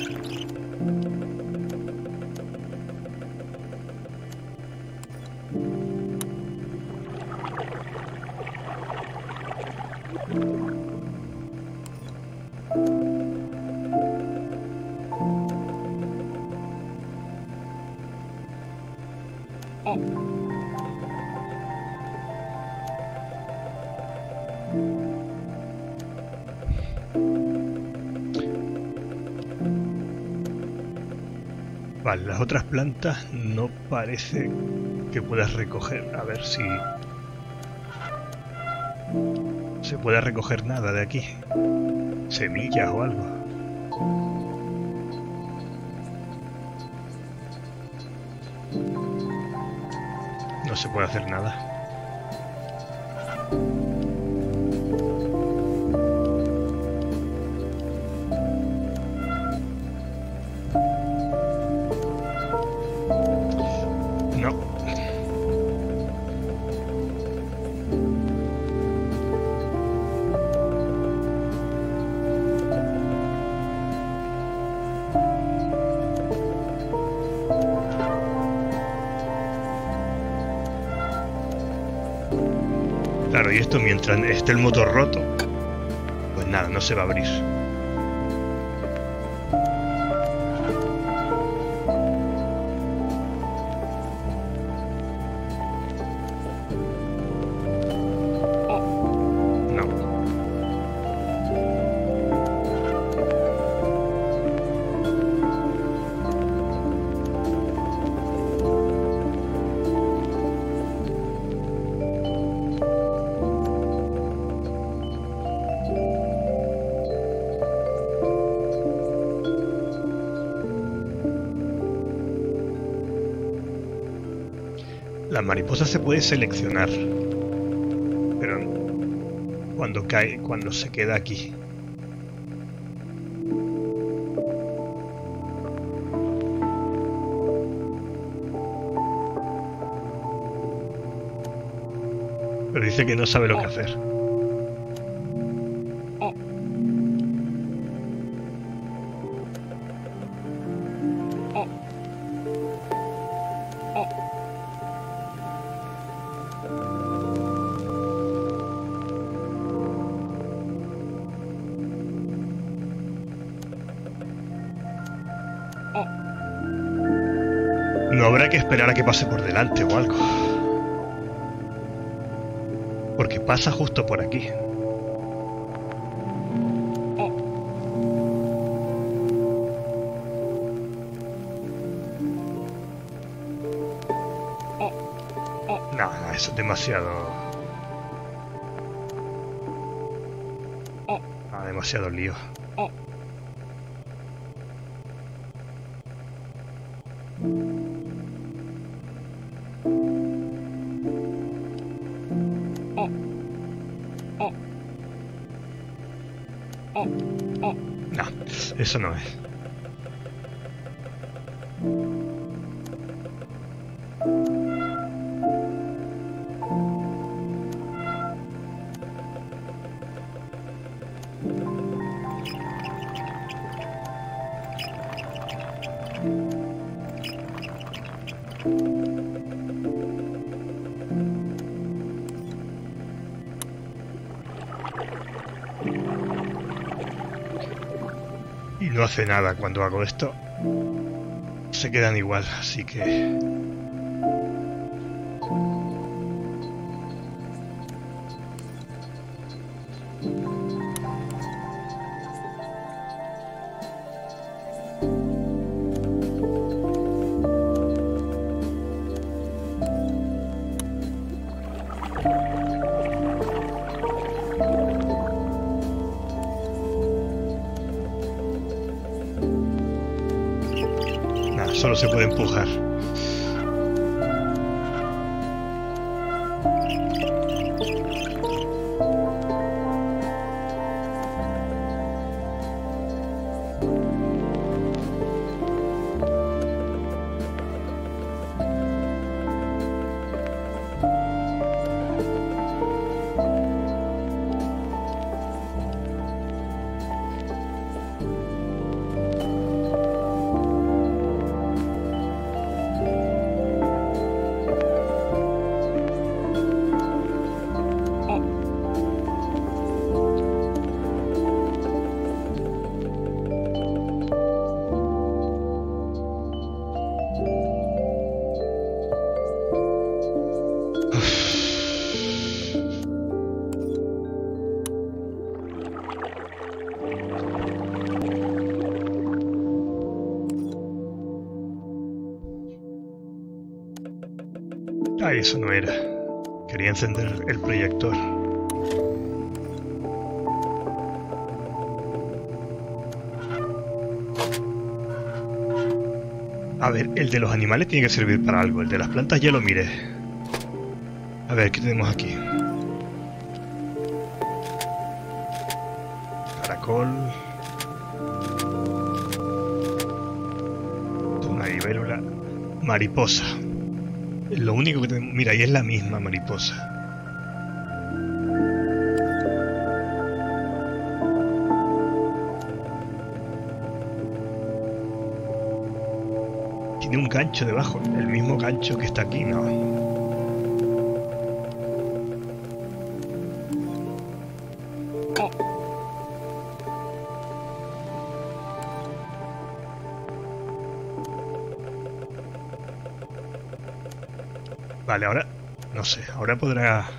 Otras plantas no parece que puedas recoger. A ver si... Se puede recoger nada de aquí. Semillas o algo. No se puede hacer nada. Esto mientras esté el motor roto, pues nada, no se va a abrir. Mariposa se puede seleccionar. Pero cuando cae, cuando se queda aquí. Pero dice que no sabe lo que hacer. Esperar a que pase por delante o algo. Porque pasa justo por aquí. No, es demasiado... Ah, demasiado lío. Eso no nada cuando hago esto. Se quedan igual, así que... eso no era. Quería encender el proyector. A ver, el de los animales tiene que servir para algo. El de las plantas ya lo miré. A ver, ¿qué tenemos aquí? Caracol. Una libélula. Mariposa. Único que tenemos... Mira, ahí es la misma mariposa. Tiene un gancho debajo, el mismo gancho que está aquí, ¿no? Vale, ahora... No sé, ahora podrá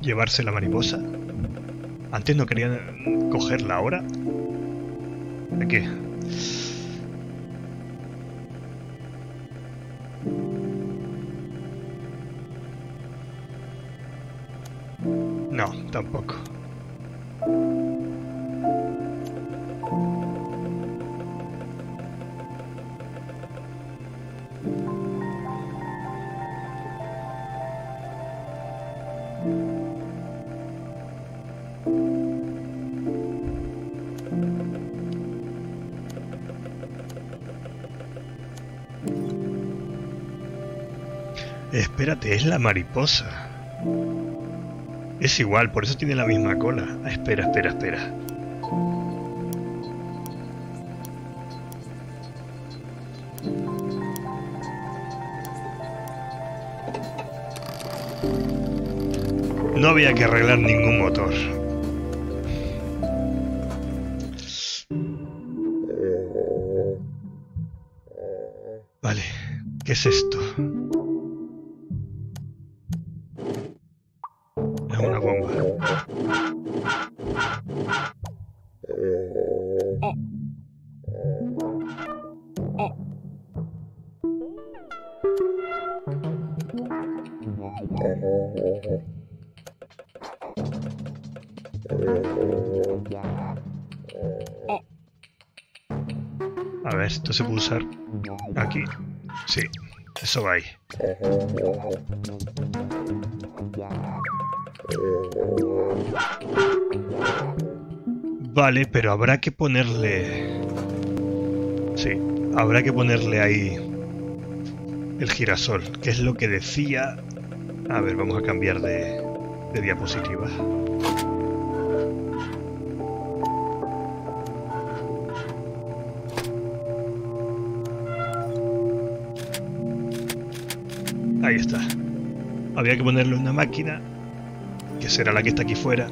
llevarse la mariposa. Antes no quería cogerla, ahora... ¿De qué? No, tampoco. Espérate, es la mariposa. Es igual, por eso tiene la misma cola. Ah, espera, espera, espera. No había que arreglar ningún motor. Eso va ahí. Vale, pero habrá que ponerle... Sí, habrá que ponerle ahí el girasol, que es lo que decía... A ver, vamos a cambiar de, de diapositiva. Había que ponerle una máquina, que será la que está aquí fuera.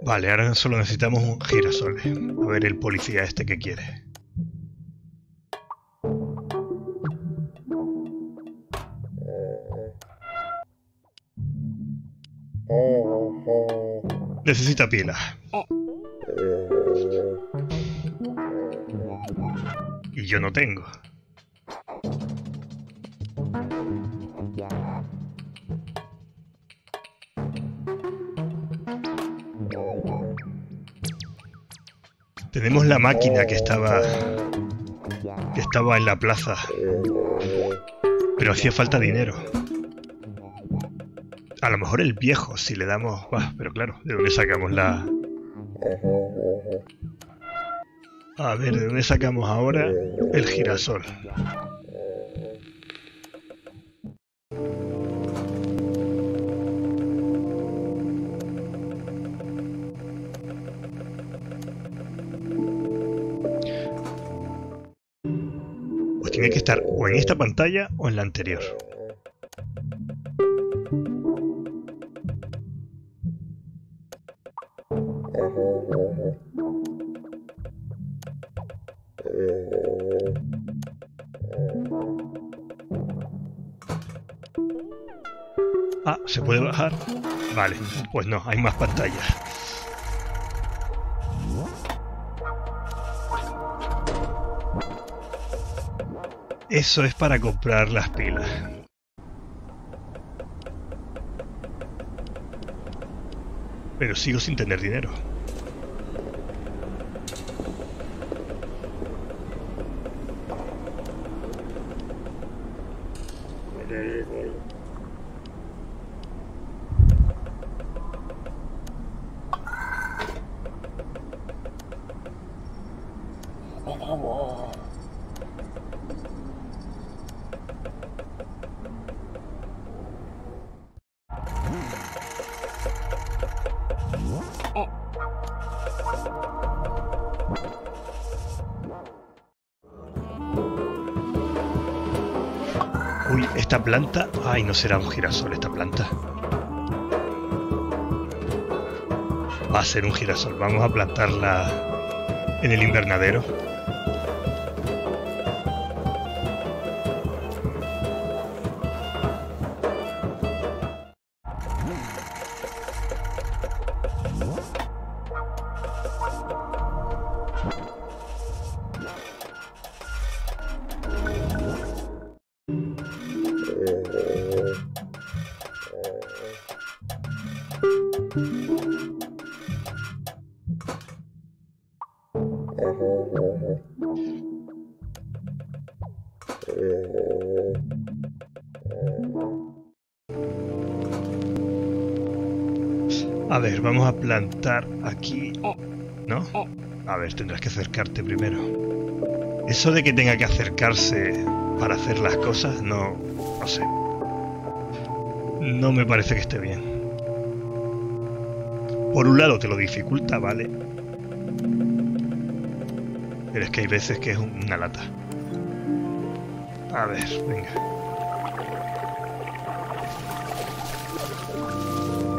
Vale, ahora solo necesitamos un girasol. A ver el policía este que quiere. Necesita pila. Y yo no tengo. Tenemos la máquina que estaba que estaba en la plaza. Pero hacía falta dinero. A lo mejor el viejo, si le damos... Pero claro, ¿de dónde sacamos la...? A ver, ¿de dónde sacamos ahora el girasol? Pues tiene que estar o en esta pantalla o en la anterior. ¿Se puede bajar? Vale, pues no, hay más pantallas. Eso es para comprar las pilas. Pero sigo sin tener dinero. Planta... Ay, no será un girasol esta planta. Va a ser un girasol. Vamos a plantarla en el invernadero. Aquí. ¿No? A ver, tendrás que acercarte primero. Eso de que tenga que acercarse para hacer las cosas, no... no sé. No me parece que esté bien. Por un lado te lo dificulta, ¿vale? Pero es que hay veces que es una lata. A ver, venga.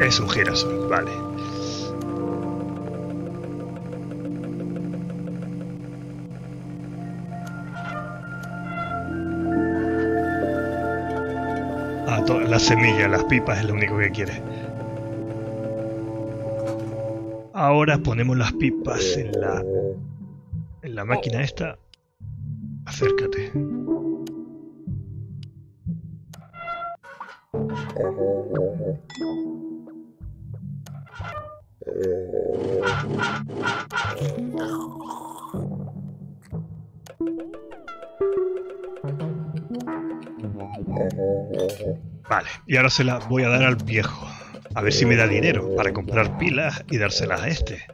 Es un girasol, vale. Todas las semillas, las pipas es lo único que quiere. Ahora ponemos las pipas en la en la máquina esta. Y ahora se la voy a dar al viejo. A ver si me da dinero para comprar pilas y dárselas a este.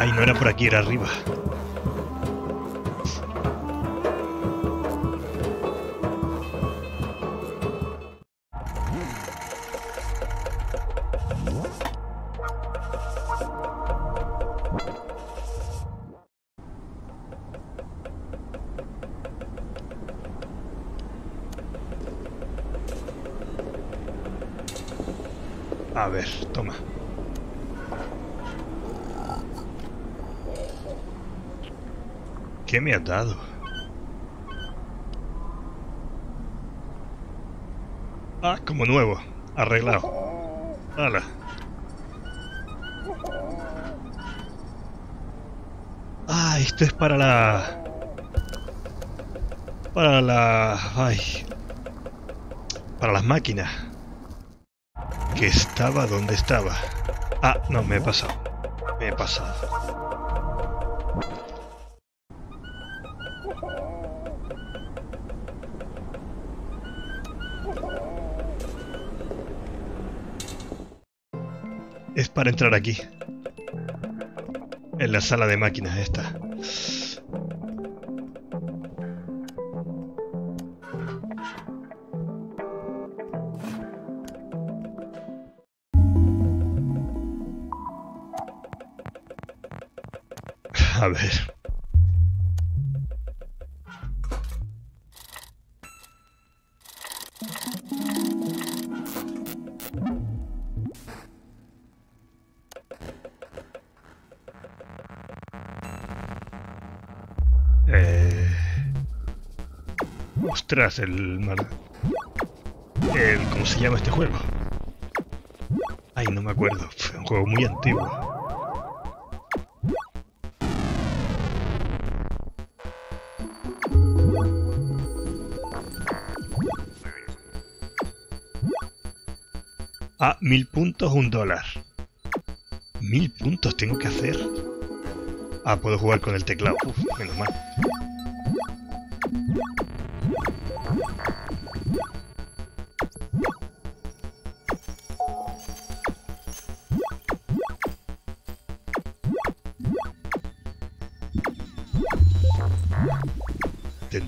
Ay, no era por aquí, era arriba. Dado? Ah, como nuevo. Arreglado. Hala. Ah, esto es para la... Para la... Ay. Para las máquinas. Que estaba donde estaba. Ah, no, me he pasado. Me he pasado. Entrar aquí. En la sala de máquinas esta. A ver. Ostras, el, el... ¿Cómo se llama este juego? Ay, no me acuerdo. Fue un juego muy antiguo. Ah, mil puntos, un dólar. Mil puntos tengo que hacer. Ah, puedo jugar con el teclado. Uf, menos mal.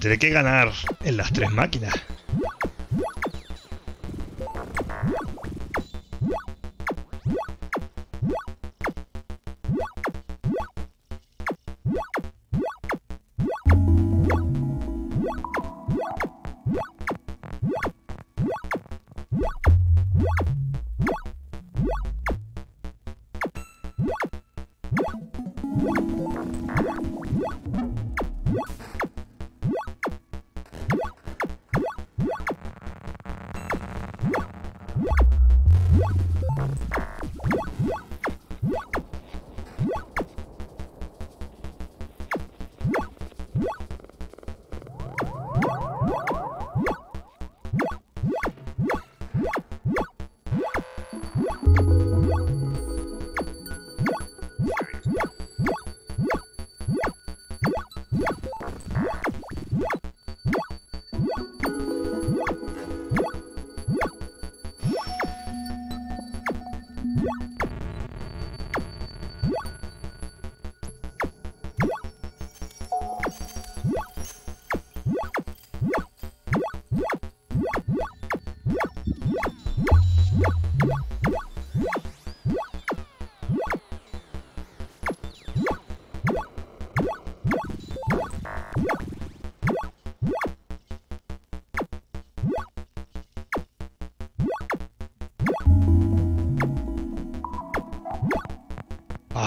Tendré que ganar en las tres máquinas.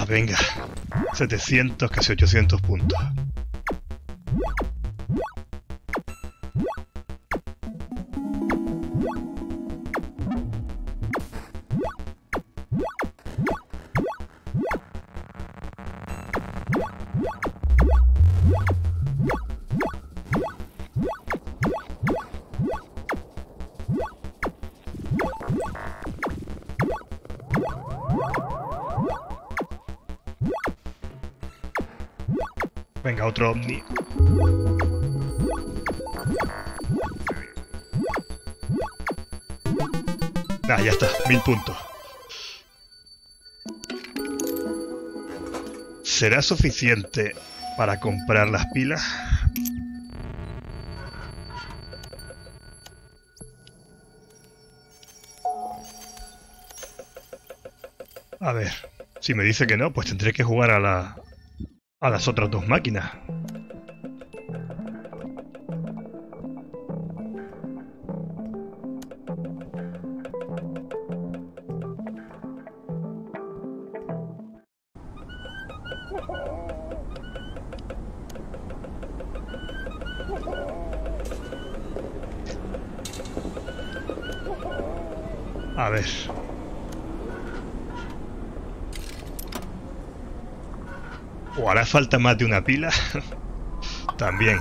Venga. 700, casi 800 puntos. Venga, otro ovni. Ah, ya está, mil puntos. ¿Será suficiente para comprar las pilas? A ver, si me dice que no, pues tendré que jugar a la, a las otras dos máquinas. A ver. ¿O hará falta más de una pila? También.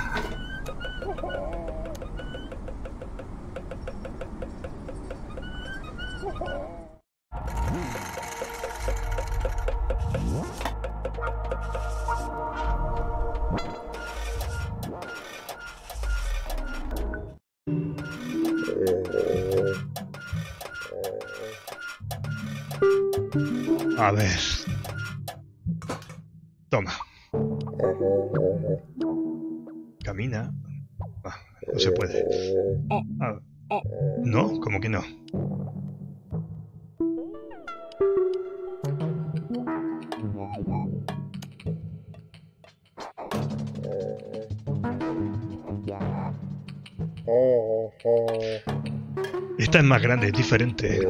Más grande, es diferente.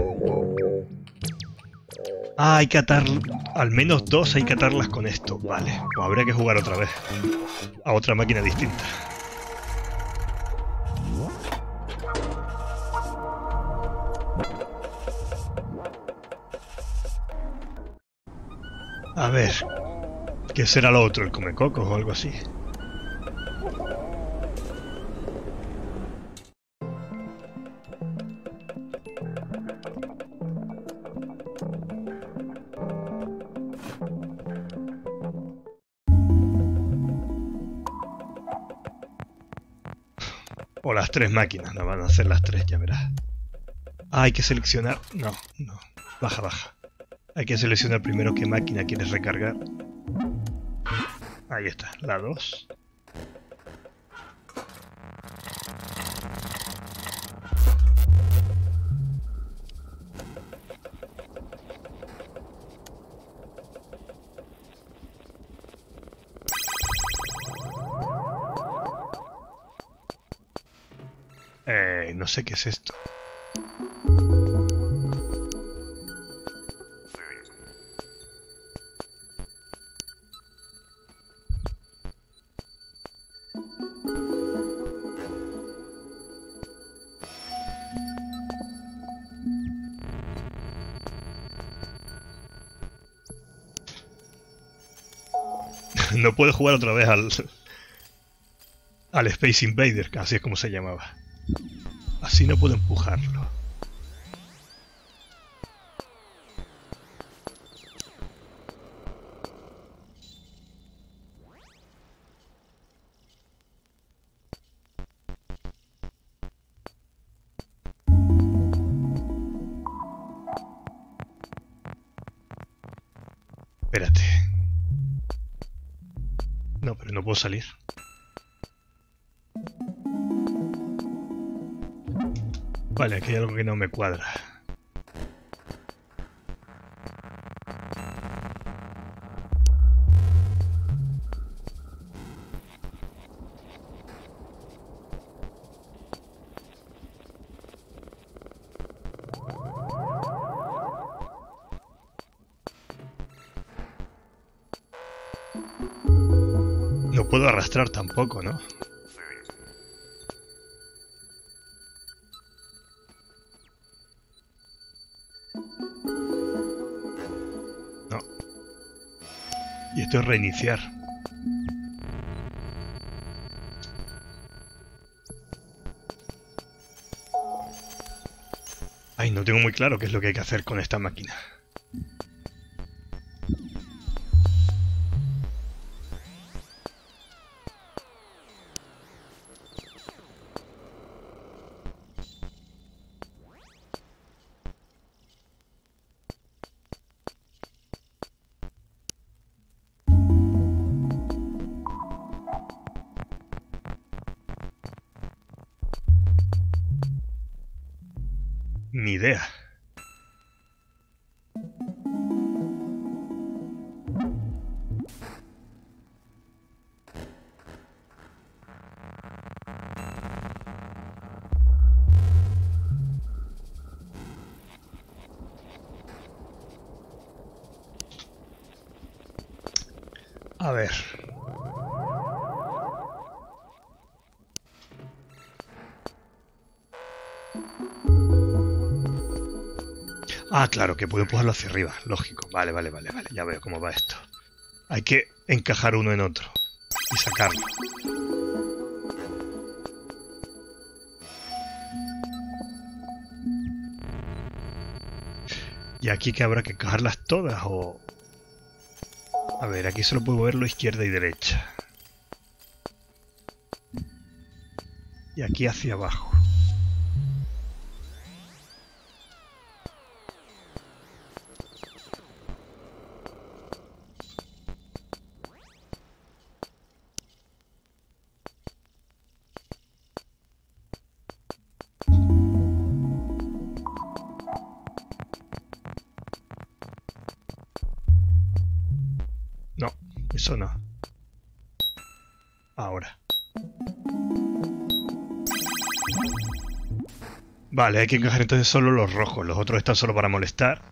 Ah, hay que atar... Al menos dos hay que atarlas con esto. Vale, pues habría que jugar otra vez. A otra máquina distinta. A ver... ¿Qué será lo otro? ¿El comecocos o algo así? Tres máquinas, no van a ser las tres, ya verás. Ah, hay que seleccionar... No, no. Baja, baja. Hay que seleccionar primero qué máquina quieres recargar. Ahí está, la 2. Qué es esto. no puedo jugar otra vez al al Space Invader, que así es como se llamaba. Así no puedo empujarlo. Espérate. No, pero no puedo salir. Vale, aquí hay algo que no me cuadra. No puedo arrastrar tampoco, ¿no? Esto es reiniciar. Ay, no tengo muy claro qué es lo que hay que hacer con esta máquina. Claro, que puedo empujarlo hacia arriba. Lógico. Vale, vale, vale, vale. Ya veo cómo va esto. Hay que encajar uno en otro. Y sacarlo. Y aquí que habrá que encajarlas todas o... A ver, aquí solo puedo verlo izquierda y derecha. Y aquí hacia abajo. Vale, hay que encajar entonces solo los rojos. Los otros están solo para molestar.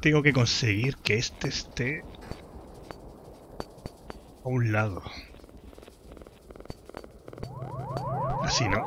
Tengo que conseguir que este esté a un lado. Así, ¿no?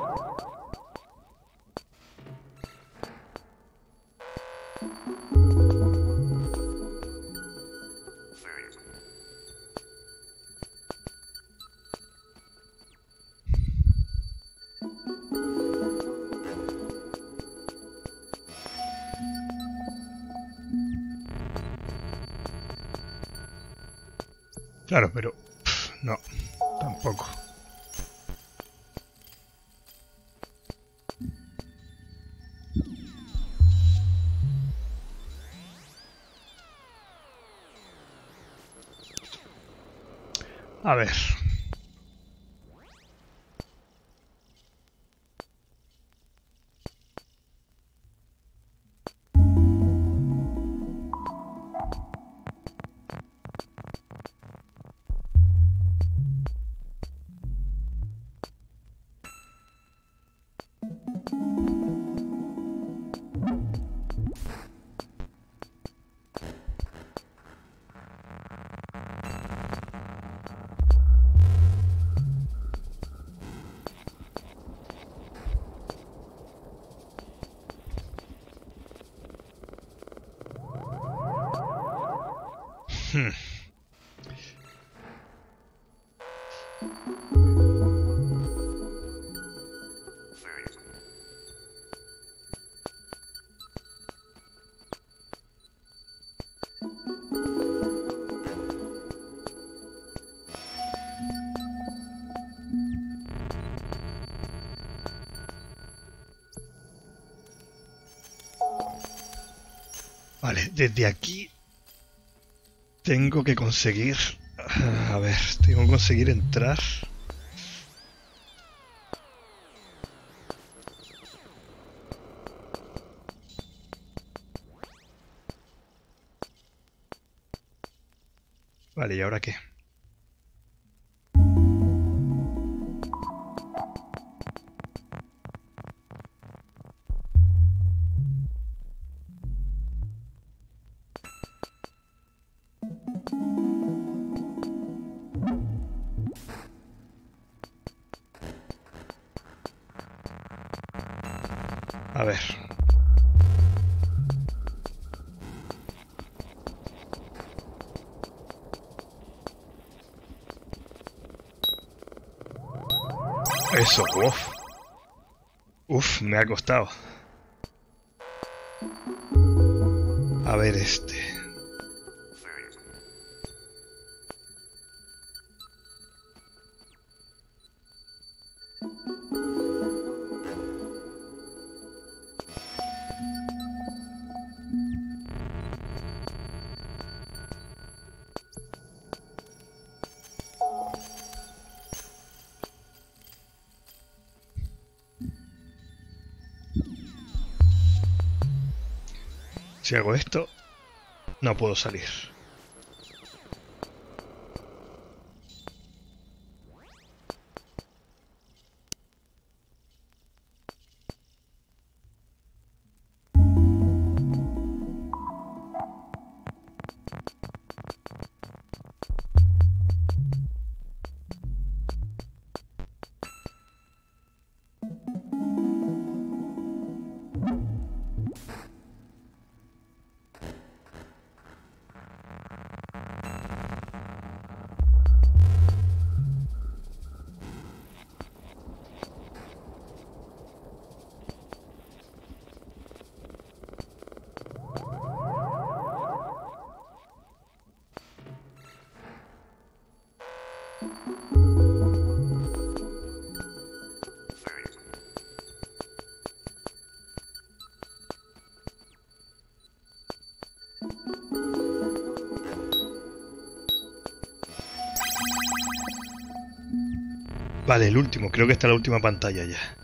Desde aquí tengo que conseguir... A ver, tengo que conseguir entrar. Uf, me ha costado. A ver este. Si hago esto, no puedo salir. Vale, el último. Creo que está la última pantalla ya.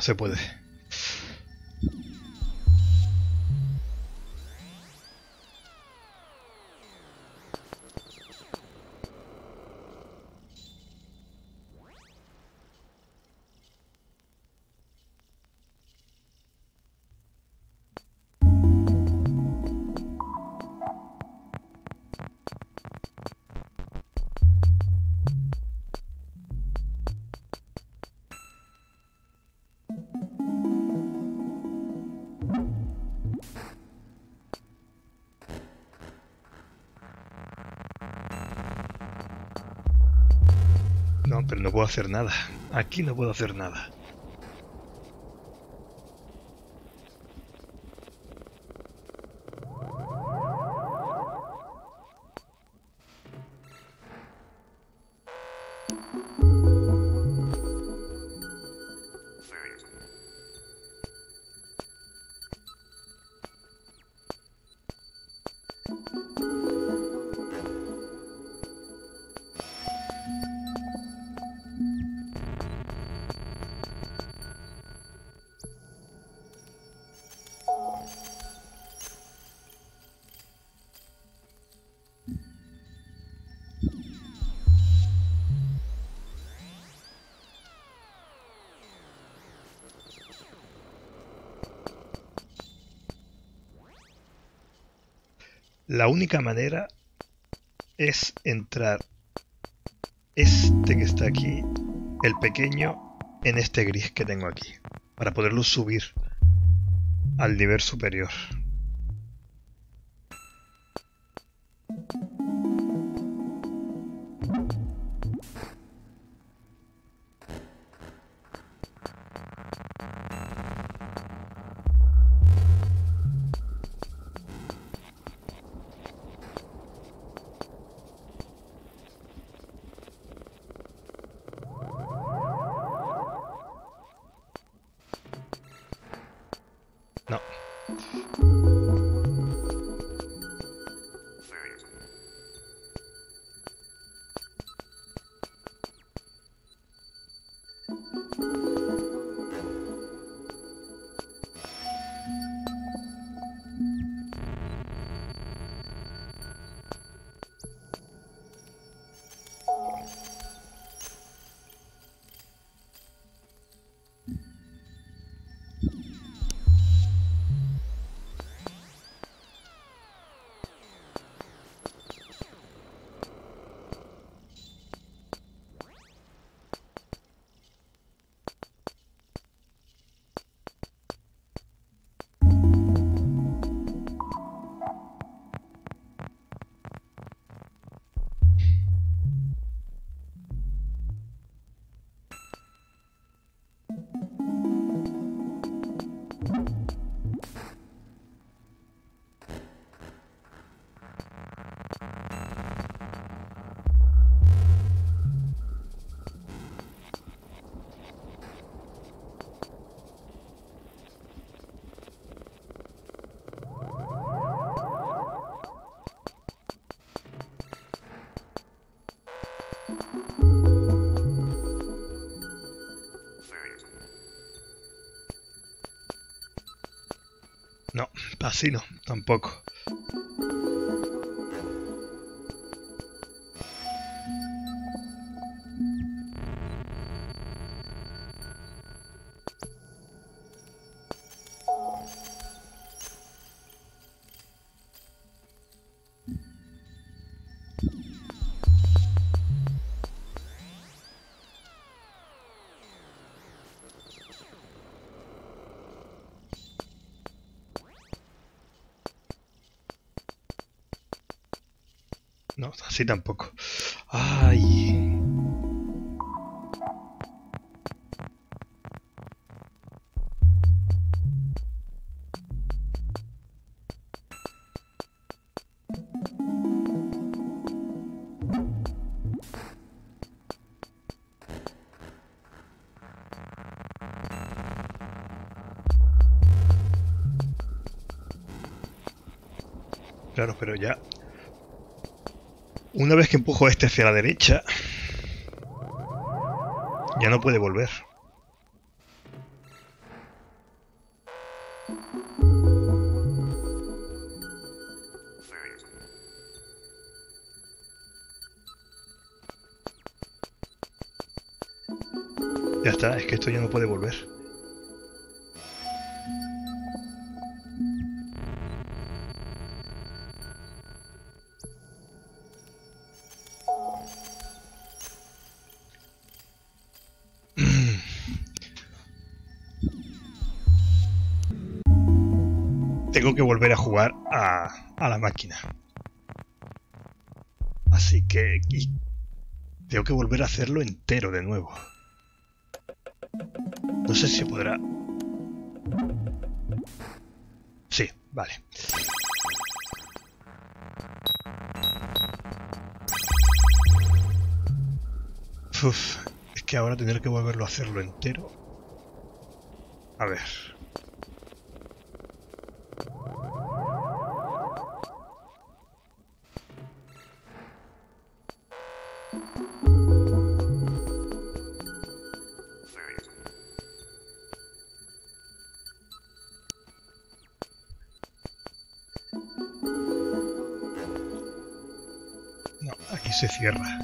Se puede. Pero no puedo hacer nada. Aquí no puedo hacer nada. La única manera es entrar este que está aquí, el pequeño, en este gris que tengo aquí, para poderlo subir al nivel superior. Tampoco. Así tampoco. Ay. Claro, pero ya una vez que empujo este hacia la derecha, ya no puede volver. Así que... tengo que volver a hacerlo entero de nuevo. No sé si podrá... Sí, vale. Uf, es que ahora tendré que volverlo a hacerlo entero. A ver. Cierra.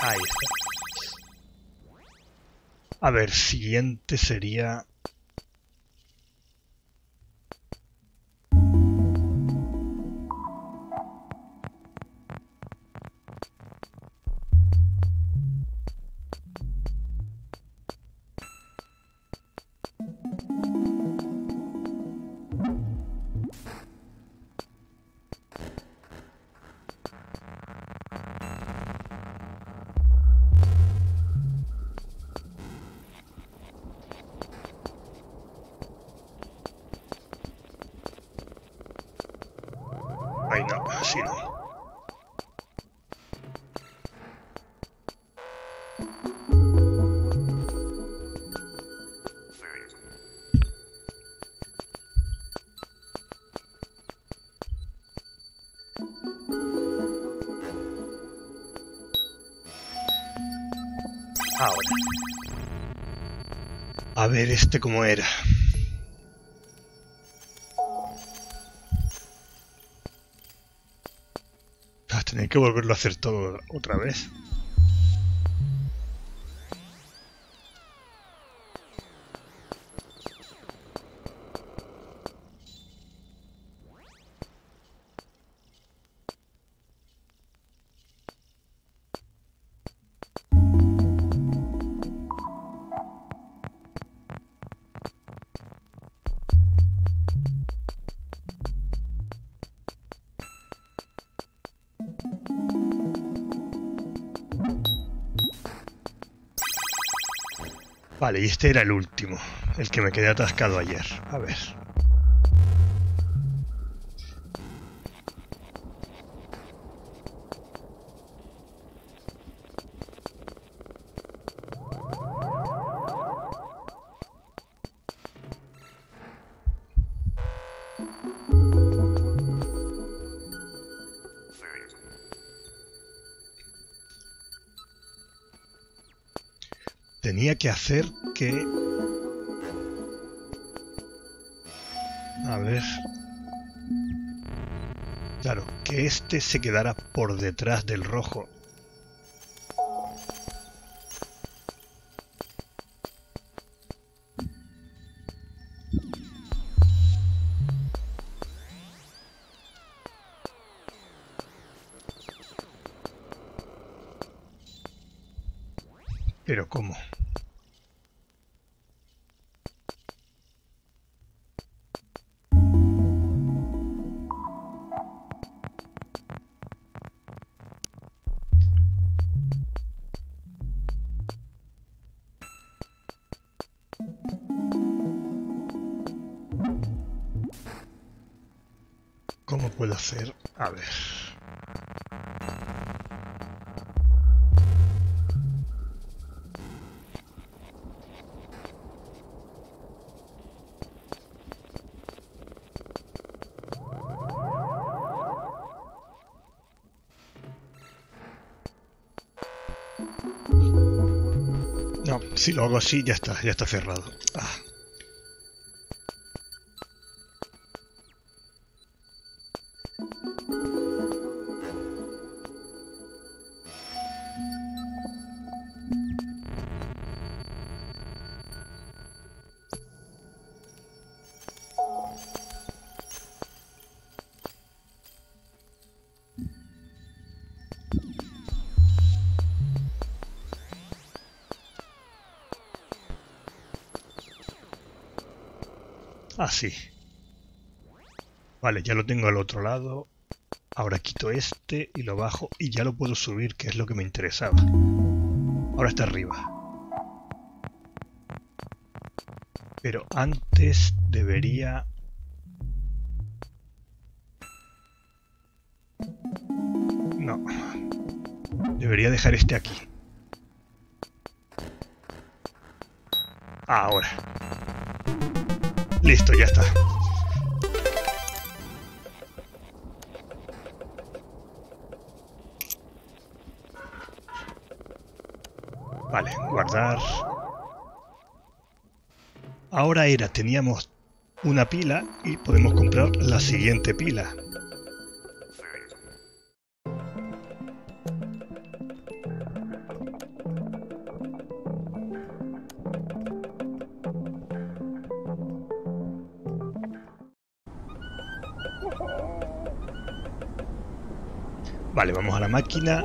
Ahí. A ver, siguiente sería... este cómo era. Tener que volverlo a hacer todo otra vez. Y este era el último, el que me quedé atascado ayer. A ver. Hacer que... A ver... Claro, que este se quedara por detrás del rojo. Si lo hago así ya está, ya está cerrado. Ah. Así. Vale, ya lo tengo al otro lado. Ahora quito este y lo bajo y ya lo puedo subir, que es lo que me interesaba. Ahora está arriba. Pero antes debería... No. Debería dejar este aquí. Ahora. Listo, ya está. Vale, guardar. Ahora era, teníamos una pila y podemos comprar la siguiente pila. Vale, vamos a la máquina.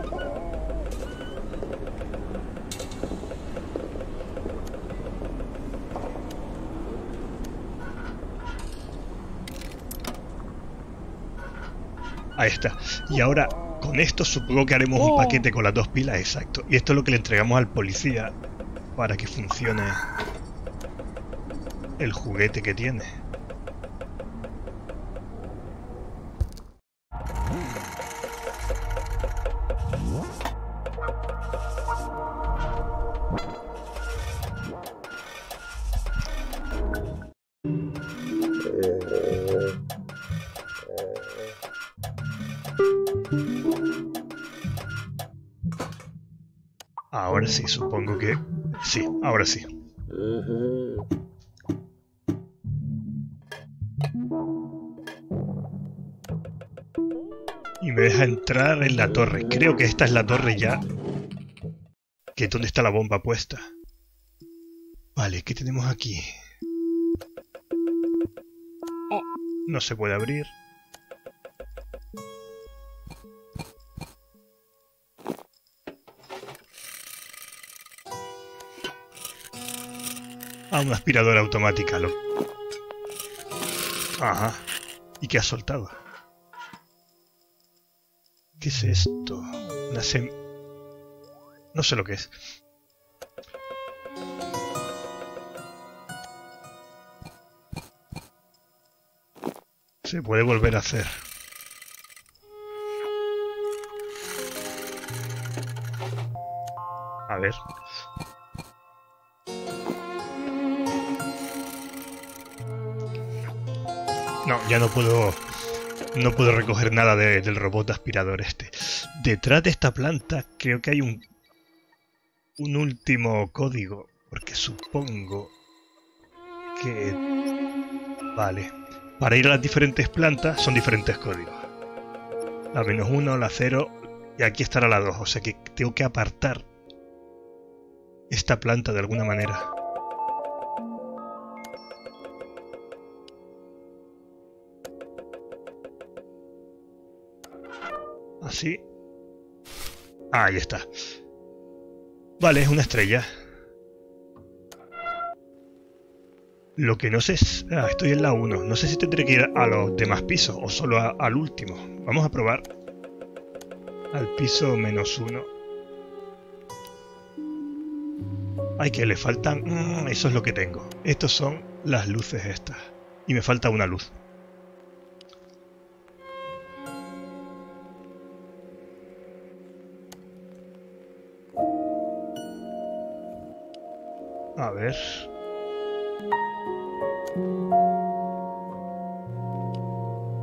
Ahí está. Y ahora, con esto supongo que haremos un paquete con las dos pilas, exacto. Y esto es lo que le entregamos al policía para que funcione el juguete que tiene. Sí, supongo que... Sí, ahora sí. Y me deja entrar en la torre. Creo que esta es la torre ya. Que es donde está la bomba puesta. Vale, ¿qué tenemos aquí? No se puede abrir. Una aspiradora automática. Lo... Ajá. ¿Y qué ha soltado? ¿Qué es esto? No sé lo que es. Se puede volver a hacer. A ver. Ya no puedo... No puedo recoger nada de- del robot aspirador este. Detrás de esta planta creo que hay un... Un último código. Porque supongo... Que... Vale. Para ir a las diferentes plantas son diferentes códigos. La menos uno, la cero... Y aquí estará la 2. O sea que tengo que apartar esta planta de alguna manera. Ahí está. Vale, es una estrella. Lo que no sé es... Ah, estoy en la 1. No sé si tendré que ir a los demás pisos o solo al último. Vamos a probar. Al piso menos 1. Ay, que le faltan... Mm, eso es lo que tengo. Estos son las luces estas. Y me falta una luz. A ver.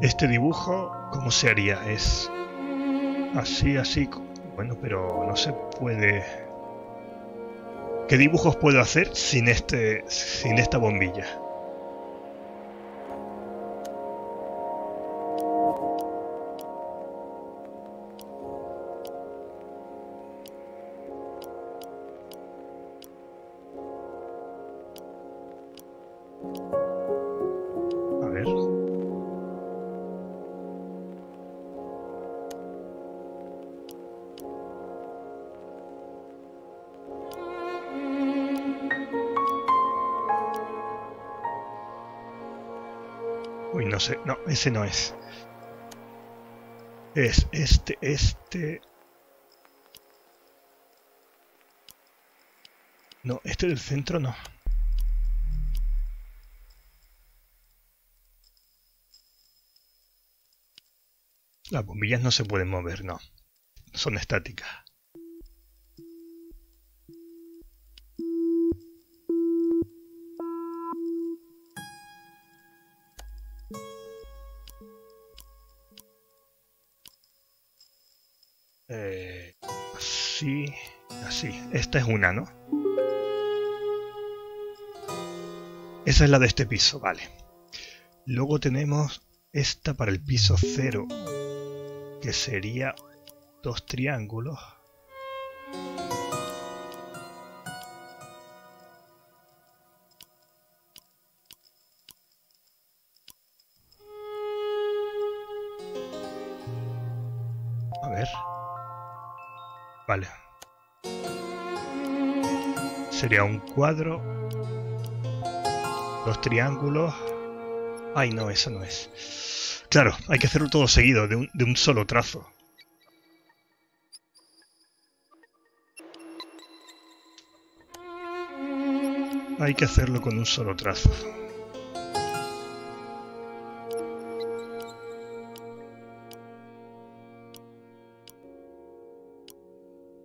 Este dibujo, ¿cómo se haría? Es así, así. Bueno, pero no se puede. ¿Qué dibujos puedo hacer sin este, sin esta bombilla? No sé. No, ese no es. Es este, este. No, este del centro no. Las bombillas no se pueden mover, no. Son estáticas. Esta es una, ¿no? Esa es la de este piso, vale. Luego tenemos esta para el piso cero que sería dos triángulos. Sería un cuadro. Dos triángulos. Ay, no, eso no es. Claro, hay que hacerlo todo seguido, de un, de un solo trazo. Hay que hacerlo con un solo trazo.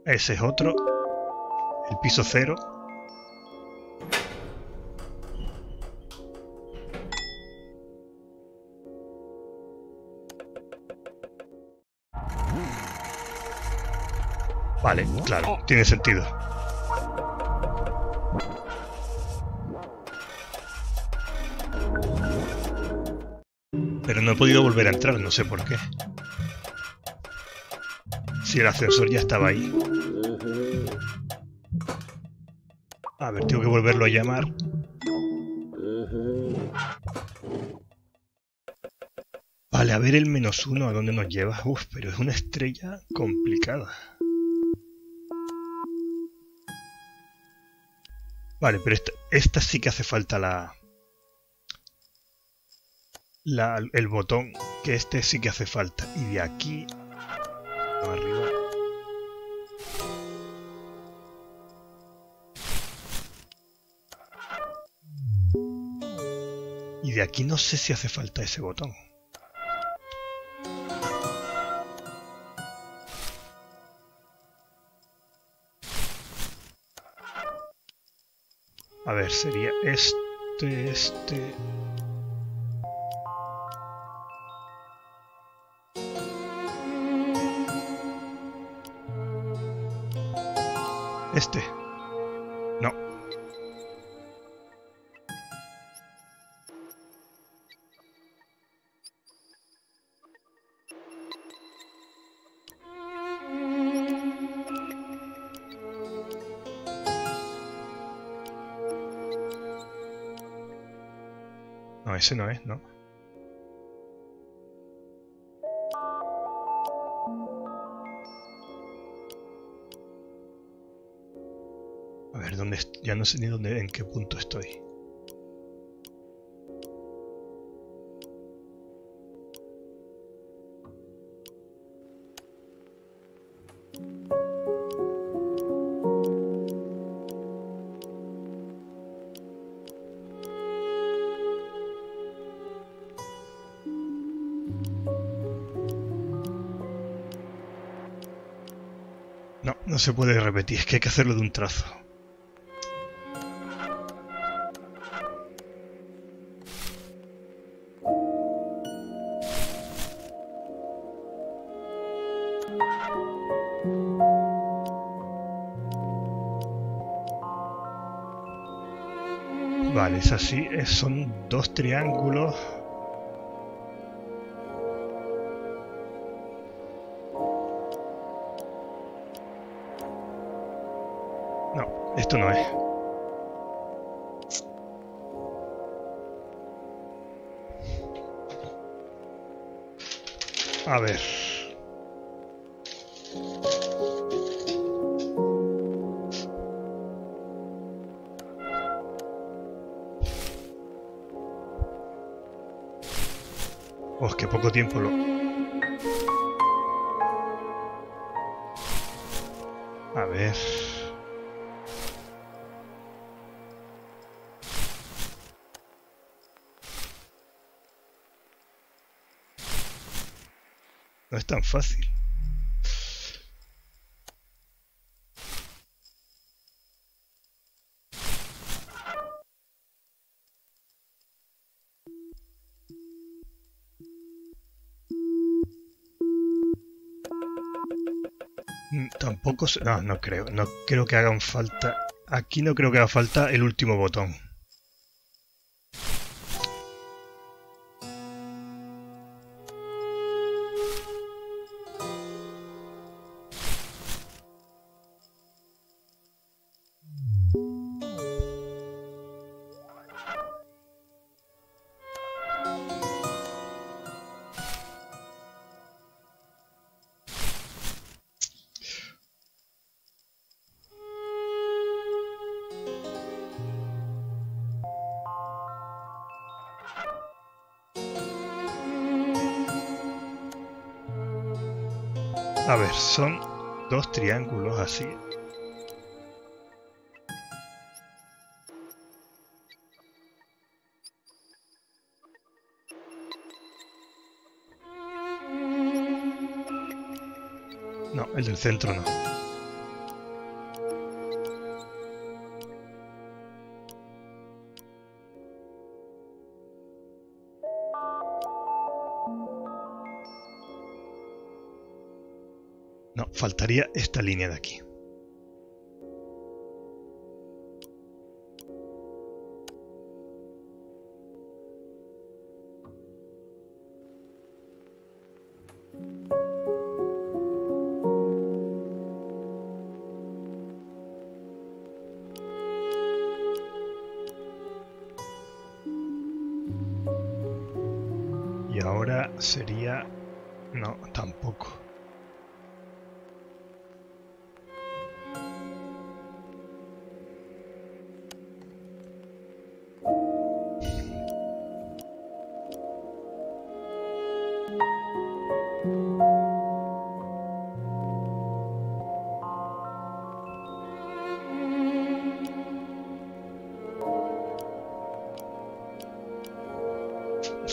Ese es otro. El piso cero. Tiene sentido. Pero no he podido volver a entrar, no sé por qué. Si el ascensor ya estaba ahí. A ver, tengo que volverlo a llamar. Vale, a ver el menos uno, ¿a dónde nos lleva? Uf, pero es una estrella complicada. Vale, pero esta, esta sí que hace falta la, la, el botón, que este sí que hace falta. Y de aquí arriba. Y de aquí no sé si hace falta ese botón. Sería este, este... Este. Ese no es, ¿no? A ver, ¿dónde ya no sé ni dónde, en qué punto estoy. No, se puede repetir, es que hay que hacerlo de un trazo. Vale, es así, son dos triángulos. Fácil. Mm, Tampoco... No, no creo. No creo que hagan falta... Aquí no creo que haga falta el último botón. Centro no. No, faltaría esta línea de aquí.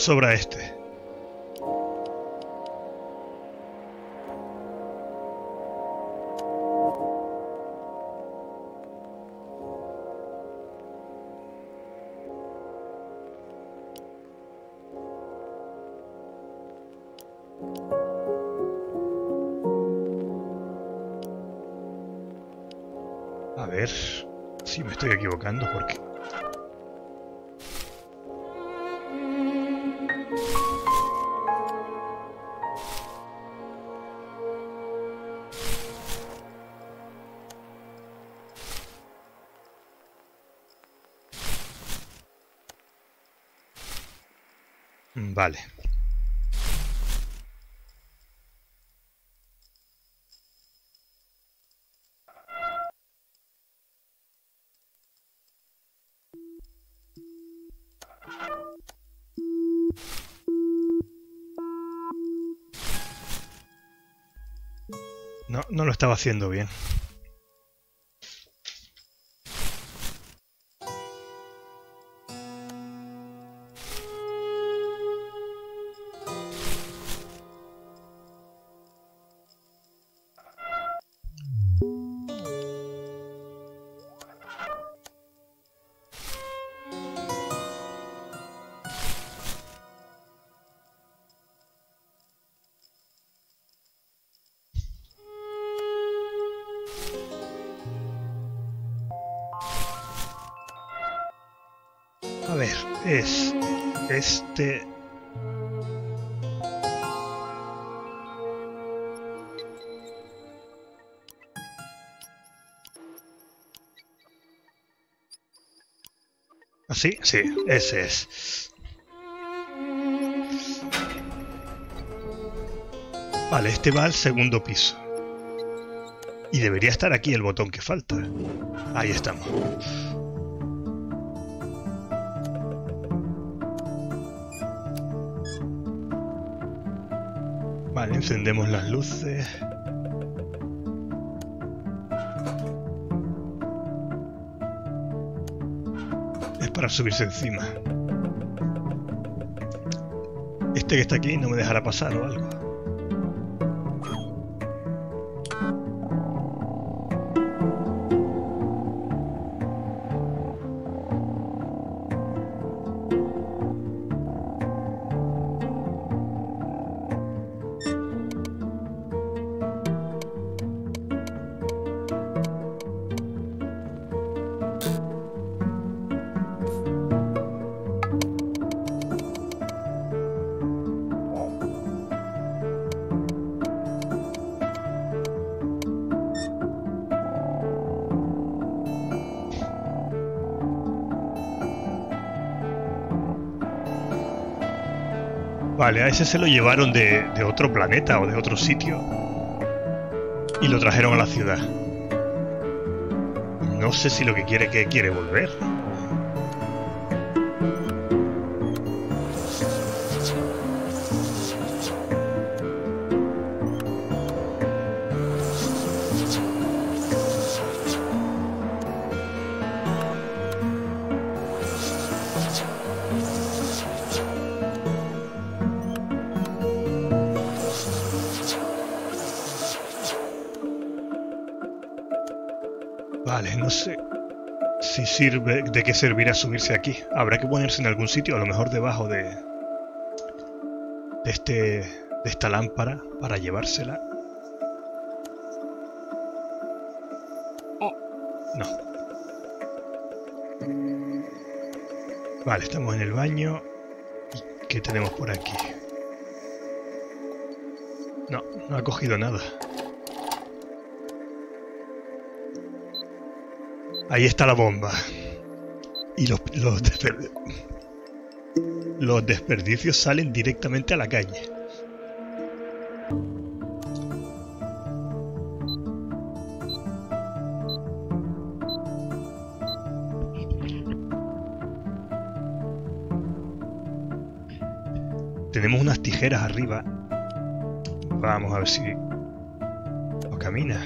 Sobra este. Estaba haciendo bien. ¿Así? Sí, ese es. Vale, este va al segundo piso. Y debería estar aquí el botón que falta. Ahí estamos. Vale, encendemos las luces. Para subirse encima. Este que está aquí no me dejará pasar o algo. A ese se lo llevaron de, de otro planeta o de otro sitio y lo trajeron a la ciudad. No sé si lo que quiere que quiere volver. De qué servirá subirse aquí. Habrá que ponerse en algún sitio, a lo mejor debajo de, de este, de esta lámpara para llevársela. No. Vale, estamos en el baño. ¿Y ¿Qué tenemos por aquí? No, no ha cogido nada. Ahí está la bomba. Y los, los, desper- los desperdicios salen directamente a la calle. Tenemos unas tijeras arriba. Vamos a ver si... ¿O camina?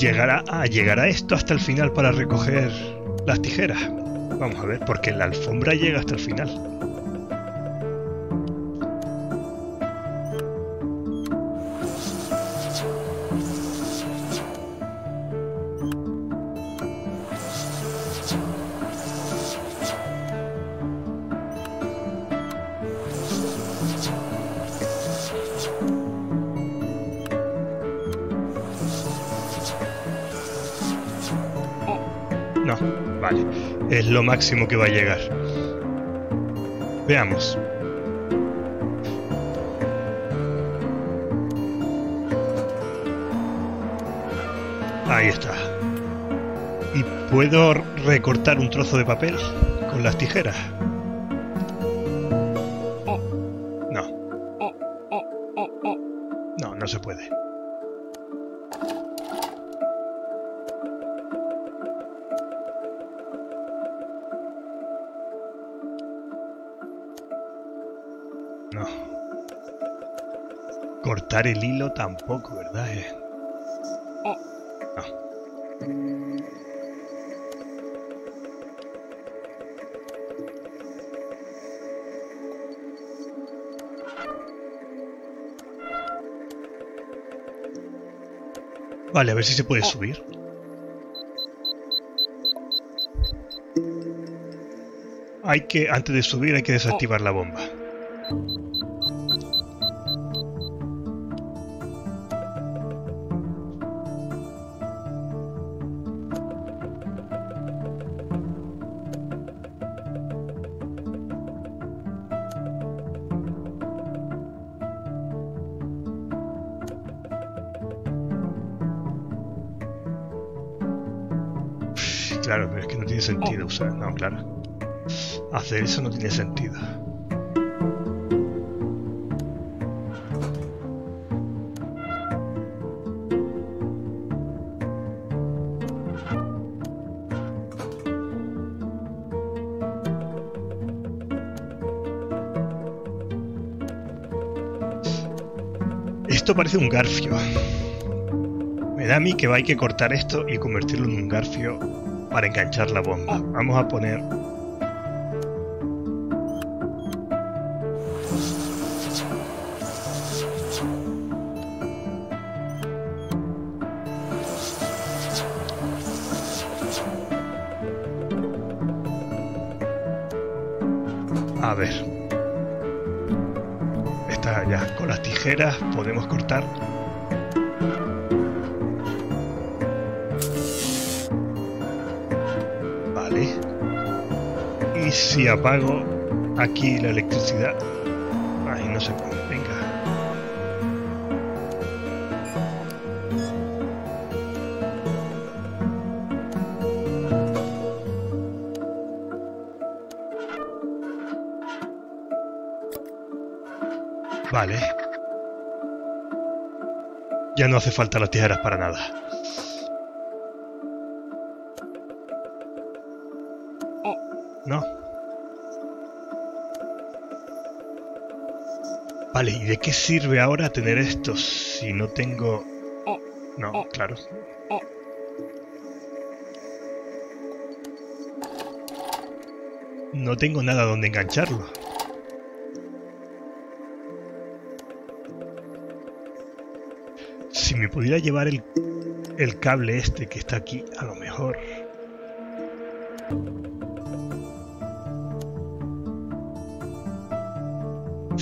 Llegará, ah, llegará esto hasta el final para recoger las tijeras. Vamos a ver, porque la alfombra llega hasta el final. Lo máximo que va a llegar. Veamos. Ahí está. ¿Y puedo recortar un trozo de papel con las tijeras? Cortar el hilo tampoco, ¿verdad? Eh, No. Vale, a ver si se puede subir. Hay que, antes de subir, hay que desactivar la bomba. Usar. No, claro. Hacer eso no tiene sentido. Esto parece un garfio. Me da a mí que va hay que cortar esto y convertirlo en un garfio para enganchar la bomba. Vamos a poner... apago aquí la electricidad... Ay, no sé cómo. Venga. Vale. Ya no hace falta las tijeras para nada. De qué sirve ahora tener estos si no tengo... No, claro. No tengo nada donde engancharlo. Si me pudiera llevar el, el cable este que está aquí, a lo mejor...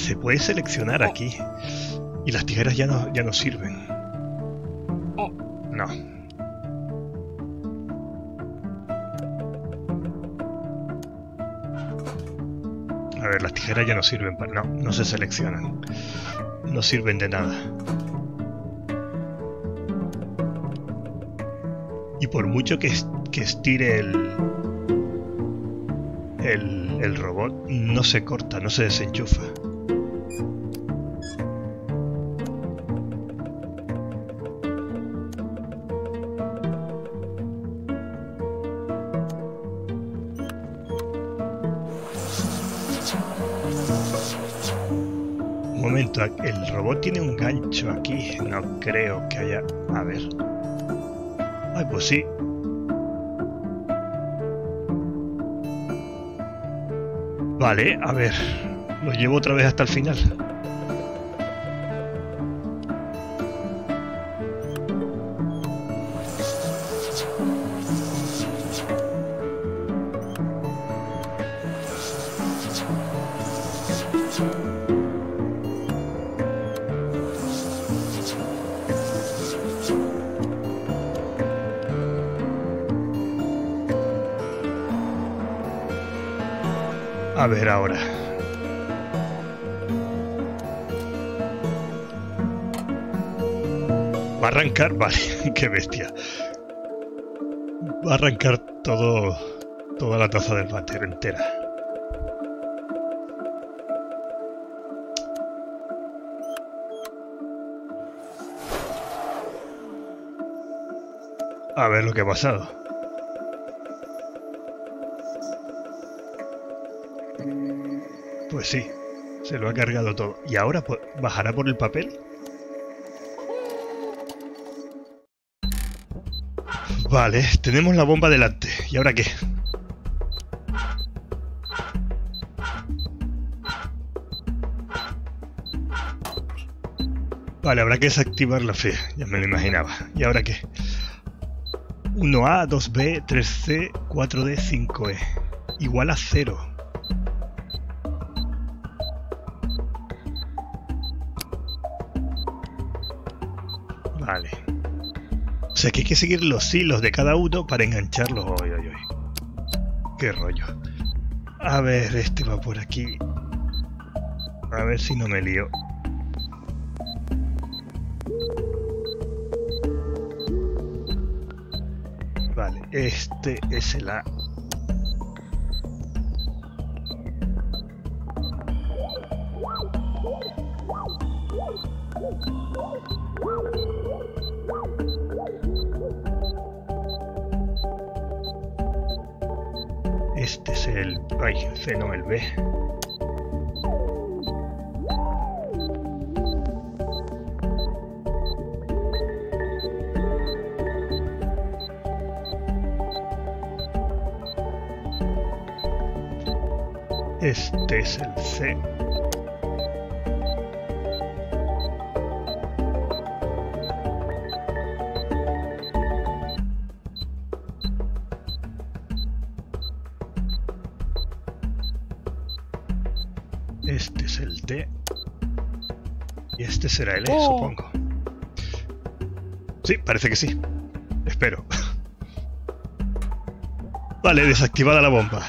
Se puede seleccionar aquí. Y las tijeras ya no, ya no sirven. No. A ver, las tijeras ya no sirven para... No, no se seleccionan. No sirven de nada. Y por mucho que, que estire el, el, el robot, no se corta, no se desenchufa. El robot tiene un gancho aquí. No creo que haya... A ver. Ay, pues sí. Vale, a ver. Lo llevo otra vez hasta el final. Vale, qué bestia. Va a arrancar todo, toda la taza del váter entera. A ver lo que ha pasado. Pues sí, se lo ha cargado todo. ¿Y ahora bajará por el papel? Vale, tenemos la bomba delante. ¿Y ahora qué? Vale, habrá que desactivar la fe. Ya me lo imaginaba. ¿Y ahora qué? 1A, 2B, 3C, 4D, 5E. Igual a 0. Sea que hay que seguir los hilos de cada uno para engancharlos. Oy, oy, oy. Qué rollo. A ver, este va por aquí. A ver si no me lío. Vale, este es el A. Ay, C no, el B. será el E, Oh. supongo. Sí, parece que sí. Espero. Vale, desactivada la bomba.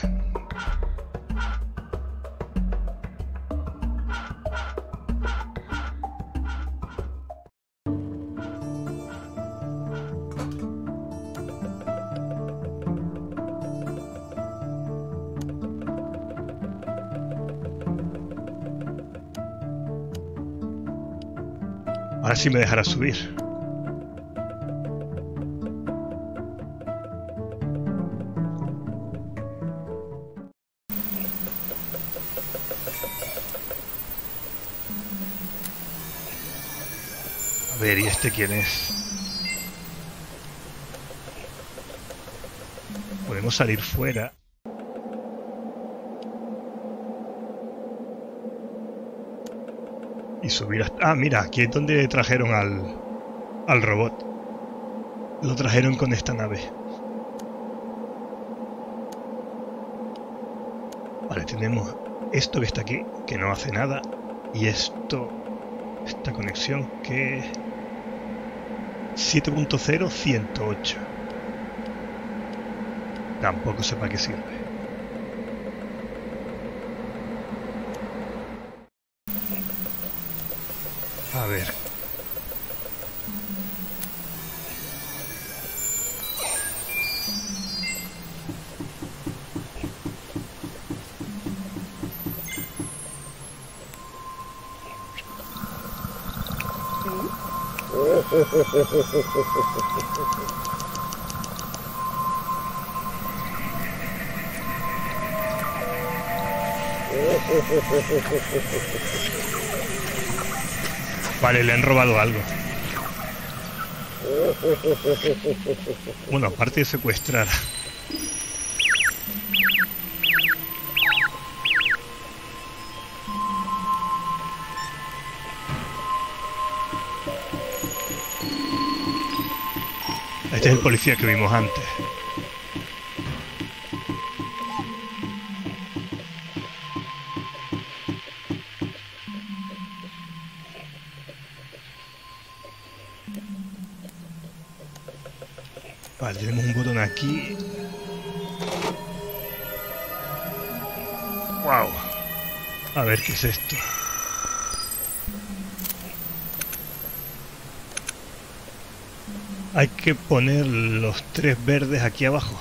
Sí me dejará subir. A ver, ¿y este quién es? Podemos salir fuera. Ah, mira, aquí es donde trajeron al, al robot. Lo trajeron con esta nave. Vale, tenemos esto que está aquí, que no hace nada. Y esto, esta conexión que... 7.0, 108. Tampoco sé para qué sirve. Ver. Vale, le han robado algo. Bueno, aparte de secuestrar. Este es el policía que vimos antes. Aquí. Wow. A ver qué es esto. Hay que poner los tres verdes aquí abajo.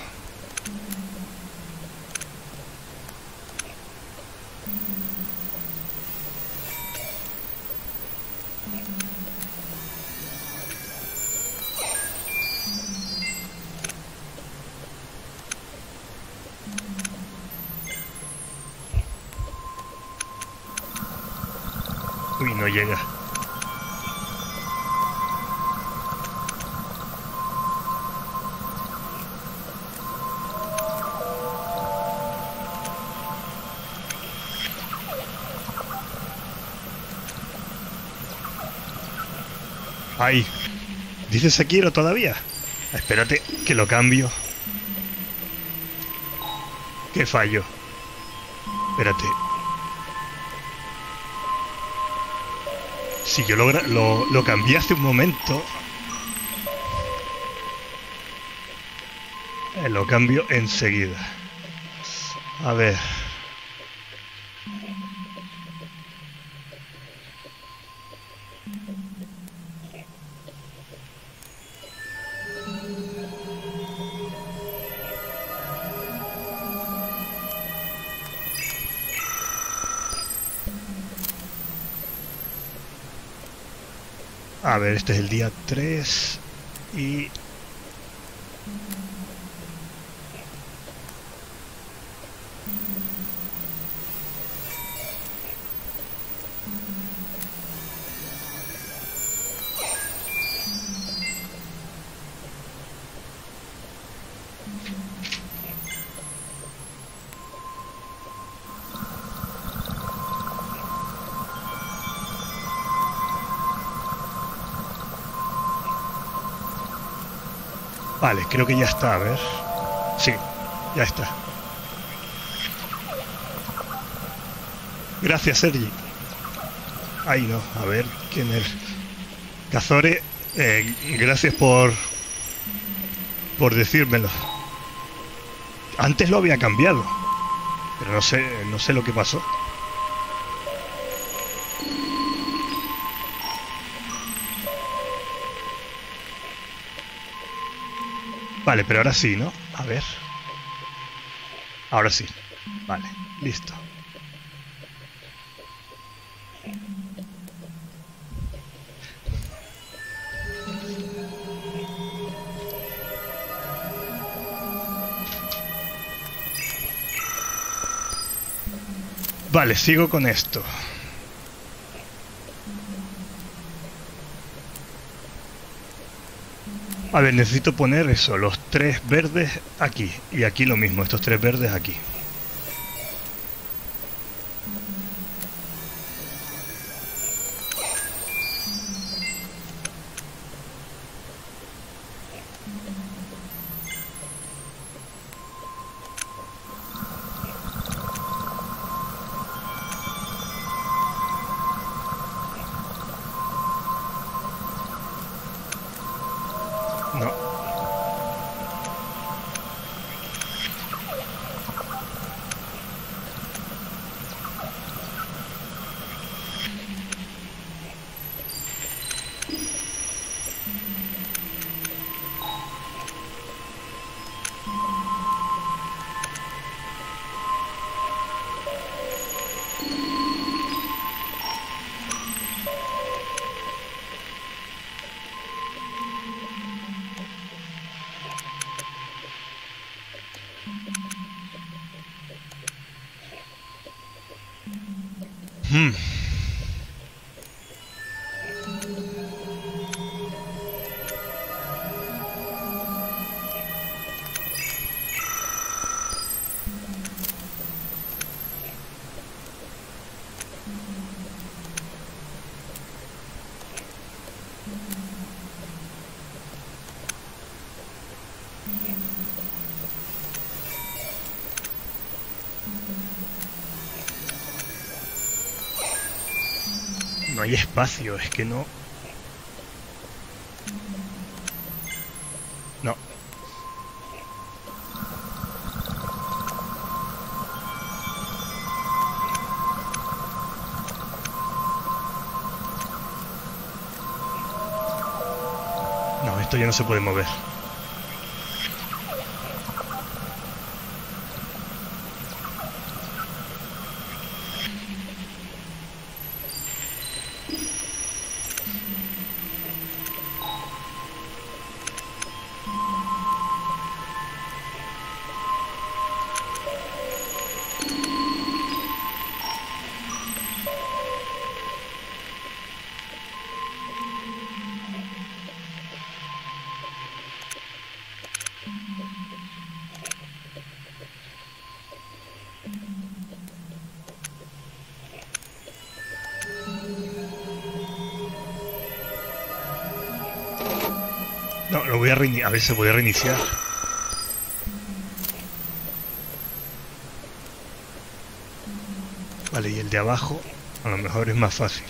¿Dices Sekiro todavía? Espérate, que lo cambio. ¿Qué fallo? Espérate. Si yo lo, lo, lo cambié hace un momento. Eh, lo cambio enseguida. A ver. Ver, este es el día 3 y... Vale, creo que ya está, a ver. Sí, ya está. Gracias, Sergi. Ahí no, a ver, ¿quién es? Cazore, eh, gracias por... por decírmelo. Antes lo había cambiado, pero no sé, no sé lo que pasó. Vale, pero ahora sí, ¿no? A ver. Ahora sí. Vale, listo. Vale, sigo con esto. A ver, necesito poner eso, los tres verdes aquí. Y aquí lo mismo, estos tres verdes aquí. Hay espacio, es que no... No. No, esto ya no se puede mover. A ver si voy a reiniciar. Vale, y el de abajo a lo mejor es más fácil.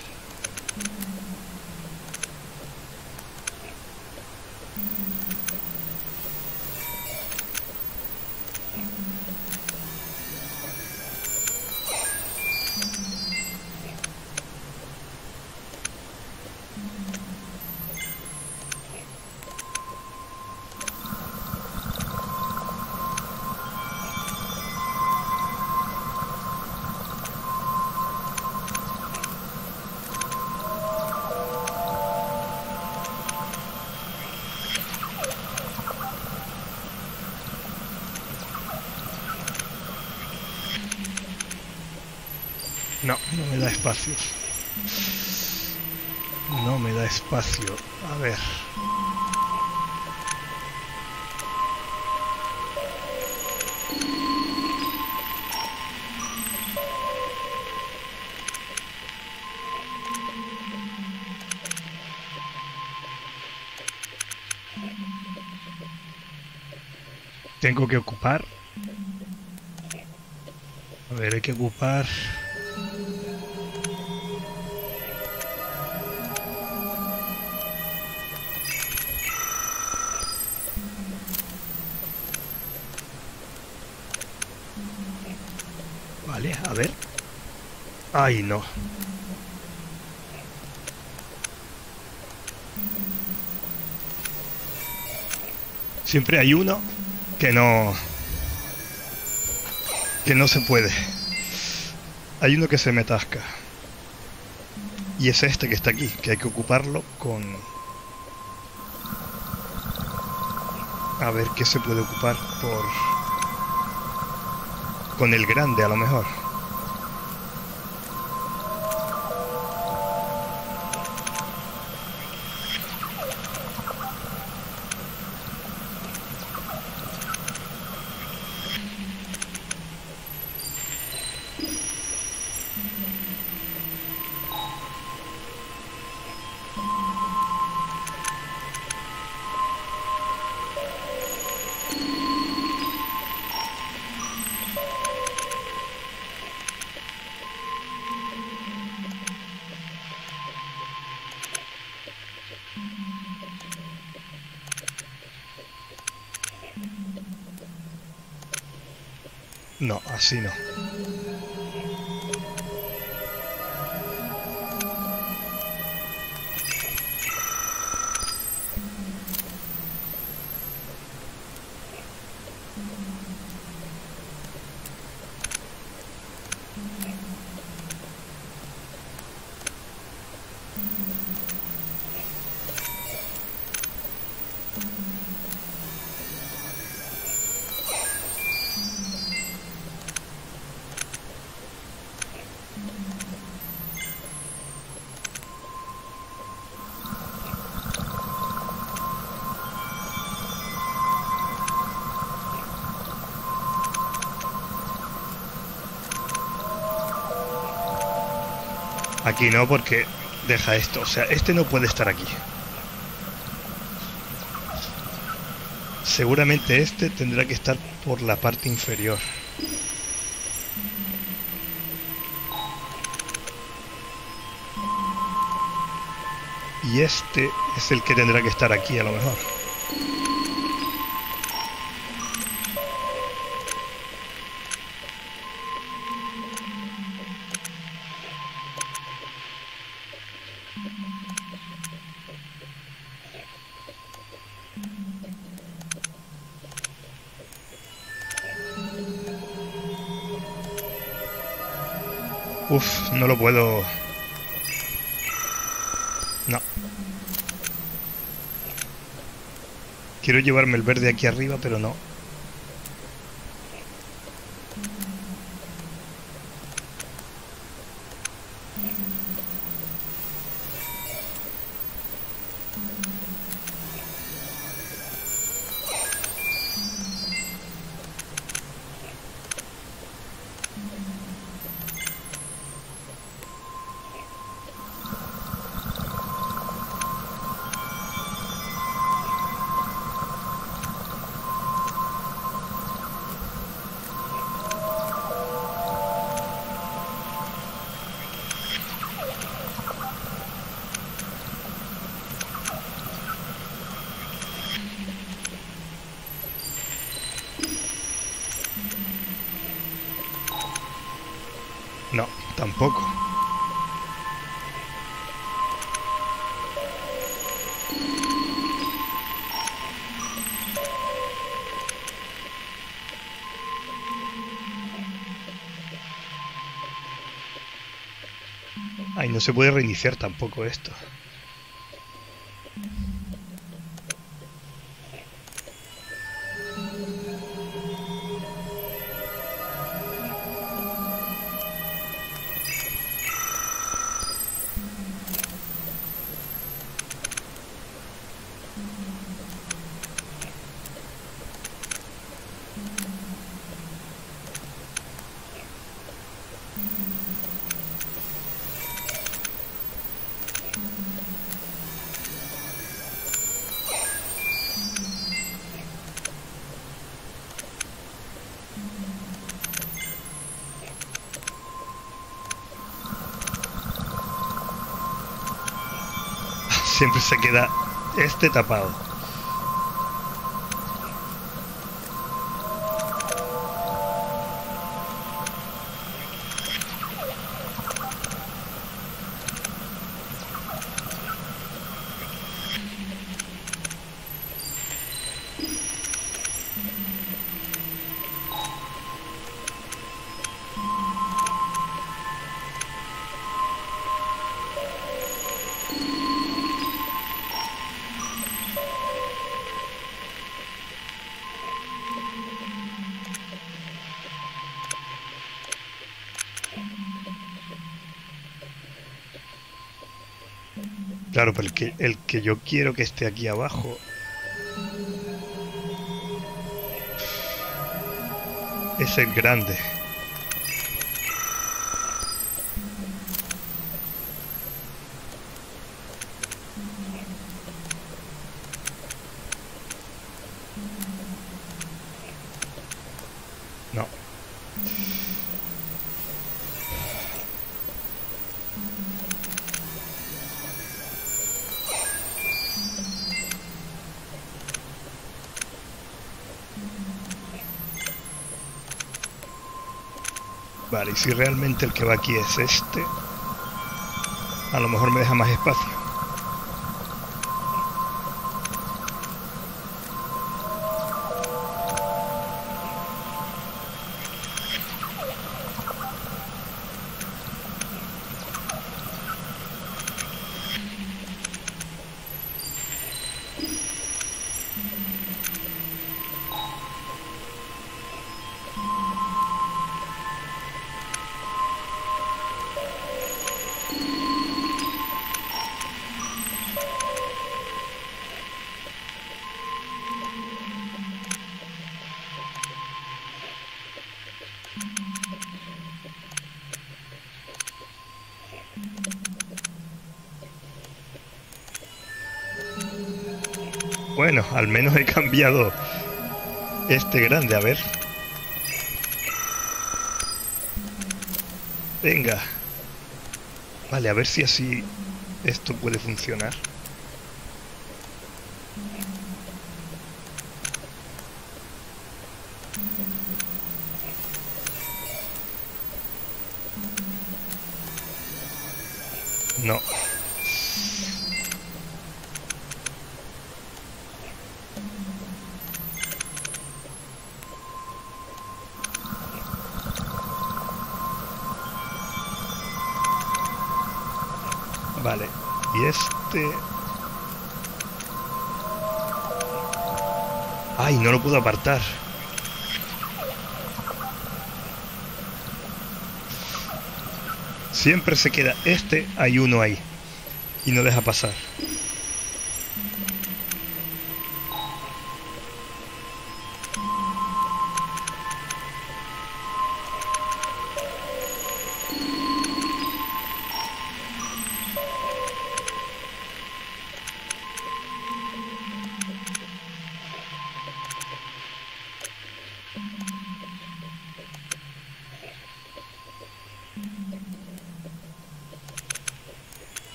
Espacio. No me da espacio. A ver. Tengo que ocupar. A ver, hay que ocupar. Ay, no. Siempre hay uno que no... que no se puede. Hay uno que se me atasca. Y es este que está aquí, que hay que ocuparlo con... A ver qué se puede ocupar por... Con el grande a lo mejor. Así no. Aquí no, porque deja esto. O sea, este no puede estar aquí. Seguramente este tendrá que estar por la parte inferior. Y este es el que tendrá que estar aquí a lo mejor. No lo puedo... No. Quiero llevarme el verde aquí arriba, pero no. No se puede reiniciar tampoco esto. Siempre se queda este tapado. Claro, pero el que, el que yo quiero que esté aquí abajo. Es el grande. Y si realmente el que va aquí es este, a lo mejor me deja más espacio. Al menos he cambiado este grande, a ver. Venga. Vale, a ver si así esto puede funcionar. Apartar. Siempre se queda este, hay uno ahí. Y no deja pasar.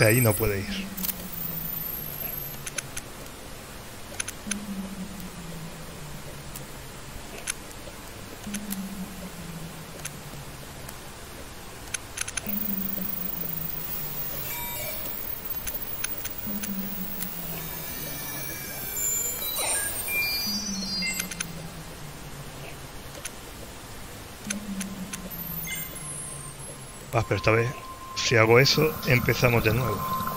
Ahí no puede ir. Pero esta vez, si hago eso, empezamos de nuevo.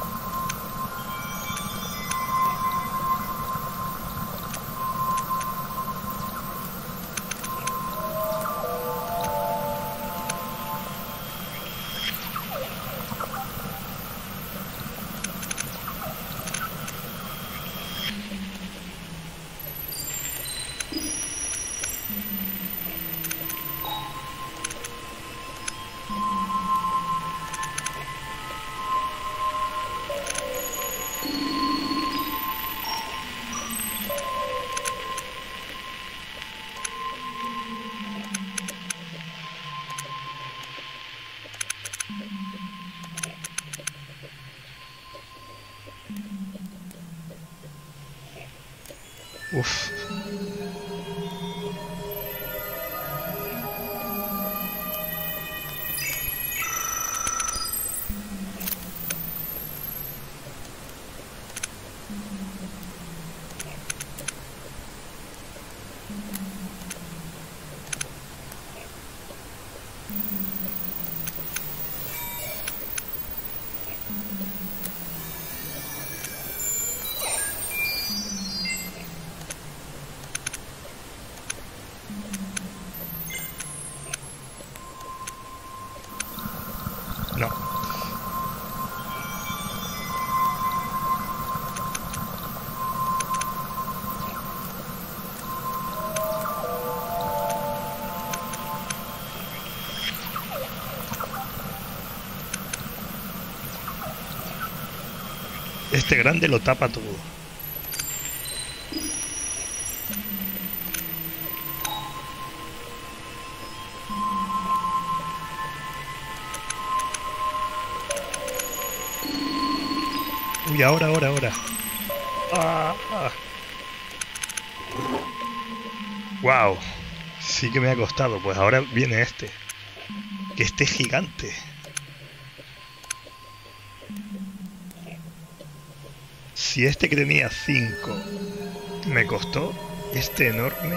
Este grande lo tapa todo. Uy, ahora, ahora, ahora. Ah, ah. Wow. Sí que me ha costado. Pues ahora viene este. Que este es gigante. Si este que tenía 5 me costó, este enorme.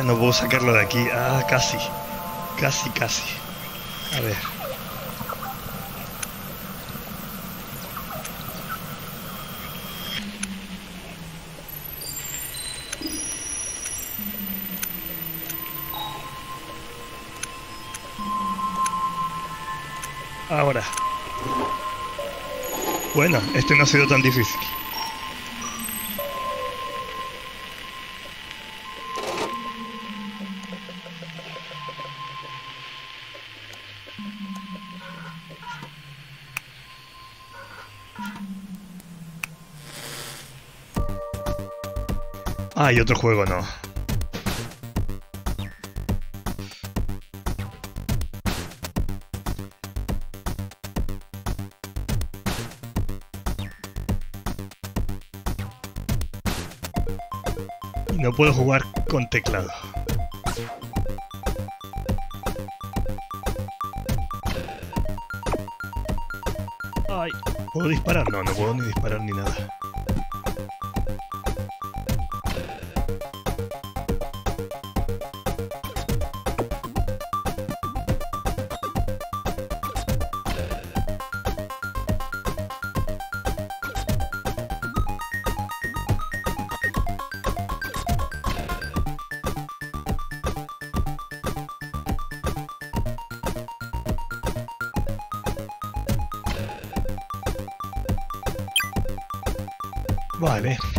Ah, no puedo sacarlo de aquí. Ah, casi. Casi, casi. A ver. Ahora. Bueno, este no ha sido tan difícil. Ah, y otro juego no. No puedo jugar con teclado. Ay, ¿puedo disparar? No, no puedo ni disparar ni nada.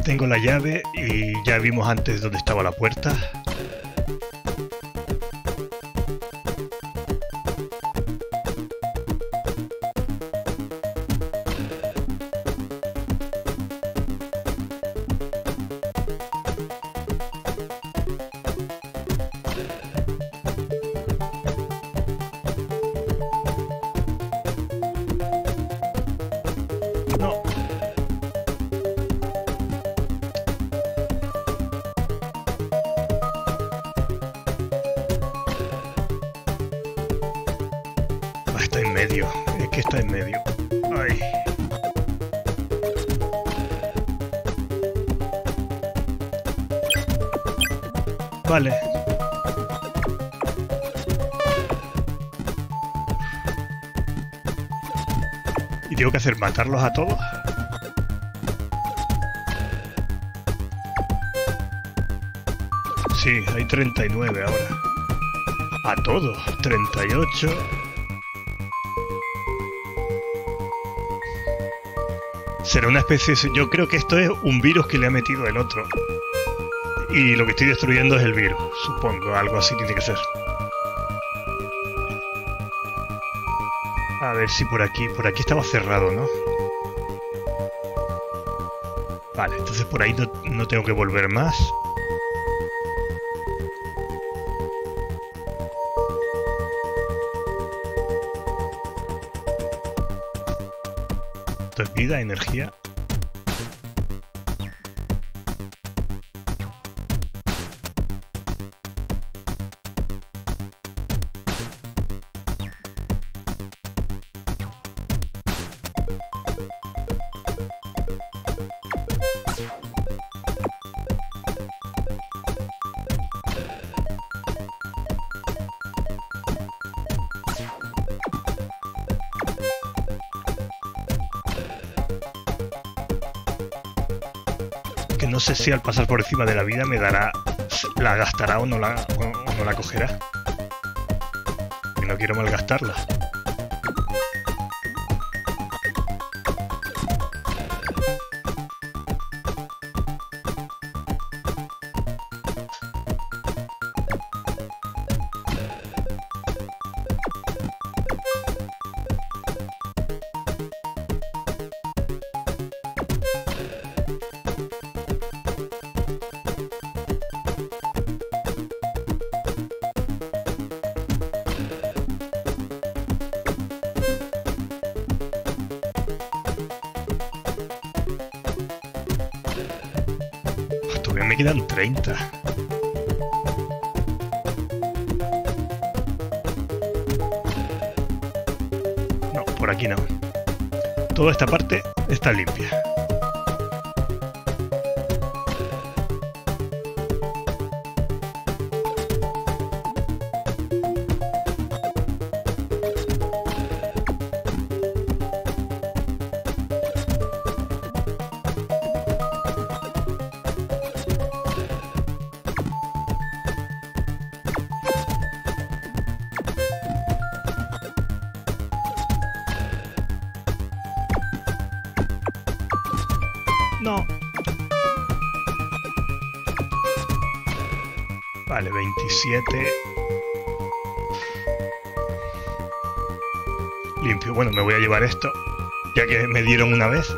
Tengo la llave y ya vimos antes dónde estaba la puerta. Que está en medio. Vale. ¿Y tengo que hacer matarlos a todos? Sí, hay 39 ahora. A todos, 38. Será una especie... de- Yo creo que esto es un virus que le ha metido el otro. Y lo que estoy destruyendo es el virus, supongo. Algo así tiene que ser. A ver si por aquí... Por aquí estaba cerrado, ¿no? Vale, entonces por ahí no, no tengo que volver más. Energía. Si al pasar por encima de la vida me dará... La gastará o no la, o, no la cogerá. Que no quiero malgastarla. 30. No, por aquí no. Toda esta parte está limpia. 27. Limpio. Bueno, me voy a llevar esto. Ya que me dieron una vez.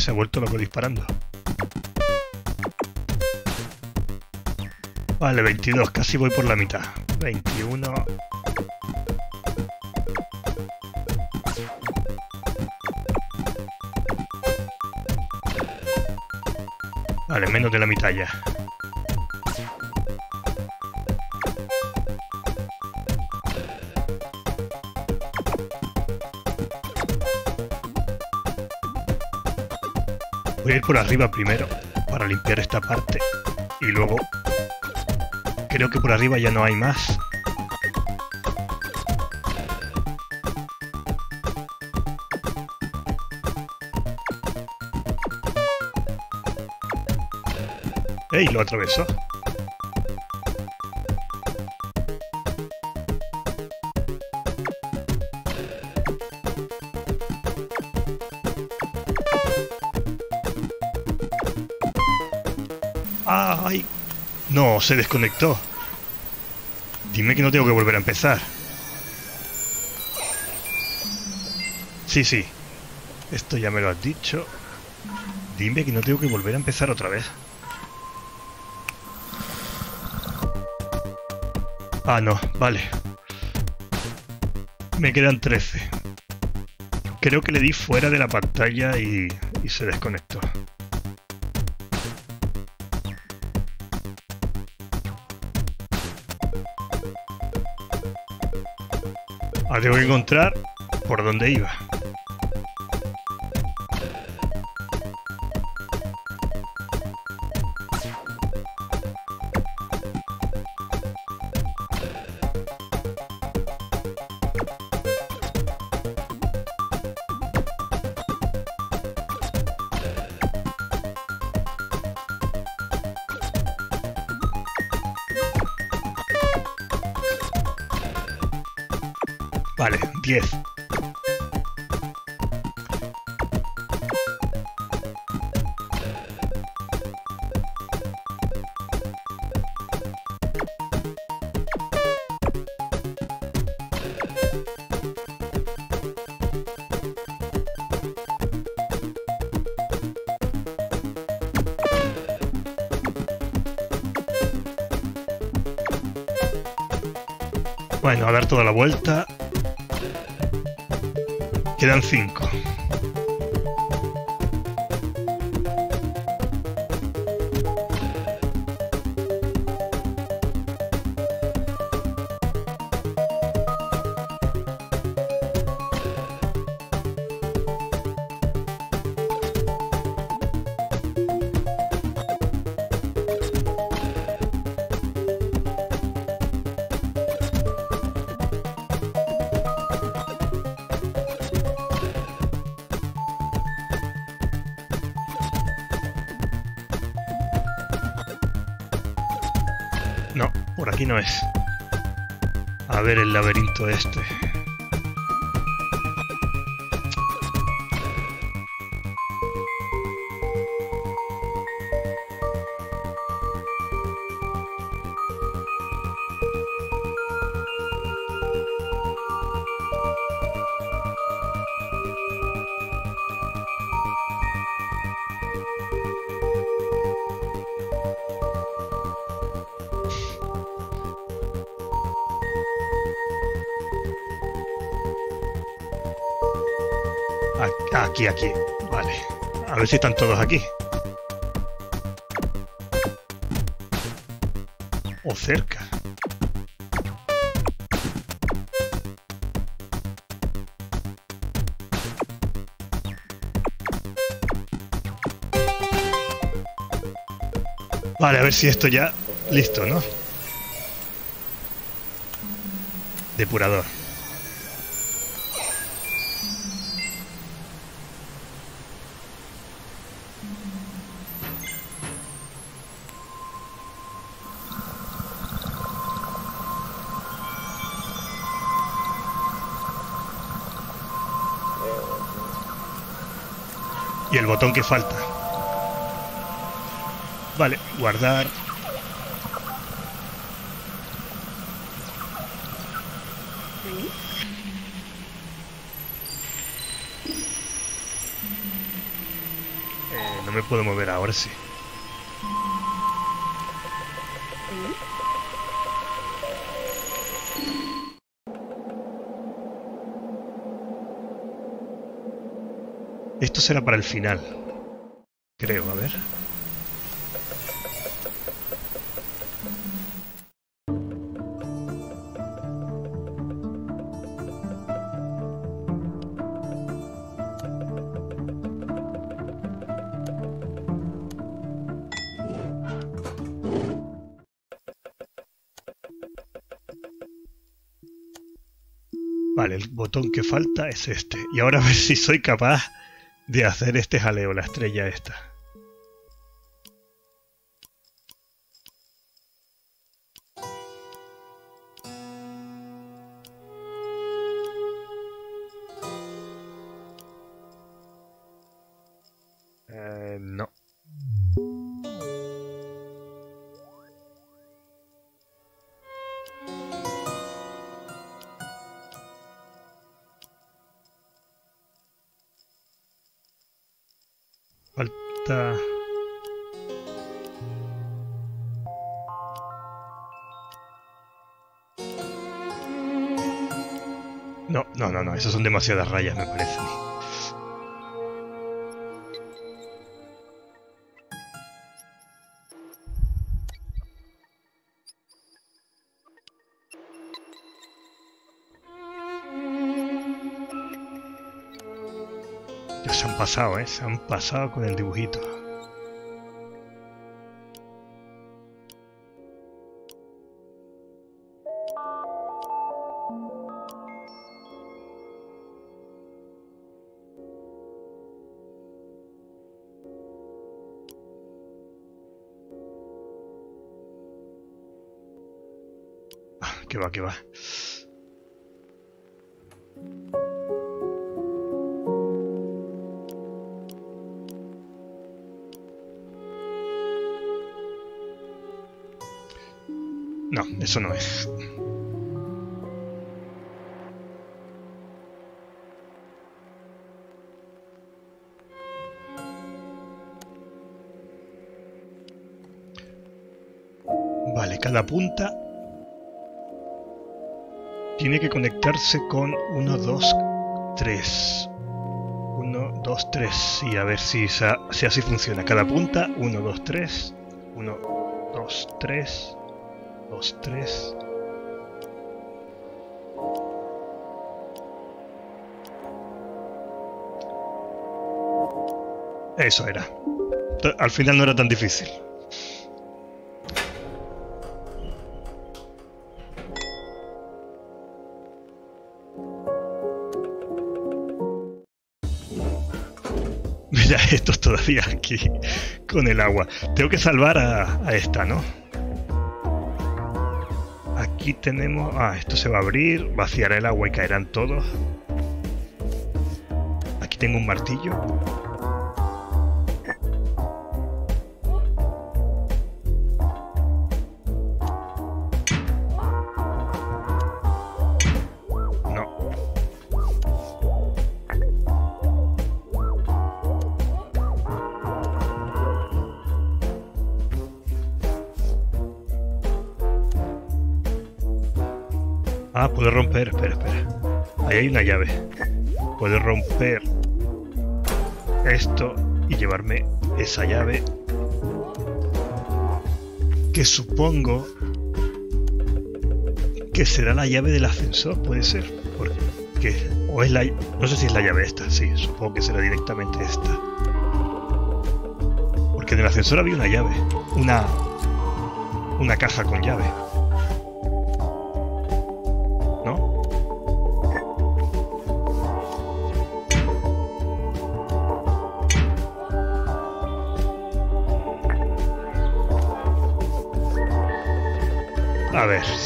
Se ha vuelto loco disparando. Vale, 22, casi voy por la mitad. 21. Vale, menos de la mitad ya. Voy a ir por arriba primero para limpiar esta parte y luego creo que por arriba ya no hay más. ¡Ey! Lo atravesó. Se desconectó. Dime que no tengo que volver a empezar. Sí, sí. Esto ya me lo has dicho. Dime que no tengo que volver a empezar otra vez. Ah, no, vale. Me quedan 13. Creo que le di fuera de la pantalla y se desconectó. Tengo que encontrar por dónde iba. Dar toda la vuelta. Quedan cinco. El laberinto este. Aquí. Vale. A ver si están todos aquí. O cerca. Vale, a ver si esto ya... Listo, ¿no? Depurador. Botón que falta. Vale, guardar. será para el final. Creo, a ver. Vale, el botón que falta es este. Y ahora a ver si soy capaz de hacer este jaleo, la estrella esta. No, no, no, no, esas son demasiadas rayas, me parece. Ya se han pasado, ¿eh? Se han pasado con el dibujito. Que va. No, eso no es. Vale, cada punta tiene que conectarse con 1, 2, 3. 1, 2, 3. Y a ver si, si así funciona. Cada punta, 1, 2, 3. 1, 2, 3. 2, 3. Eso era. Al final no era tan difícil. estos todavía aquí con el agua. Tengo que salvar a, a esta, ¿no? Aquí tenemos... Ah, esto se va a abrir, vaciará el agua y caerán todos. Aquí tengo un martillo. Una llave. Puedo romper esto y llevarme esa llave. Que supongo que será la llave del ascensor, puede ser. Porque, o es la, no sé si es la llave esta, sí, supongo que será directamente esta. Porque en el ascensor había una llave, una, una caja con llave.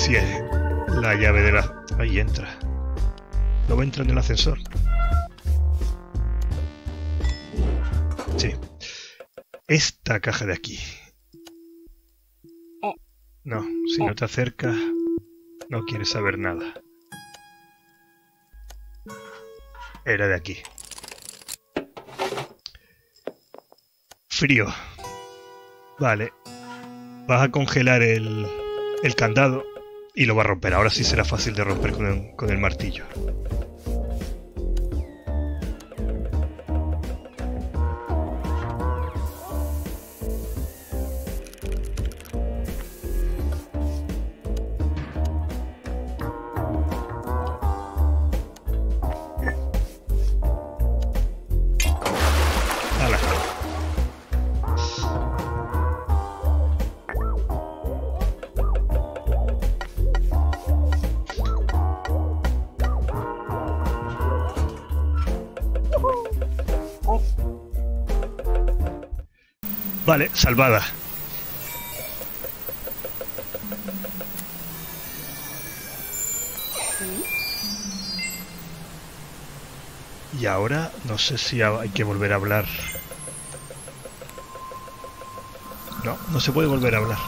Si es la llave de la... Ahí entra. ¿No entra en el ascensor? Sí. Esta caja de aquí. No, si no te acercas, no quieres saber nada. Era de aquí. Frío. Vale. Vas a congelar el, el candado y lo va a romper. Ahora sí será fácil de romper con el, con el martillo. Vale, salvada. Y ahora no sé si hay que volver a hablar. No, no se puede volver a hablar.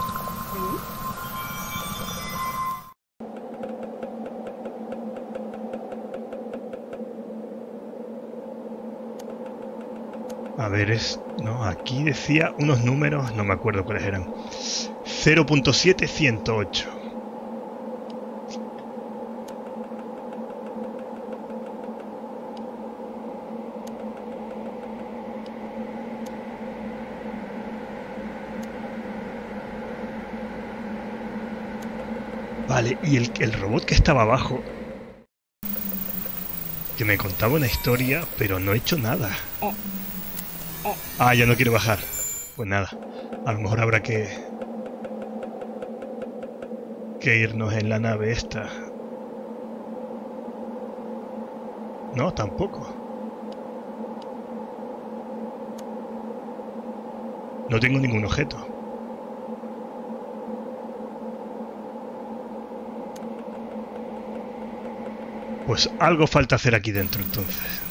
A ver, es... Aquí decía unos números, no me acuerdo cuáles eran. 0.7108. Vale, y el, robot que estaba abajo, que me contaba una historia, pero no he hecho nada. Ah, ya no quiere bajar. Pues nada, a lo mejor habrá que... que irnos en la nave esta. No, tampoco. No tengo ningún objeto. Pues algo falta hacer aquí dentro entonces.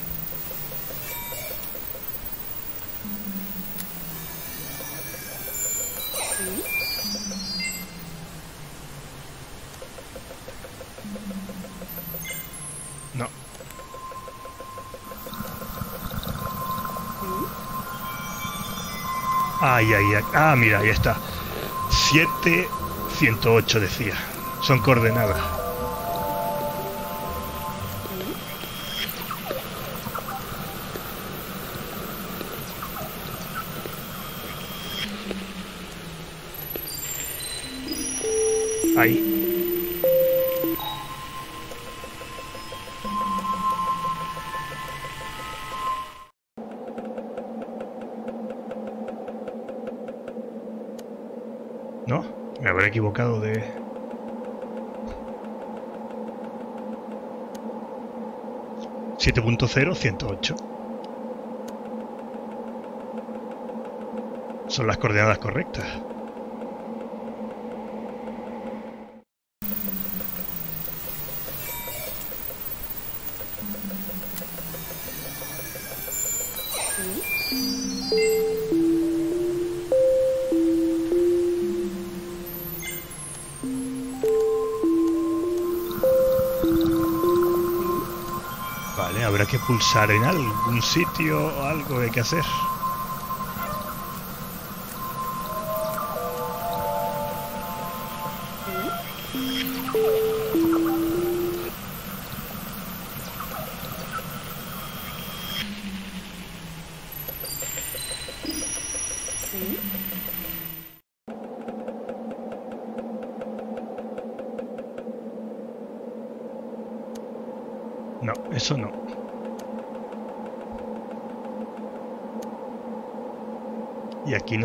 Ay. Ah, mira, ahí está. 7108 decía. Son coordenadas. Ahí. Equivocado de... Siete punto cero, ciento ocho. Son las coordenadas correctas. Pulsar en algún sitio o algo hay que hacer.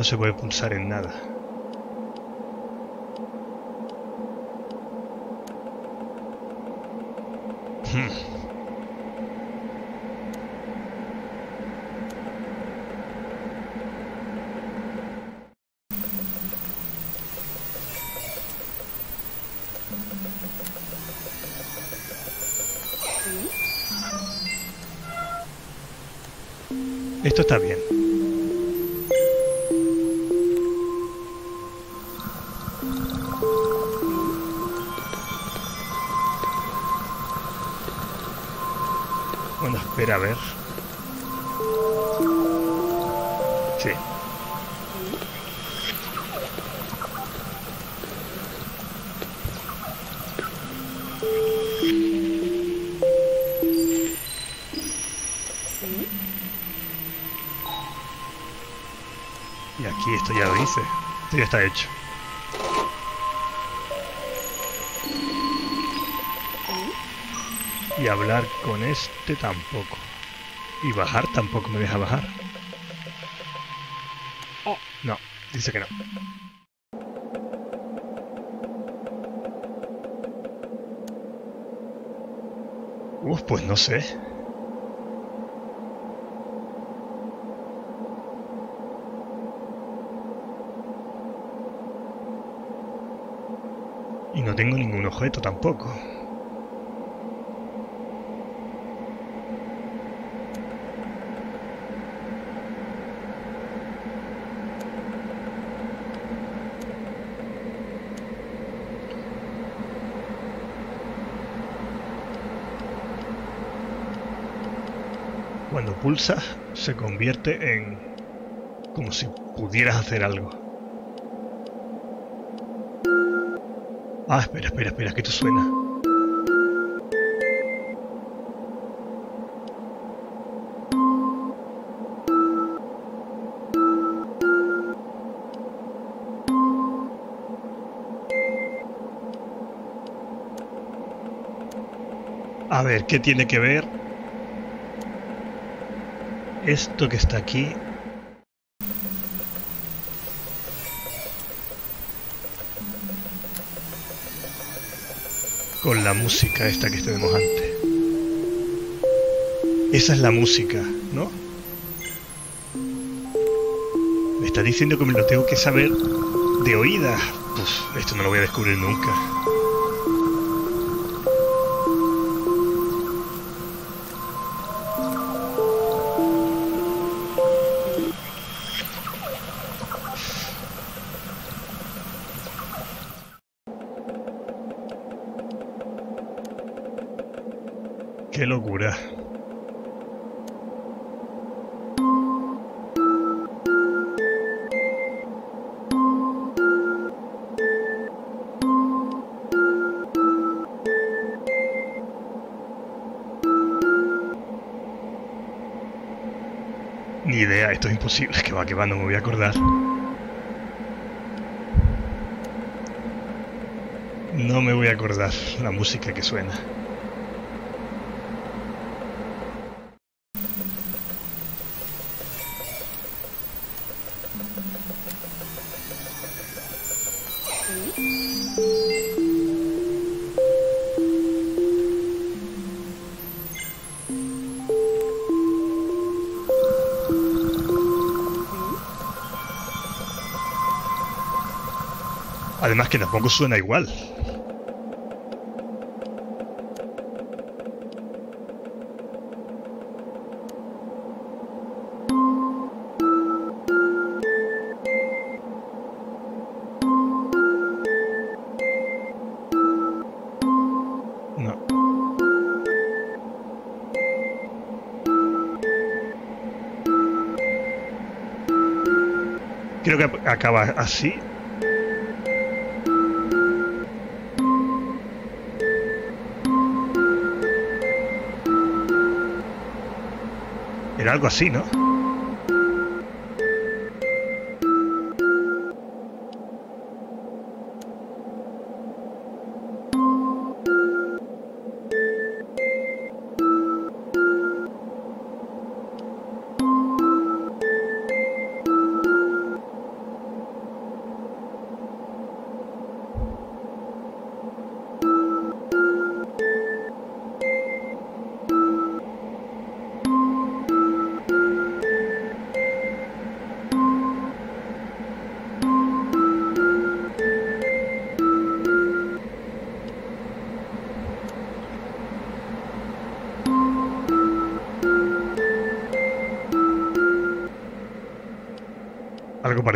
No se puede pulsar en nada. Esto ya está hecho. Y hablar con este tampoco. Y bajar tampoco me deja bajar. No, dice que no. Uf, pues no sé. No tengo ningún objeto tampoco. Cuando pulsas se convierte en como si pudieras hacer algo. Ah, espera, espera, espera, que esto suena. A ver, ¿qué tiene que ver esto que está aquí con la música esta que tenemos antes. Esa es la música, ¿no? Me está diciendo que me lo tengo que saber de oídas. Pues esto no lo voy a descubrir nunca. Locura. Ni idea, esto es imposible, que va, que va, no me voy a acordar. No me voy a acordar la música que suena. Además que tampoco suena igual. Creo que acaba así. Algo así, ¿no?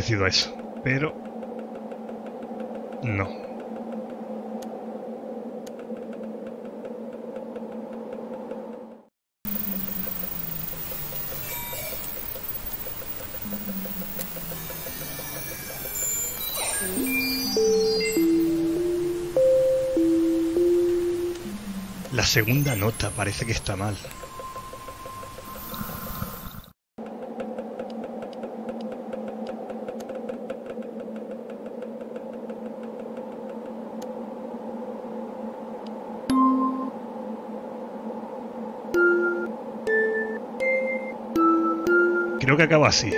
Parecido a eso, pero no. La segunda nota parece que está mal. Acaba así.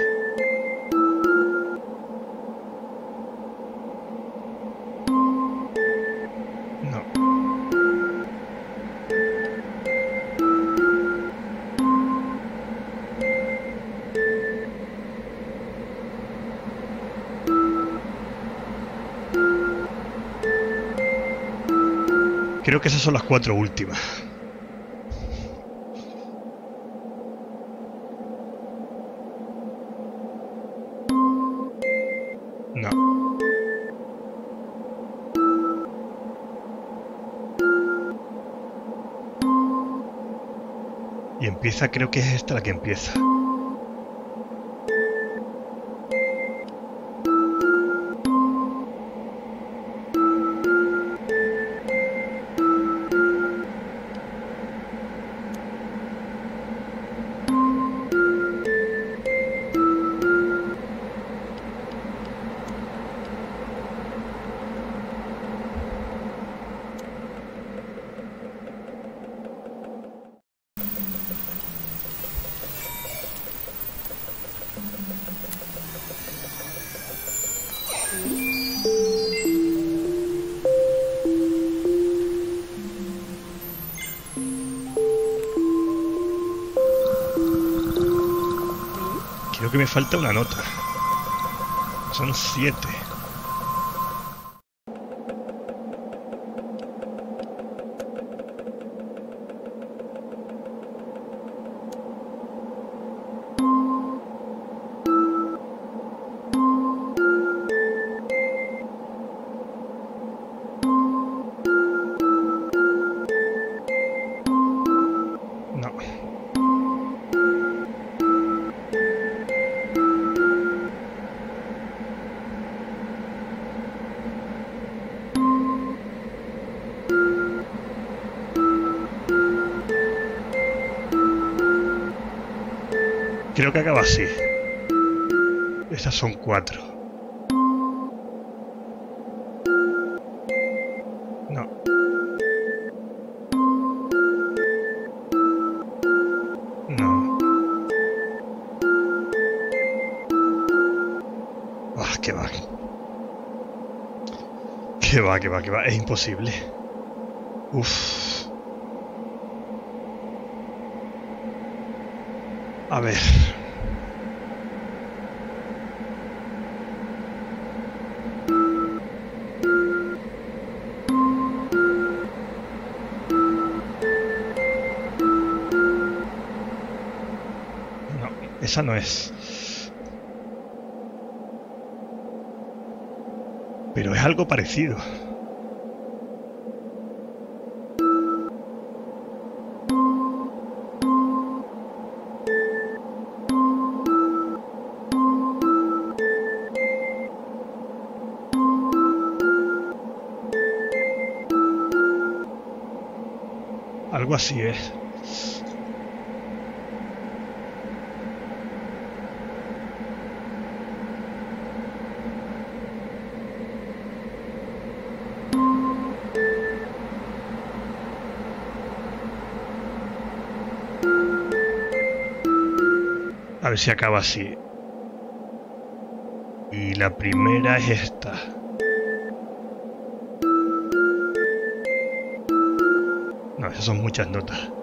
Creo que esas son las cuatro últimas. Creo que es esta la que empieza. Falta una nota. Son siete. Así. Esas son cuatro. No. No. Ah, que va. Que va, que va, que va. Es imposible. Uf. A ver. Esa no es. Pero es algo parecido. Algo así es. Ver si acaba así. Y la primera es esta. No, esas son muchas notas.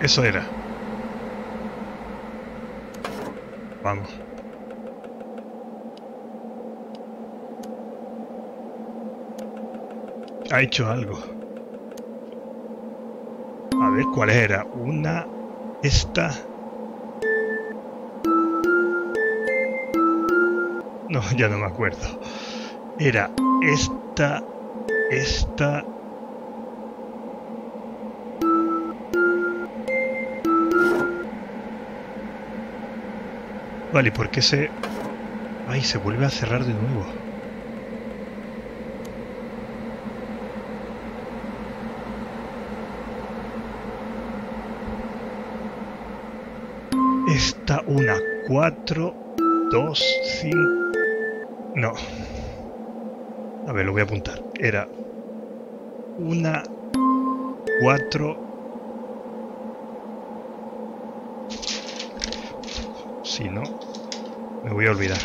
Eso era. Vamos. Ha hecho algo. A ver, ¿cuál era? Una... Esta... No, ya no me acuerdo. Era esta... Esta... Vale, ¿y por qué se... Ay, se vuelve a cerrar de nuevo. Esta una, cuatro, dos, cinco... No. A ver, lo voy a apuntar. Era una, cuatro, Si no, me voy a olvidar.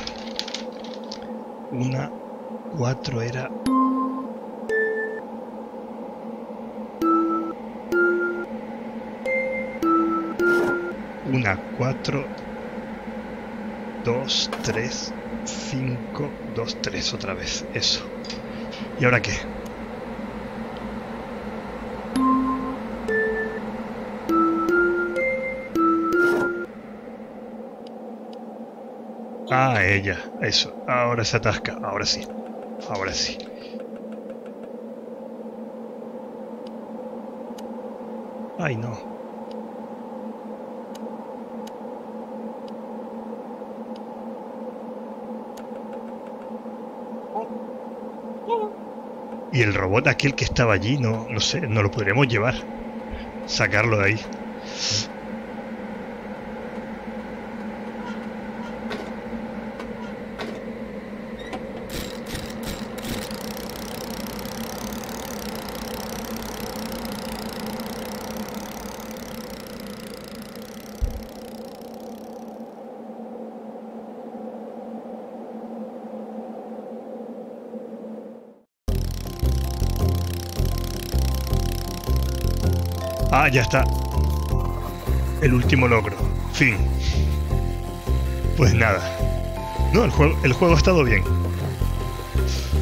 Una, cuatro era... Una, cuatro, dos, tres, cinco, dos, tres otra vez. Eso. ¿Y ahora qué? Ah, ella. Eso. Ahora se atasca. Ahora sí. Ahora sí. Ay, no. Y el robot aquel que estaba allí, no, no sé, no lo podremos llevar. Sacarlo de ahí. Ya está. El último logro. Fin. Pues nada. No, el juego, el juego ha estado bien.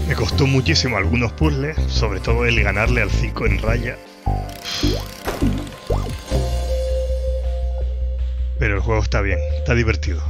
Me costó muchísimo algunos puzzles, sobre todo el ganarle al 5 en raya. Pero el juego está bien, está divertido.